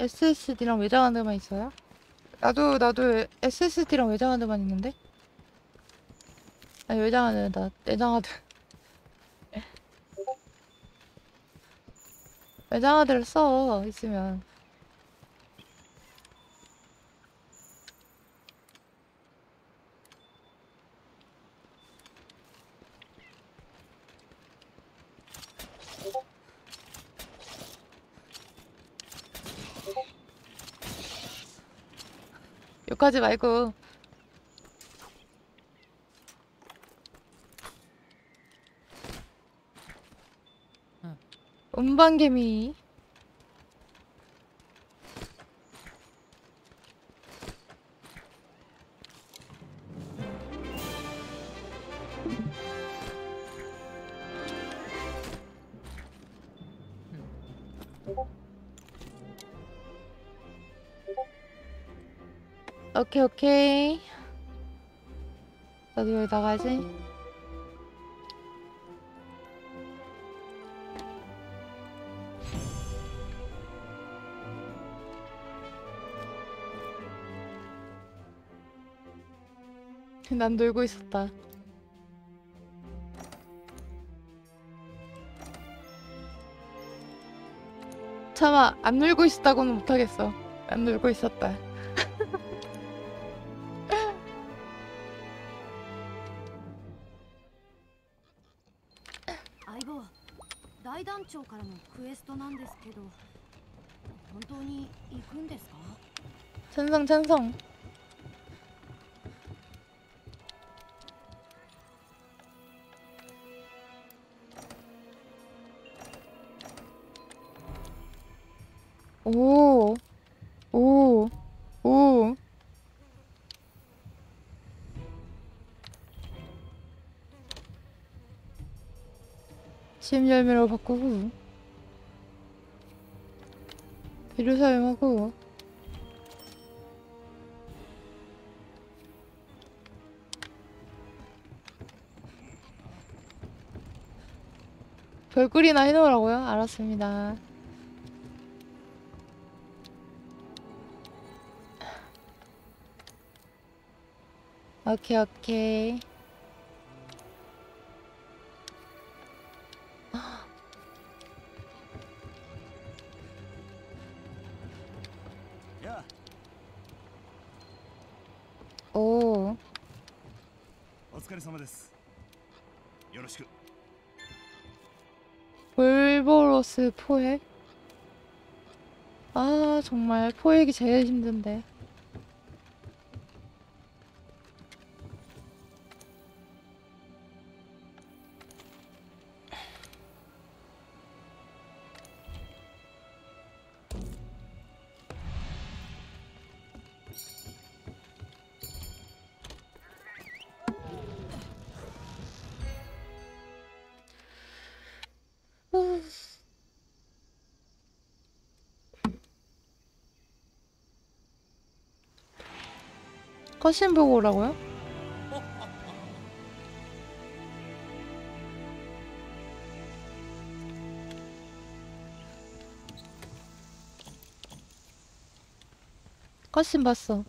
S1: SSD랑 외장하드만 있어요? 나도, 나도 SSD랑 외장하드만 있는데? 아니, 외장하드, 나, 내장하드. 외장하드를 써, 있으면. 욕하지 말고. 음방개미. 오케이 오케이. 나도 여기 나가야지. 난 놀고 있었다. 차마 안 놀고 있었다고는 못하겠어. 안 놀고 있었다
S3: 長からのクエストなんですけど本当に行くんですか？
S1: おお 심 열매로 바꾸고 이를 사용하고 별꿀이나 해놓으라고요? 알았습니다. 오케이 오케이. 포획? 아 정말 포획이 제일 힘든데 컷신 보고 오라고요? 컷신 봤어。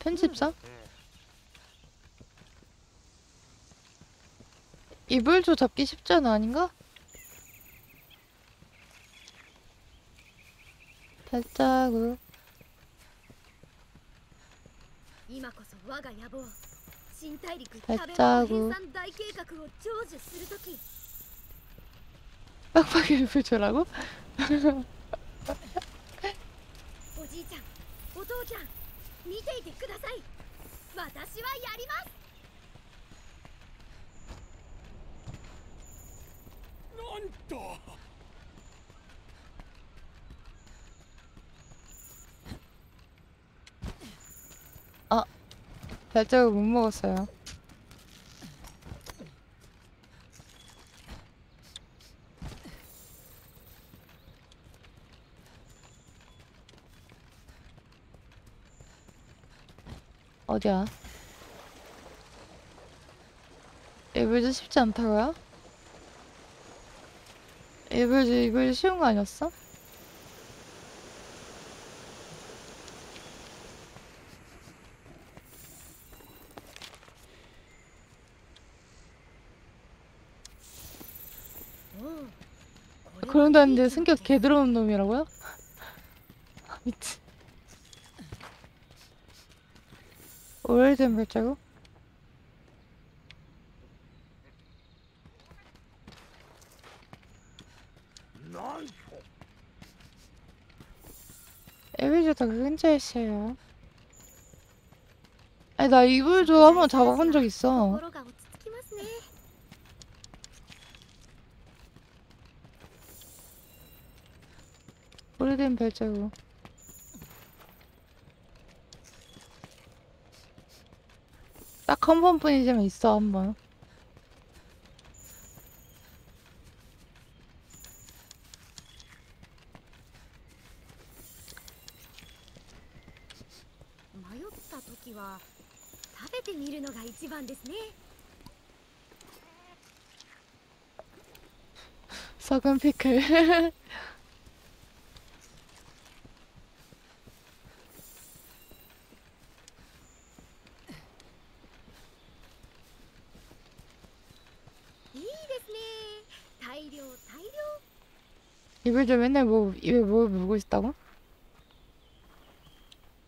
S1: 편집자? 이불조 잡기 쉽지 않아 아닌가? 발자국
S3: 今こそ我が野望新大陸
S1: めっ
S3: 食べ
S1: ちゃ
S3: 物編纂大計画を成就するとき
S1: 빡빡이 이불조라고?
S3: おじいちゃんお父ちゃん見ていてください私はやります
S4: なんと
S1: 발자국 못 먹었어요 어디야? 이불도 쉽지 않다고요? 이불도 이불도 쉬운 거 아니었어? 그런다는데 성격 개 더러운 놈이라고요? 미친. 오래된 발자국? 에비조다 그 근처에 있어요. 아니 나 이불도 한번 잡아본 적 있어. 한 발자국. 딱 한 번뿐이지만 있어 한번. 썩은 피클. 이걸 좀 맨날 뭐 입에 뭐 물고 있다고?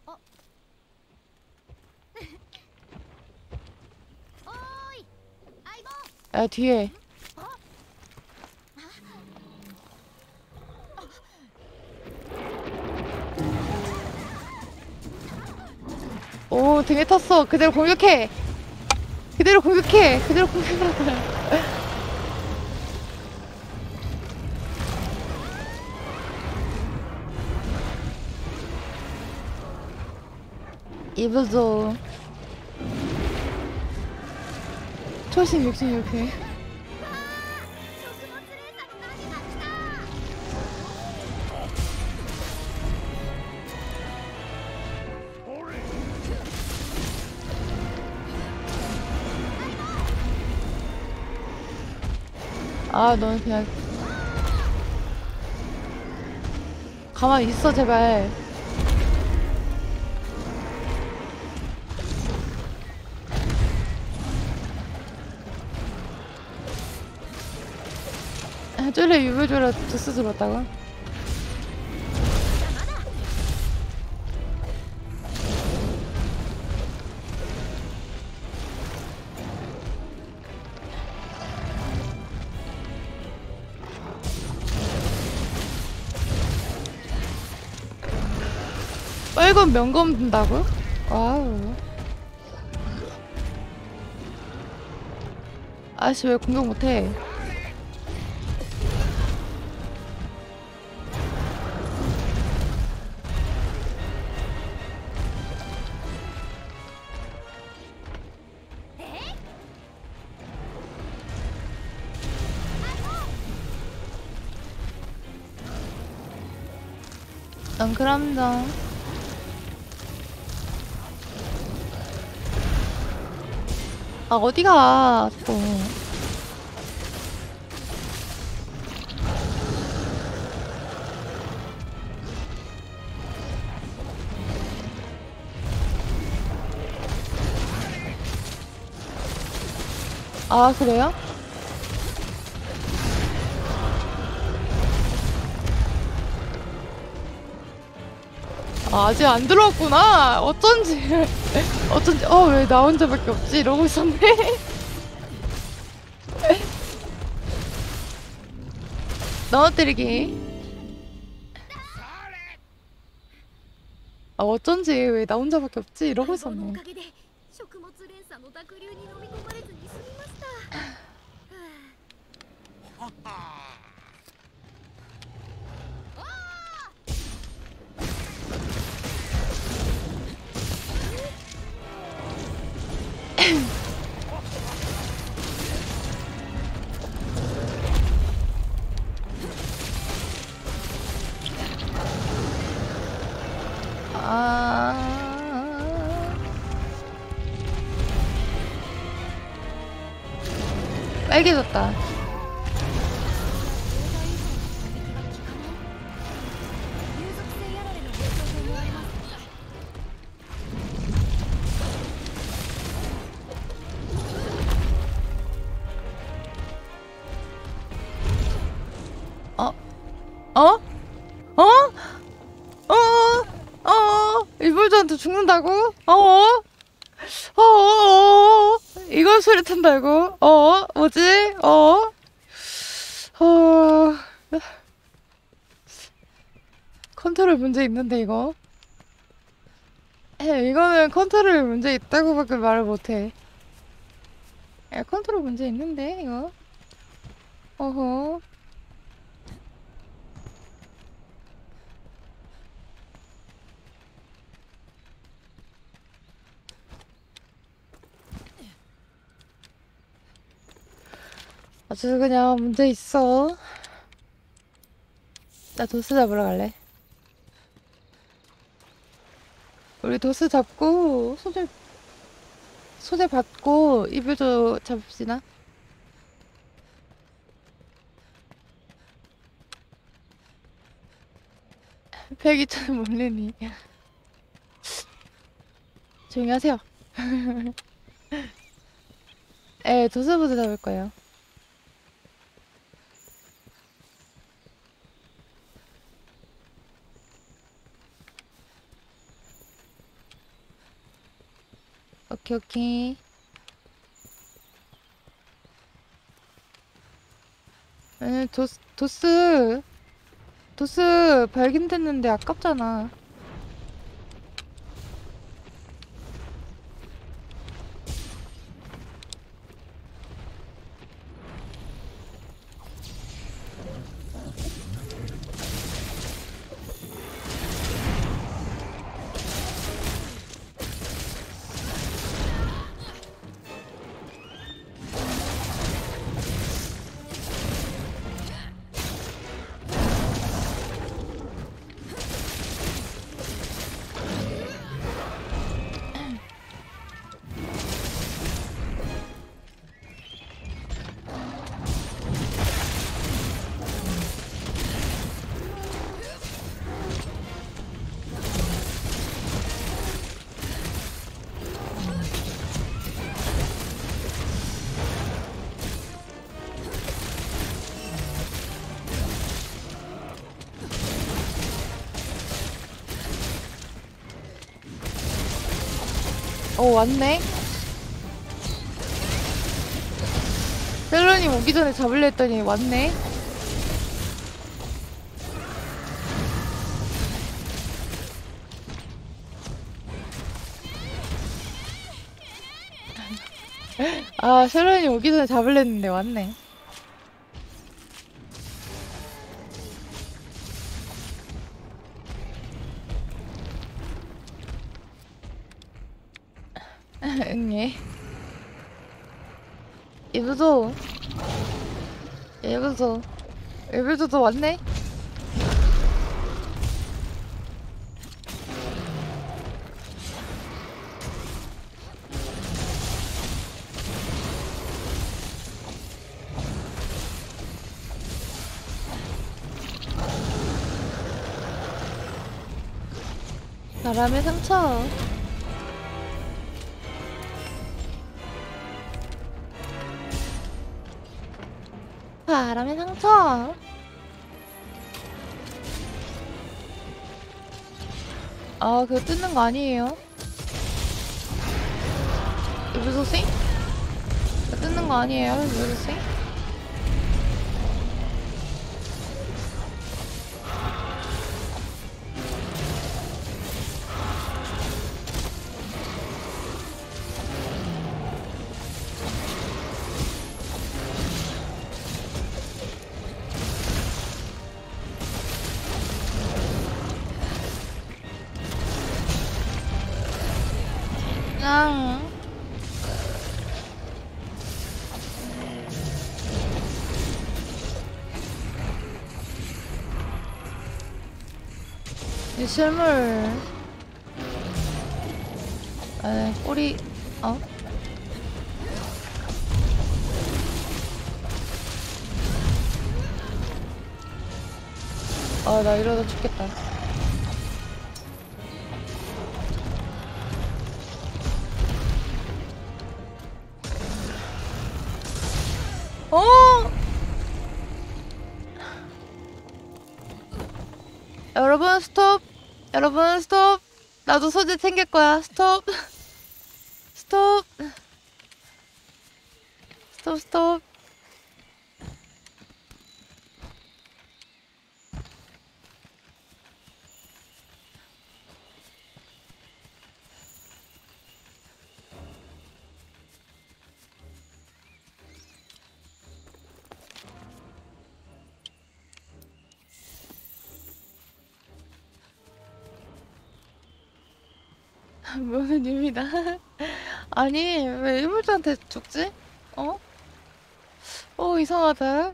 S3: 어?
S1: 아, 뒤에. 오 등에 탔어. 그대로 공격해. 그대로 공격해. 그대로 공격해. ebenso. 초심
S3: 66회.
S1: 아, 넌 그냥 가만히 있어, 제발. 쫄래 유배조라 두스 들었다고? 빨간 면검 든다고? 와우. 아씨 왜 공격 못해? 그럼요. 아 어디가 또? 아 그래요? 아직 안 들어왔구나. 어쩐지. 어쩐지. 어, 왜 나 혼자밖에 없지? 이러고 있었네. 넘어뜨리기. 아, 어쩐지. 왜 나 혼자밖에 없지? 이러고 있었네. 빨개졌다 어? 어? 어? 어? 어? 일벌주한테 죽는다고? 어어? 어어? 이걸 수레 탄다고? 어? 뭐지? 어? 어? 컨트롤 문제 있는데 이거? 에, 이거는 컨트롤 문제 있다고밖에 말을 못해. 야, 컨트롤 문제 있는데 이거? 어허. 아주 그냥 문제 있어. 나 도스 잡으러 갈래. 우리 도스 잡고 소재 소재 받고 이불도 잡읍시다. 백이천 몰래니. 조용히 하세요. 에 도스부터 잡을 거예요. 오케이 오케이. 에 도스 도스. 도스 발견됐는데 아깝잖아 어 왔네. 셀러님 오기 전에 잡으려 했더니 왔네. 아 셀러님 오기 전에 잡으려 했는데 왔네 얘부도 얘부도 얘부도 왔네? 바람의 상처 바람의 상처 아 그거 뜯는 거 아니에요 유부소생? 그거 뜯는 거 아니에요 유부소생? 실물 에 꼬리 어? 아 나 이러다 죽겠다 어! 여러분 스톱. 여러분 스톱. 나도 소재 챙길 거야. 스톱. 스톱. 스톱 스톱. 모는입니다. 아니 왜 일물자한테 죽지? 어? 어 이상하다.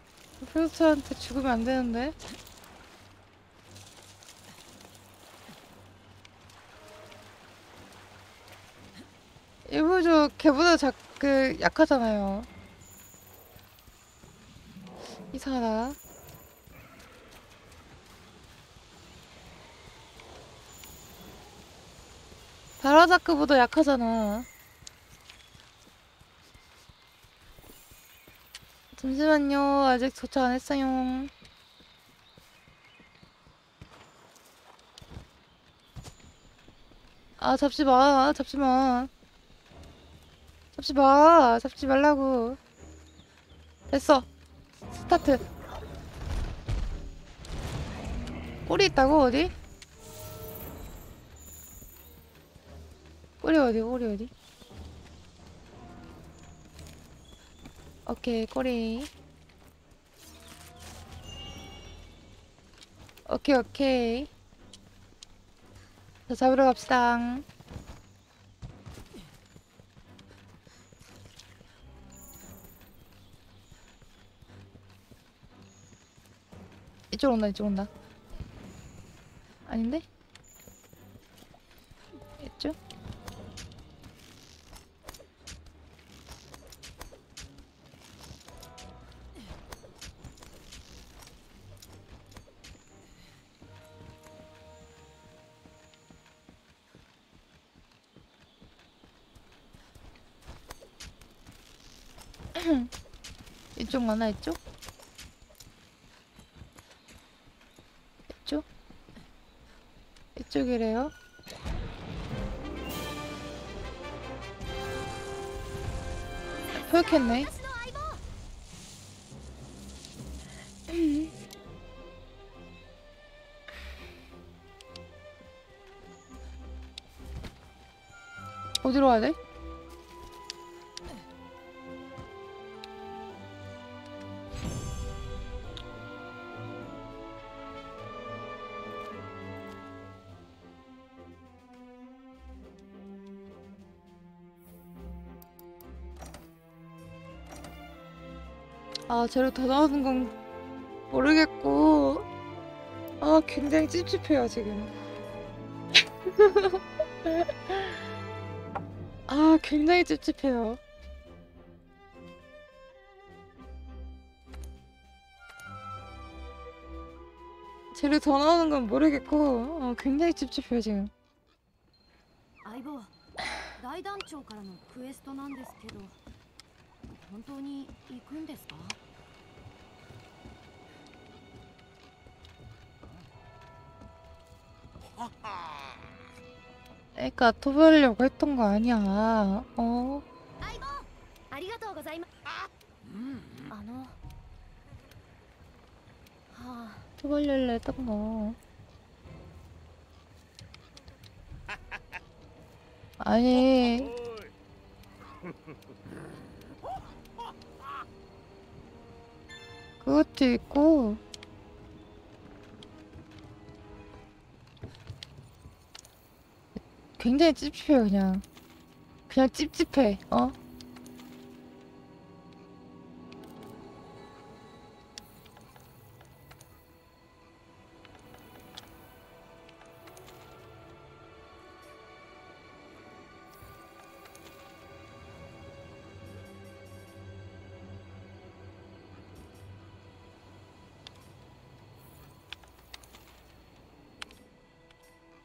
S1: 프로스한테 죽으면 안 되는데. 일물조 걔보다 작, 그 약하잖아요. 이상하다. 바라자크보다 약하잖아. 잠시만요. 아직 도착 안 했어요. 아, 잡지 마. 잡지 마. 잡지 마. 잡지 말라고. 됐어. 스타트. 꼬리 있다고, 어디? 꼬리 어디 꼬리 어디? 오케이 꼬리. 오케이 오케이. 자 잡으러 갑시다. 이쪽 온다 이쪽 온다. 아닌데? 이쪽? 하나 했죠? 했죠? 이쪽이래요? 포획했네 어디로 가야 돼? 아, 쟤로 더 나오는 건 모르겠고, 아, 굉장히 찝찝해요, 지금. 아, 굉장히 찝찝해요. 쟤를 더 나오는 건 모르겠고, 어, 굉장히 찝찝해요, 지금.
S3: 相棒大団長からのクエストなんですけど本当に行くんですか
S1: 그러니까 토벌려고 했던 거 아니야. 어?
S3: 아이고, 아리가토고자이마. 아. 아.
S1: 토벌려려 했던 거. 아니. 그것도 있고. 굉장히 찝찝해요, 그냥. 그냥 찝찝해, 어?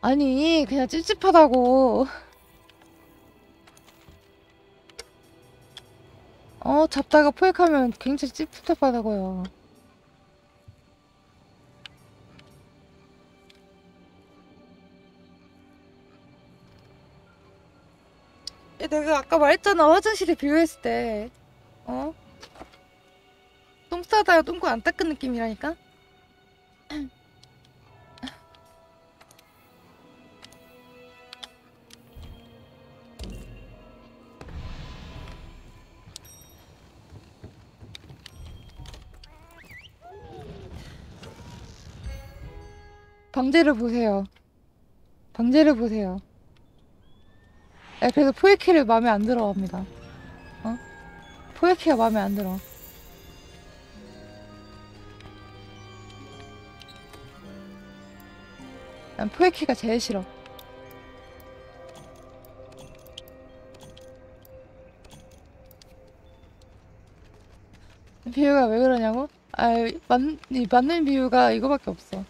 S1: 아니, 그냥 찝찝하다고. 어, 잡다가 포획하면 굉장히 찝찝하다고요. 야, 내가 아까 말했잖아, 화장실에 비유했을 때. 어? 똥 싸다가 똥꼬 안 닦은 느낌이라니까? 방제를 보세요. 방제를 보세요. 야, 그래서 포에키를 마음에 안 들어 합니다. 어? 포에키가 마음에 안 들어. 난 포에키가 제일 싫어. 비유가 왜 그러냐고? 아, 맞, 이 맞는 비유가 이거밖에 없어.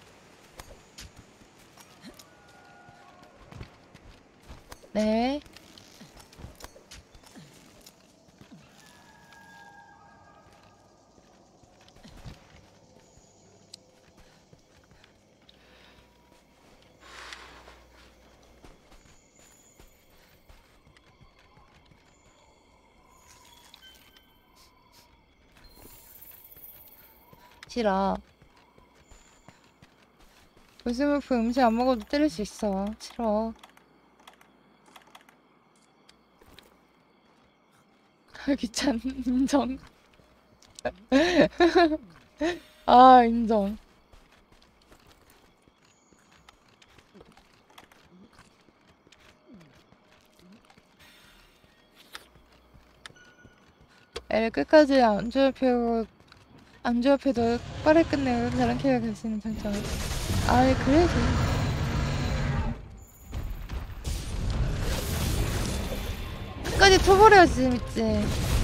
S1: 네. 싫어. 요즘은 그 음식 안 먹어도 때릴 수 있어. 싫어. 귀찮, 인정. 아, 인정. 애를 끝까지 안 조합해고 안 조합해도 빠르게 끝내고 다른 캐가 갈수 있는 장점. 아이, 그래도. 끝까지 터버려야지 재밌지.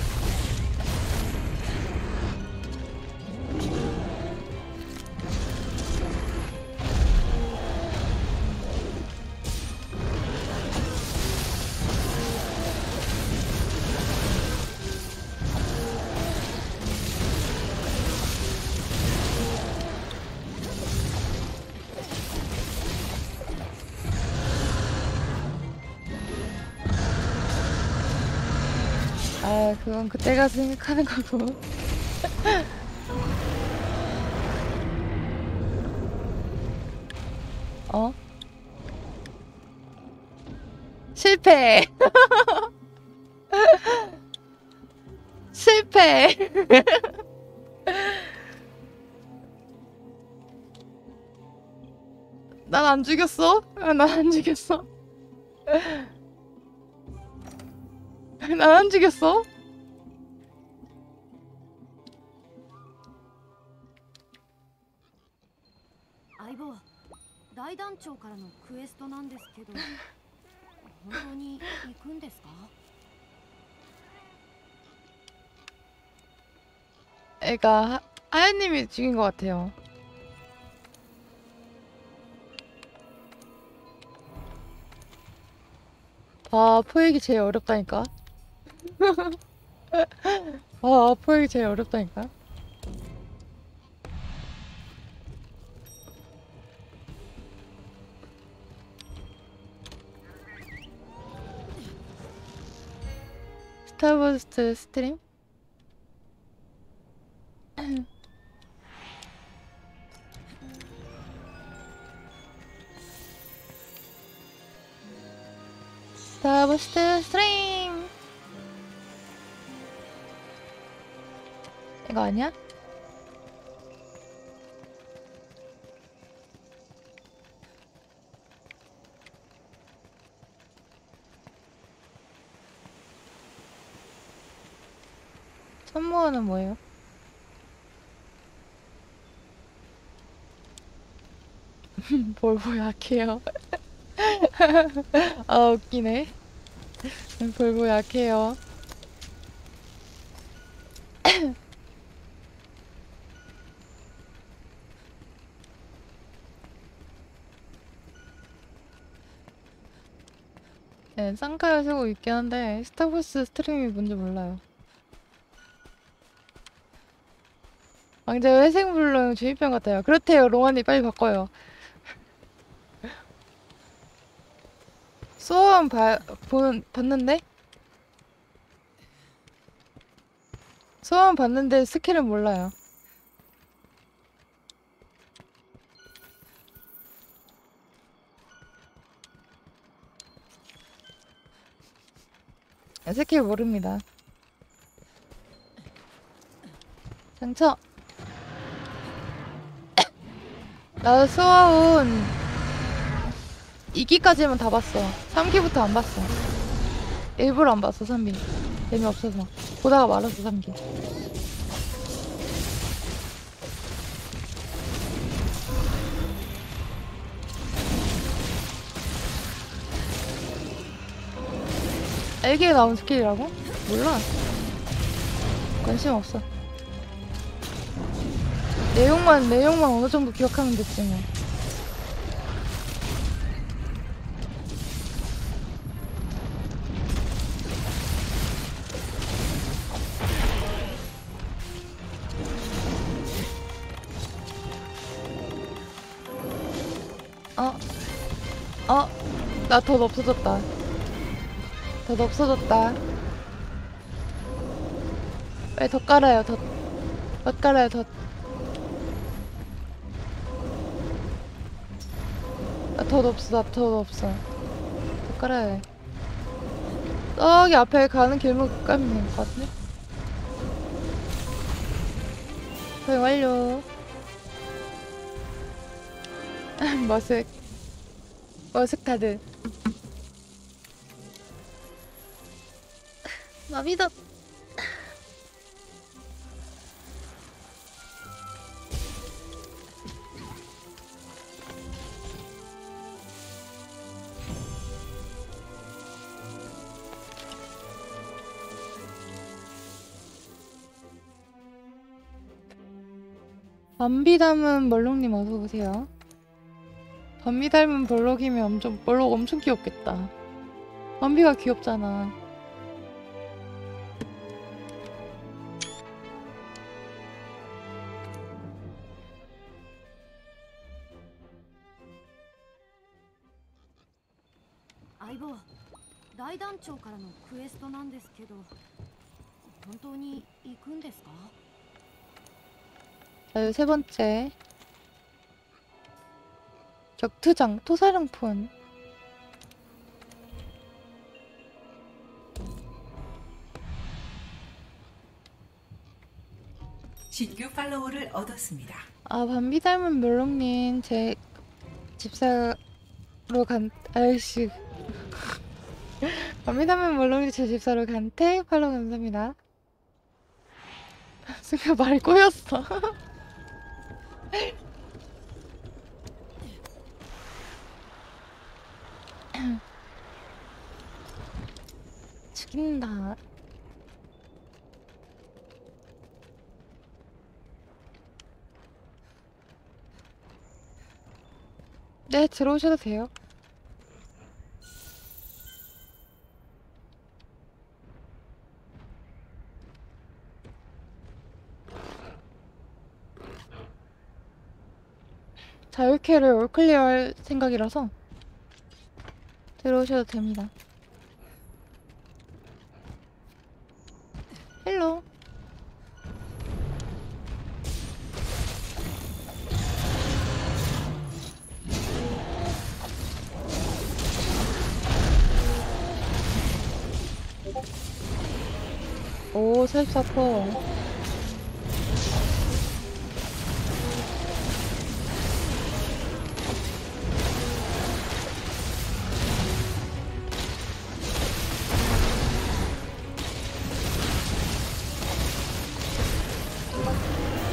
S1: 그건 그때가 생각하는 거고 어? 실패 실패 난 안 죽였어? 난 안 죽였어? 난 안 죽였어? 애가 하, 하연님이 죽인 것 같아요. 아, 포획이 제일 어렵다니까. 아, 포획이 제일 어렵다니까. 스타버스트 스트림? 아니야? 선모어는 뭐예요? 볼보 약해요. 아 웃기네. 볼보 약해요. 네, 쌍카를 쓰고 있긴 한데 스타버스 스트림이 뭔지 몰라요. 왕자 회색 물론 주입병 같아요. 그렇대요. 롱언니 빨리 바꿔요. 수험 봐, 본, 봤는데? 수험 봤는데 스킬은 몰라요. 스킬 모릅니다. 상처. 나 소아온 2기까지만 다 봤어. 3기부터 안 봤어. 일부러 안 봤어, 3기. 재미없어서. 보다가 말았어, 3기. 1기에 나온 스킬이라고? 몰라. 관심 없어. 내용만, 내용만 어느 정도 기억하면 됐지, 뭐. 어, 어, 나덧 없어졌다. 덧 없어졌다. 왜덧 깔아요, 덧. 덧 깔아요, 덧. 나덧 없어, 나덧 없어. 덧 깔아야 해. 저기 앞에 가는 길목 까면 될것 같은데? 사용 완료. 머쓱. 머쓱타드. 마미덧. 밤비 닮은 멀록님 어서 오세요. 밤비 닮은 볼록이면 엄청 볼록 엄청 귀엽겠다. 밤비가 귀엽잖아.
S3: 本当に行くんですか
S1: 자, 세 번째. 격투장 토사령폰.
S2: 신규 팔로워를 얻었습니다.
S1: 아, 밤비 닮은 멜롱님, 제 집사로 간, 아이씨. 밤비 닮은 멜롱님 제 집사로 간택 팔로우 감사합니다. 순간 말이 꼬였어. 죽인다. 네, 들어오셔도 돼요. 자유캐를 올클리어 할 생각이라서 들어오셔도 됩니다. 헬로. 오, 44%.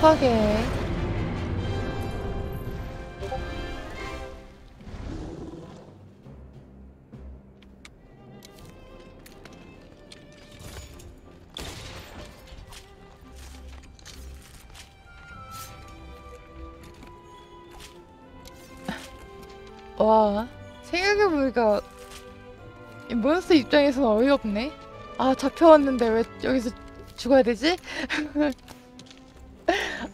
S1: 파괴. 와, 생각해보니까 이 몬스터 입장에서는 어이없네. 아, 잡혀왔는데 왜 여기서 죽어야 되지?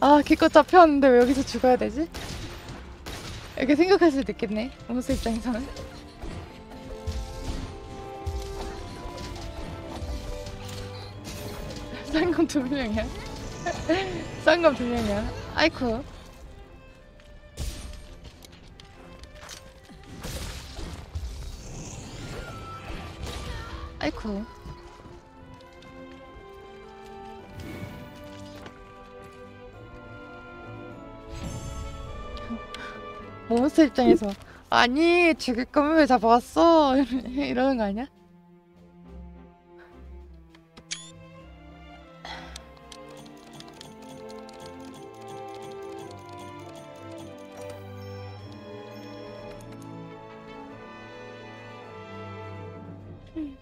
S1: 아, 기껏 잡혀왔는데 왜 여기서 죽어야 되지? 이렇게 생각할 수도 있겠네. 몬스터 입장에서는. 쌍검 두 명이야. 쌍검 두 명이야. 아이쿠. 아이쿠. 몬스터 입장에서 아니 죽일 거면 왜 잡아왔어 이러는 거 아니야? 음.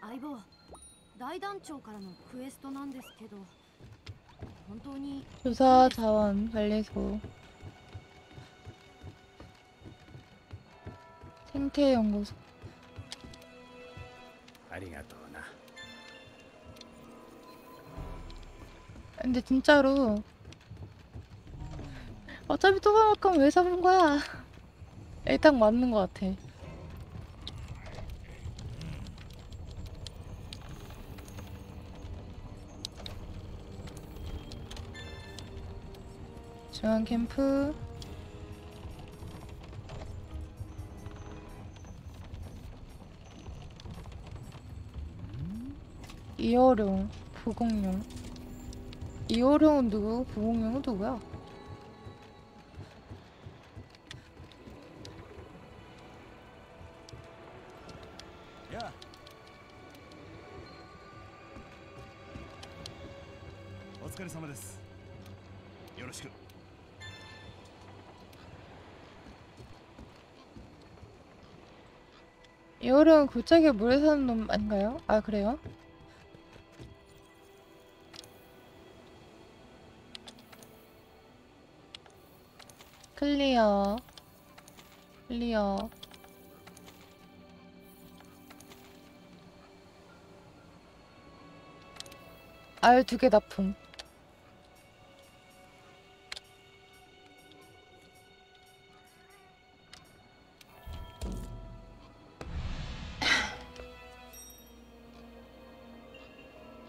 S3: 相棒大団長からのクエストなんですけど本当に
S1: 조사 자원 관리소. 생태 연구소.
S4: 아,
S1: 근데 진짜로 어차피 토마호크왜 사본 거야? 일단 맞는 거 같아. 중앙 캠프 이어룡 부공룡 이호룡은 누구? 부공룡은 누구야?
S5: 야
S1: 이호룡은 골짜기에 물에 사는 놈 아닌가요? 아 그래요? 클리어 클리어 알 두 개 납품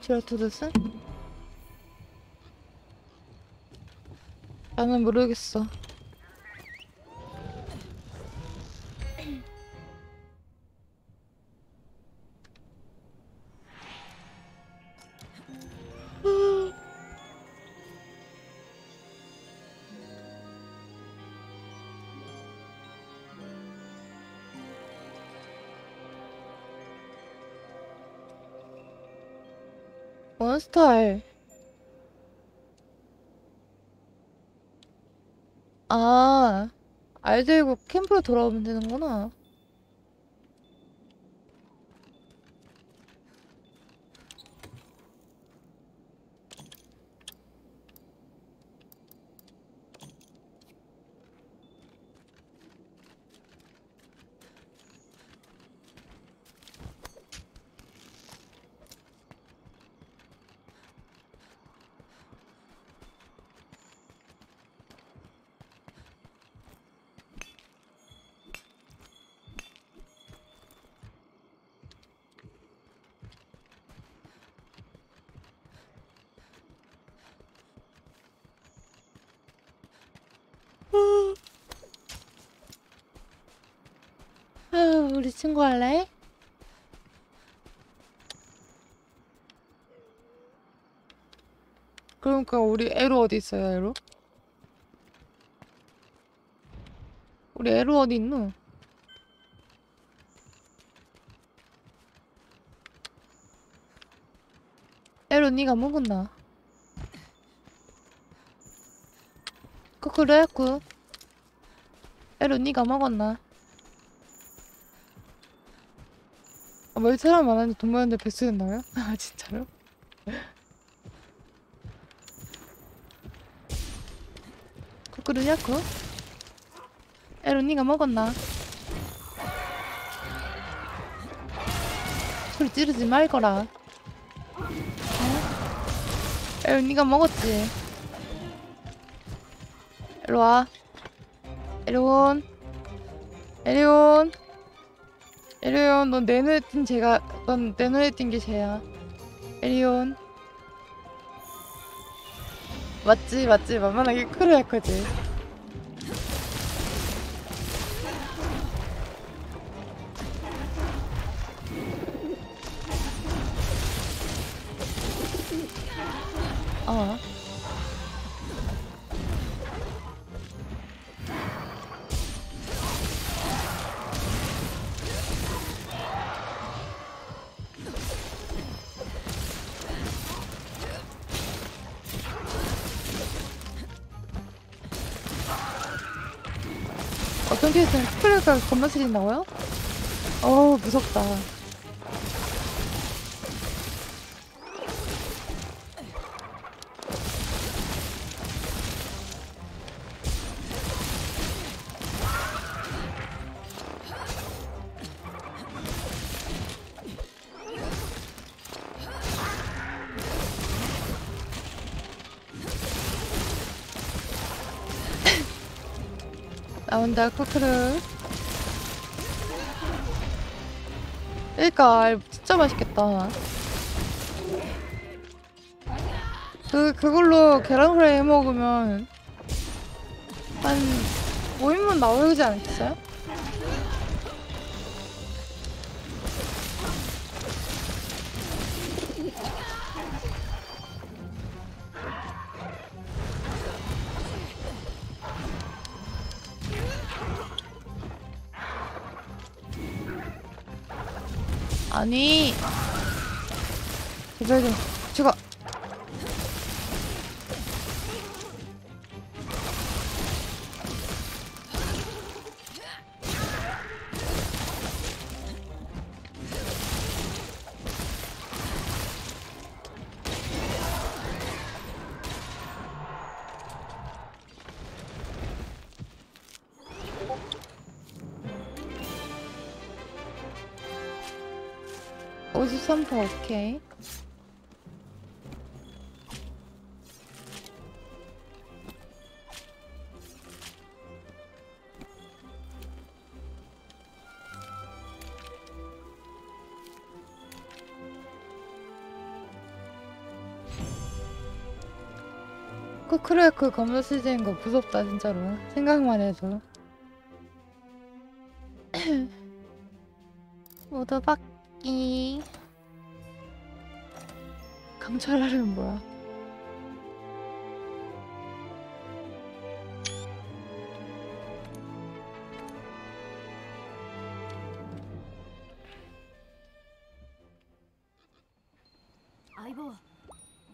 S1: 슈라토드스? 나는 모르겠어. 몬스타일. 아, 알 들고 캠프로 돌아오면 되는구나. 아유, 우리 친구 할래? 그러니까 우리 에로 어디 있어요, 에로? 우리 에로 어디 있노? 에로 니가 먹었나? 그 그래 그 에로 니가 먹었나? 아, 왜 사람 많았는데 돈 많은데 배수는 나요? 아 진짜로? 그 그러냐 그? 에로 니가 먹었나? 소리 지르지 말거라 어? 에로 니가 먹었지? 일로와 에리온 에리온 에리온 넌 내 눈에 띈 제가 넌 내 눈에 띈 게 쟤야. 에리온. 맞지 맞지. 만만하게 크루할 거지 겁나 쓰린다고요? 어우 무섭다 나온다 코크르 그니까 진짜 맛있겠다 그 그걸로 계란 후라이 해 먹으면 한 5인분 나오지 않겠어요? 아니. 좀 그럼 어떡해? 코크레크 검은 시즌인 거 무섭다 진짜로 생각만 해도 강철하려면 뭐야
S3: .相棒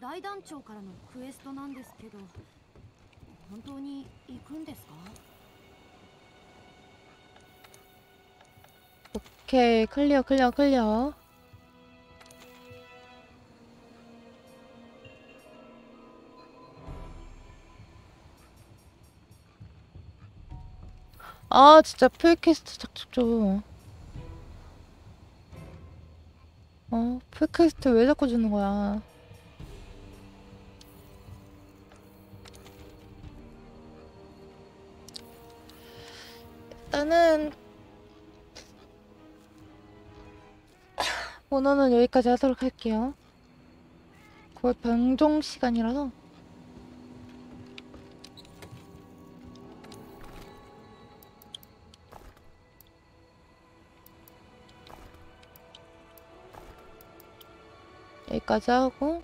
S3: 大団長からのクエストなんですけど本当に行くんですか
S1: 오케이 클리어 클리어 클리어 아 진짜 풀캐스트 작작 좀 어? 풀캐스트 왜 자꾸 주는 거야 일단은 오늘은 여기까지 하도록 할게요. 곧 방종 시간이라서. 여기까지 하고.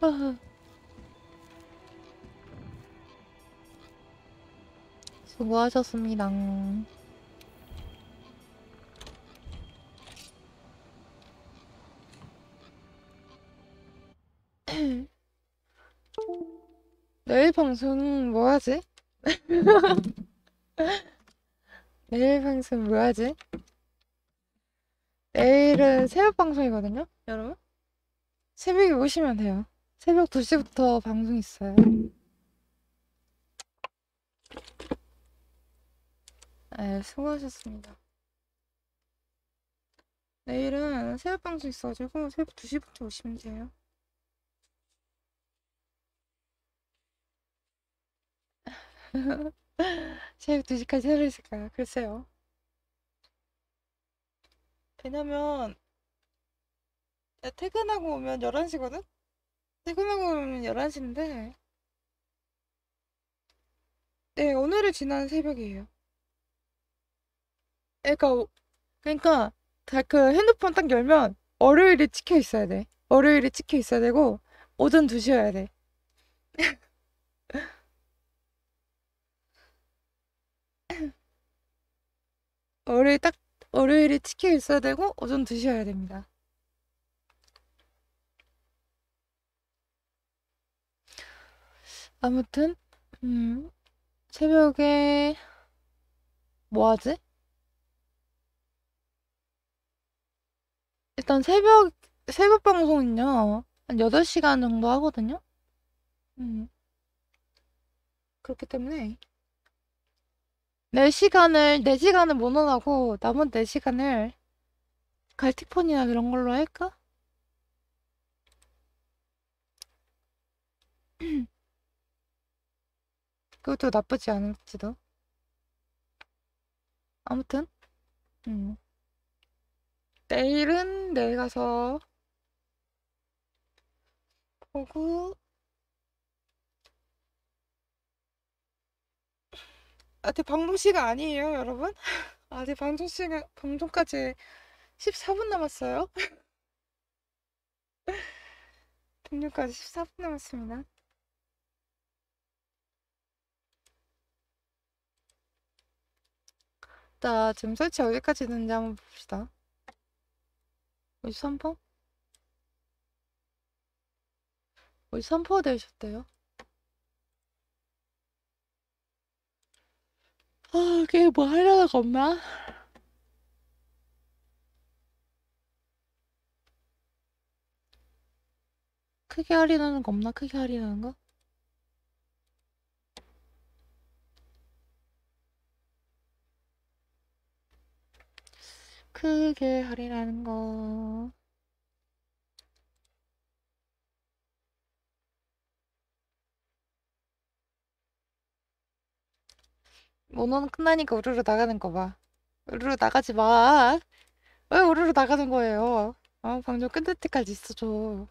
S1: 아. 수고하셨습니다. 방송 뭐 하지? 내일 방송 뭐 하지? 내일은 새벽 방송이거든요, 여러분? 새벽에 오시면 돼요. 새벽 2시부터 방송 있어요. 네, 수고하셨습니다. 내일은 새벽 방송 있어가지고 새벽 2시부터 오시면 돼요. 새벽 2시까지 하루 있을까요? 글쎄요. 왜냐면 퇴근하고 오면 11시거든? 퇴근하고 오면 11시인데 네, 오늘을 지난 새벽이에요. 그러니까 오- 그러니까 다그 핸드폰 딱 열면 월요일이 찍혀 있어야 돼. 월요일이 찍혀 있어야 되고 오전 2시여야 돼. 월요일 딱 월요일이 찍혀 있어야 되고 오전 2시여야 됩니다. 아무튼 음 새벽에 뭐 하지? 일단 새벽 새벽 방송은요. 한 8시간 정도 하거든요. 음. 그렇기 때문에 4시간을 4시간을 모논하고 남은 4시간을 갈틱폰이나 이런 걸로 할까? 그것도 나쁘지 않을지도. 아무튼 음. 내일은 내일 가서 보고 아직 방송 시간 아니에요, 여러분? 아직 방송 시간 방송까지 14분 남았어요. 방송까지 14분 남았습니다. 자, 지금 설치 어디까지 됐는지 한번 봅시다. 53%? 53% 되셨대요. 아, 그게 뭐 하려는 거 없나? 크게 할인하는 거 없나? 크게 할인하는 거? 크게 할인하는 거. 모노는 끝나니까 우르르 나가는 거 봐. 우르르 나가지 마. 왜 우르르 나가는 거예요? 어, 방송 끝날 때까지 있어줘.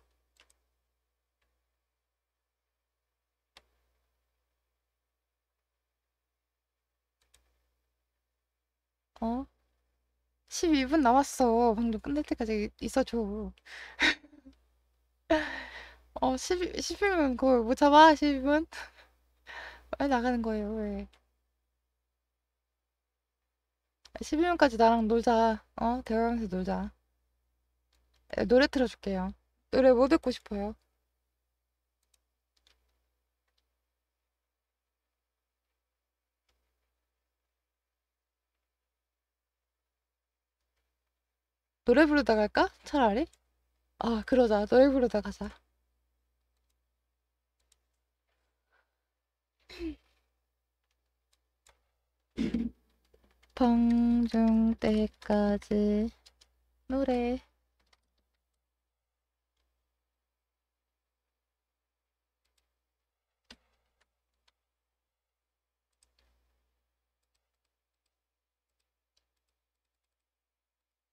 S1: 어? 12분 남았어. 방송 끝날 때까지 있어줘. 어, 10, 10분 그걸 못 잡아? 12분? 왜 나가는 거예요, 왜? 12분까지 나랑 놀자. 어? 대화하면서 놀자. 에, 노래 틀어줄게요. 노래 뭐 듣고 싶어요? 노래 부르다 갈까? 차라리? 아, 그러자. 노래 부르다 가자. 방중 때까지 노래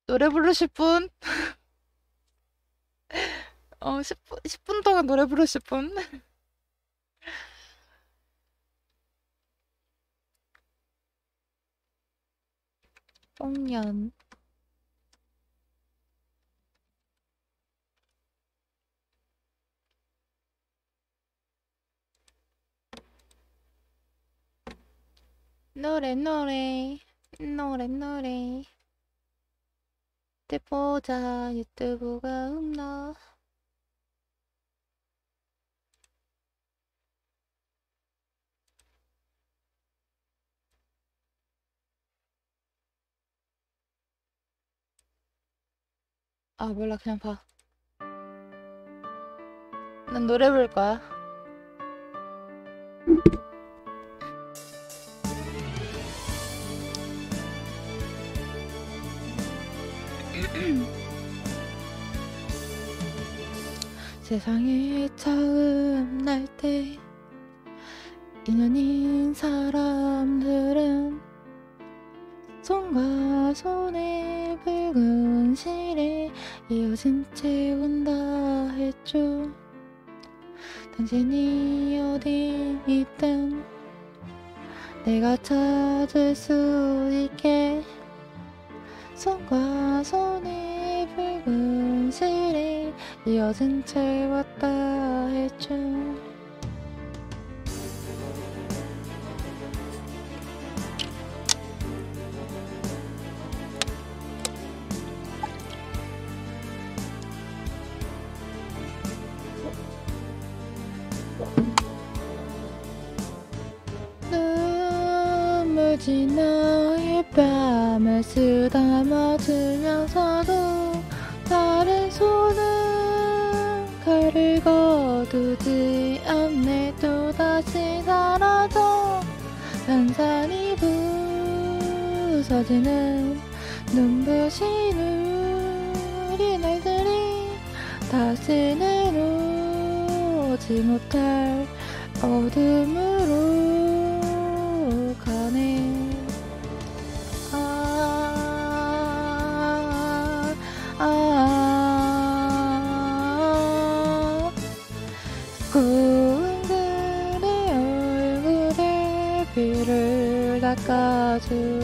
S1: 노래 부르실 분? 어, 10분, 10분 동안 노래 부르실 분? 똥년. 노래 노래 노래 노래. 때 보자 유튜브가 없나 아 몰라 그냥 봐. 난 노래 부를 거야. 세상에 처음 날 때 인연인 사람들은 손과 손에 붉은 실에 이어진 채 온다 했죠. 당신이 어디 있든 내가 찾을 수 있게. 손과 손에 붉은 실에 이어진 채 왔다 했죠 뺨을 쓰다마 들면서도 다른 손은 칼을 거두지 않네. 또다시 사라져 산산이 부서지는 눈부신 우리 날들이 다시는 오지 못할 어둠으 닦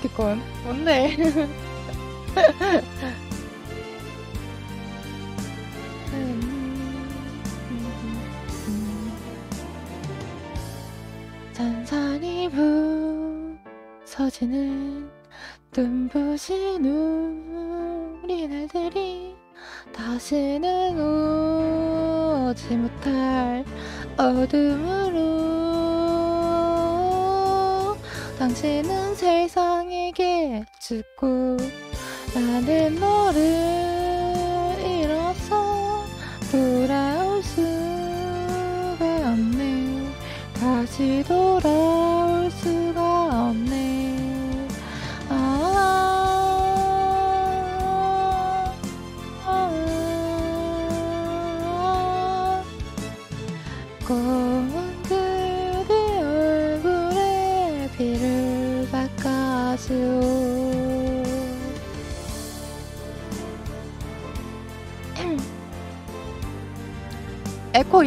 S1: 저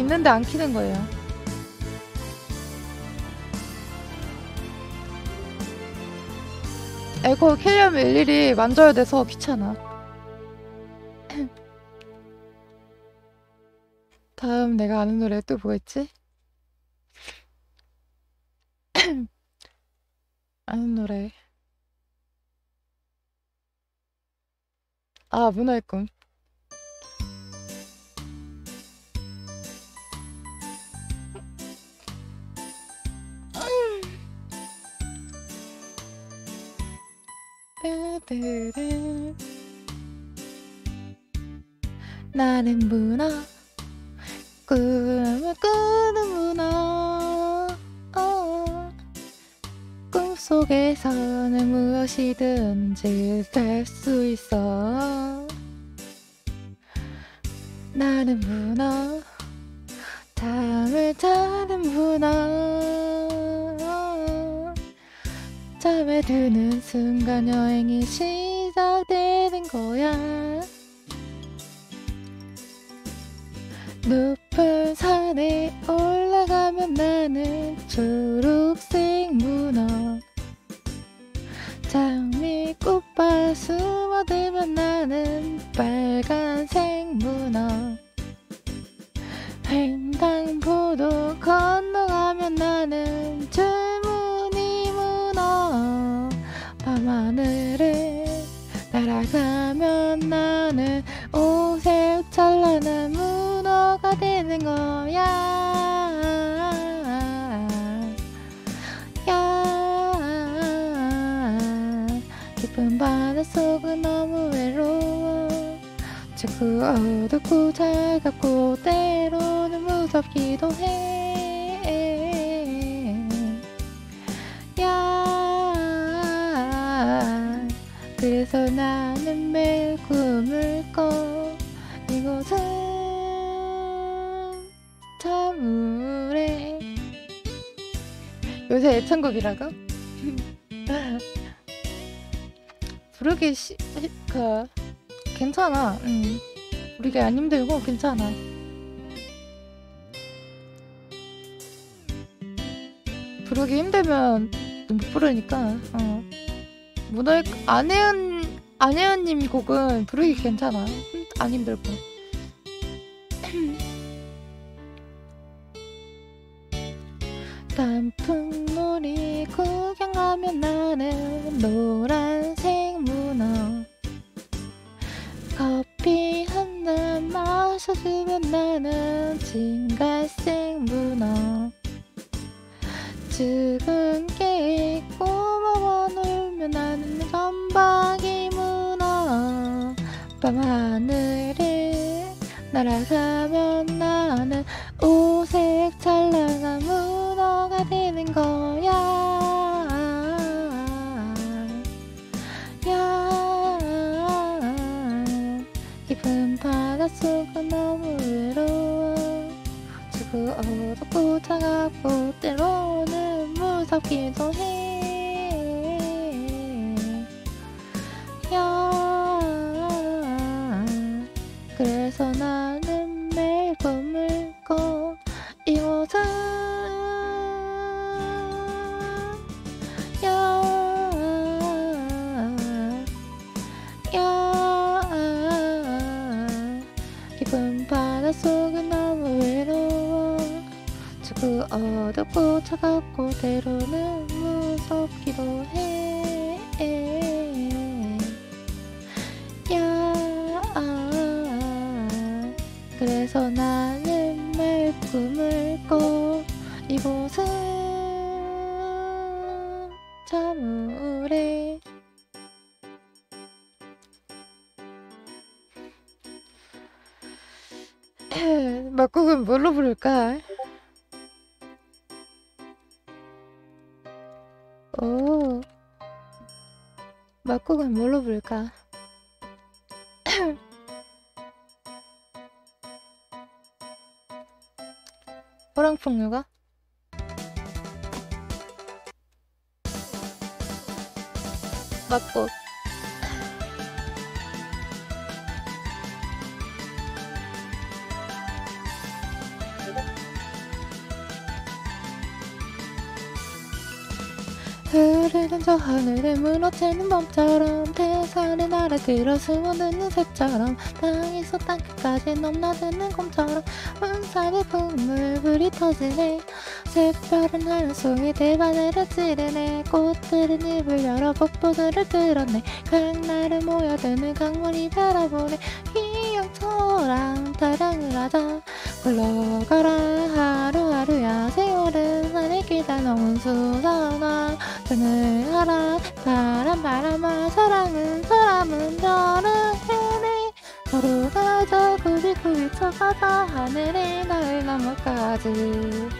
S1: 있는데 안 키는 거예요. 에코 키려면 일일이 만져야 돼서 귀찮아. 다음 내가 아는 노래 또 뭐였지? 아는 노래. 아, 문화의 꿈. 어둡고 차갑고 때로는 무섭기도 해. 야, 그래서 나는 매일 꿈을 꿔. 이곳은 참 우울해. 요새 애창곡이라고? 부르기 시, 그, 괜찮아. 응. 우리가 안 힘들고 괜찮아. 부르기 힘들면 못 부르니까. 어. 문화의 안혜연 안혜연님 곡은 부르기 괜찮아. 힘- 안 힘들고. 단풍놀이 구경 가면 나는 노란색 문어 마셔주면 나는 진갈색 문어. 죽은 게 꼬마와 놀면 나는 전박이 문어. 밤하늘에 날아가면 나는 오색 찬란한 문어가 되는 거야 야 바닷속은 너무 외로워. 어둡고 차갑고 때로는 무섭기도 해. 야, 그래서 나는 매일 꿈을 꿔 이곳은 어둡고 차갑고 때로는 무섭기도 해. 야, 아, 그래서 나는 날 꿈을 꿔 이곳은 참 우울해. 막국은 뭘로 부를까? 오, 막국은 뭘로 부를까? 호랑풍류가? 막국 흐르는 저 하늘에 무너지는 밤처럼 태산의 날아 들어 숨어드는 새처럼 땅에서 땅끝까지 넘나드는 곰처럼 운살의 분물 불이 터지네. 새파란 하늘 속에 대바늘을 찌르네. 꽃들은 입을 열어 폭포들을 들었네. 강나를 모여드는 강물이 바라보네. 희영처럼 타령을 하자. 불러가라. 하루하루야. 세월은 하늘 길다. 너무 수선아 등을 하라. 바람 바람아 사랑은 사람은 별을 해내. 서로가 저 굽이굽이 쳐가다 하늘에 날 넘어가지.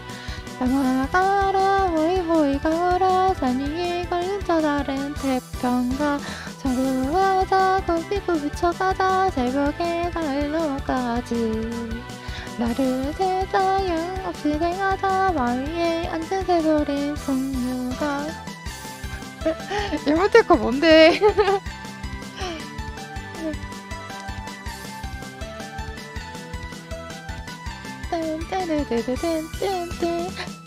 S1: 영화가라 호이 호이 가라. 산 위에 걸린 저 다른 태평가. 서로가 저 굽이굽이 쳐가다 새벽에 날 넘어가지. 나를 세자 영 없이 생하다 마 위에 앉은 새소리 풍류가 이모티콘 거 뭔데?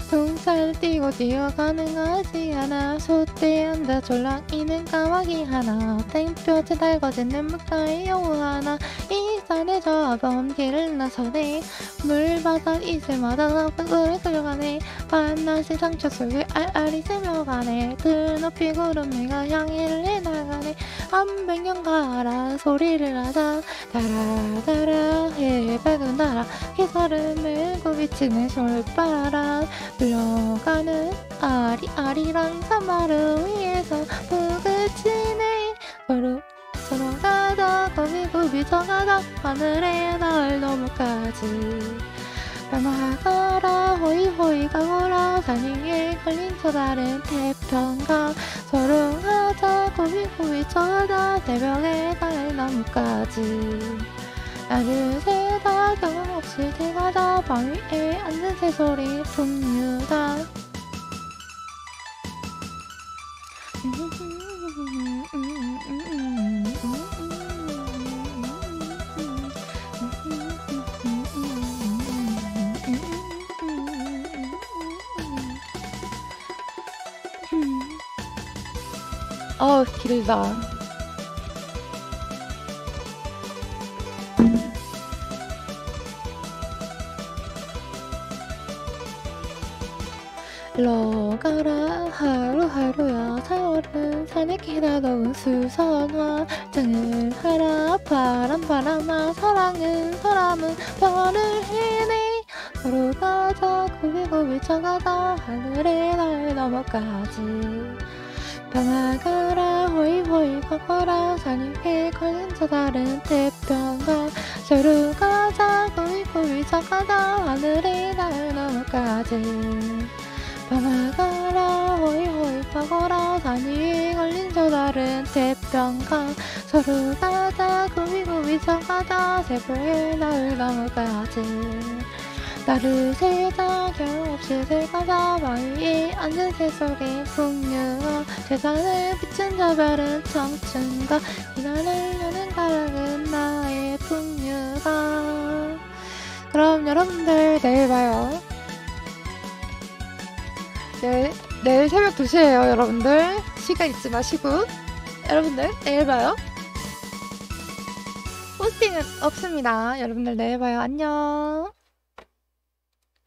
S1: 딴 동살 뛰고 뛰어가는 아지 하나 소떼 앉아 졸랑이는 까마귀 하나. 땡볕에 달궈지는 물가에 여우 하나. 이 산에 저 범길을 나서네. 물바닥 이슬마다 꿀꿀 끌려가네. 밤낮이 상처 속에 알알이 스며가네. 들 높이 구름이가 향기를 해나가네. 한백년 가라 소리를 하자. 달아달아 해 밝은 나라 기사를 메고 비치는 솔바람 불러가는 아리아리랑 산마루 위에서 북을 치네. 서로 서로 가다 거미굽이 정하다. 하늘에 날 넘어가지. 날아가라 호이호이 가거라. 산 위에 걸린 저 다른 태평강. 서로 가자 고비고비 쳐가다. 새벽에 날 넘어가지 나를 새다 경험 없이 대가다 방 위에 앉은 새소리 풍류다. 어 길다 흘러가라 하루하루야 세월은 산에 기다 더운 수선화. 등을 하라 바람 바람아 사랑은 사람은 별을 해내. 서로 가자 고비고비 쳐가다 하늘에 날 넘어가지. 떠나가라 호이호이 가거라 산 위에 걸린 저 다른 태평가. 서로 가자 고비고비 쳐가다 하늘에 날 넘어가지. 떠 나가라 호이호이 가거라 산 위에 걸린 저 다른 태평가 서로 가자 고비고비 쳐가다 새벽에 날 넘어가지. 나를 세다 경험 없이 새가다 바위에 앉은 새소리 풍류와 세상을 비춘 저 별은 청춘과 기나를 여는 가락은 나의 풍류가. 그럼 여러분들 내일 봐요 내일, 내일 새벽 2시에요 여러분들 시간 잊지 마시고 여러분들 내일 봐요 포스팅은 없습니다 여러분들 내일 봐요 안녕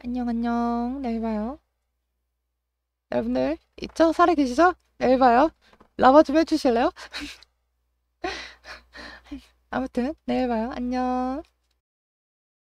S1: 안녕 안녕 내일 봐요 여러분들 있죠? 살아 계시죠? 내일 봐요. 라마 좀 해주실래요? 아무튼 내일 봐요. 안녕.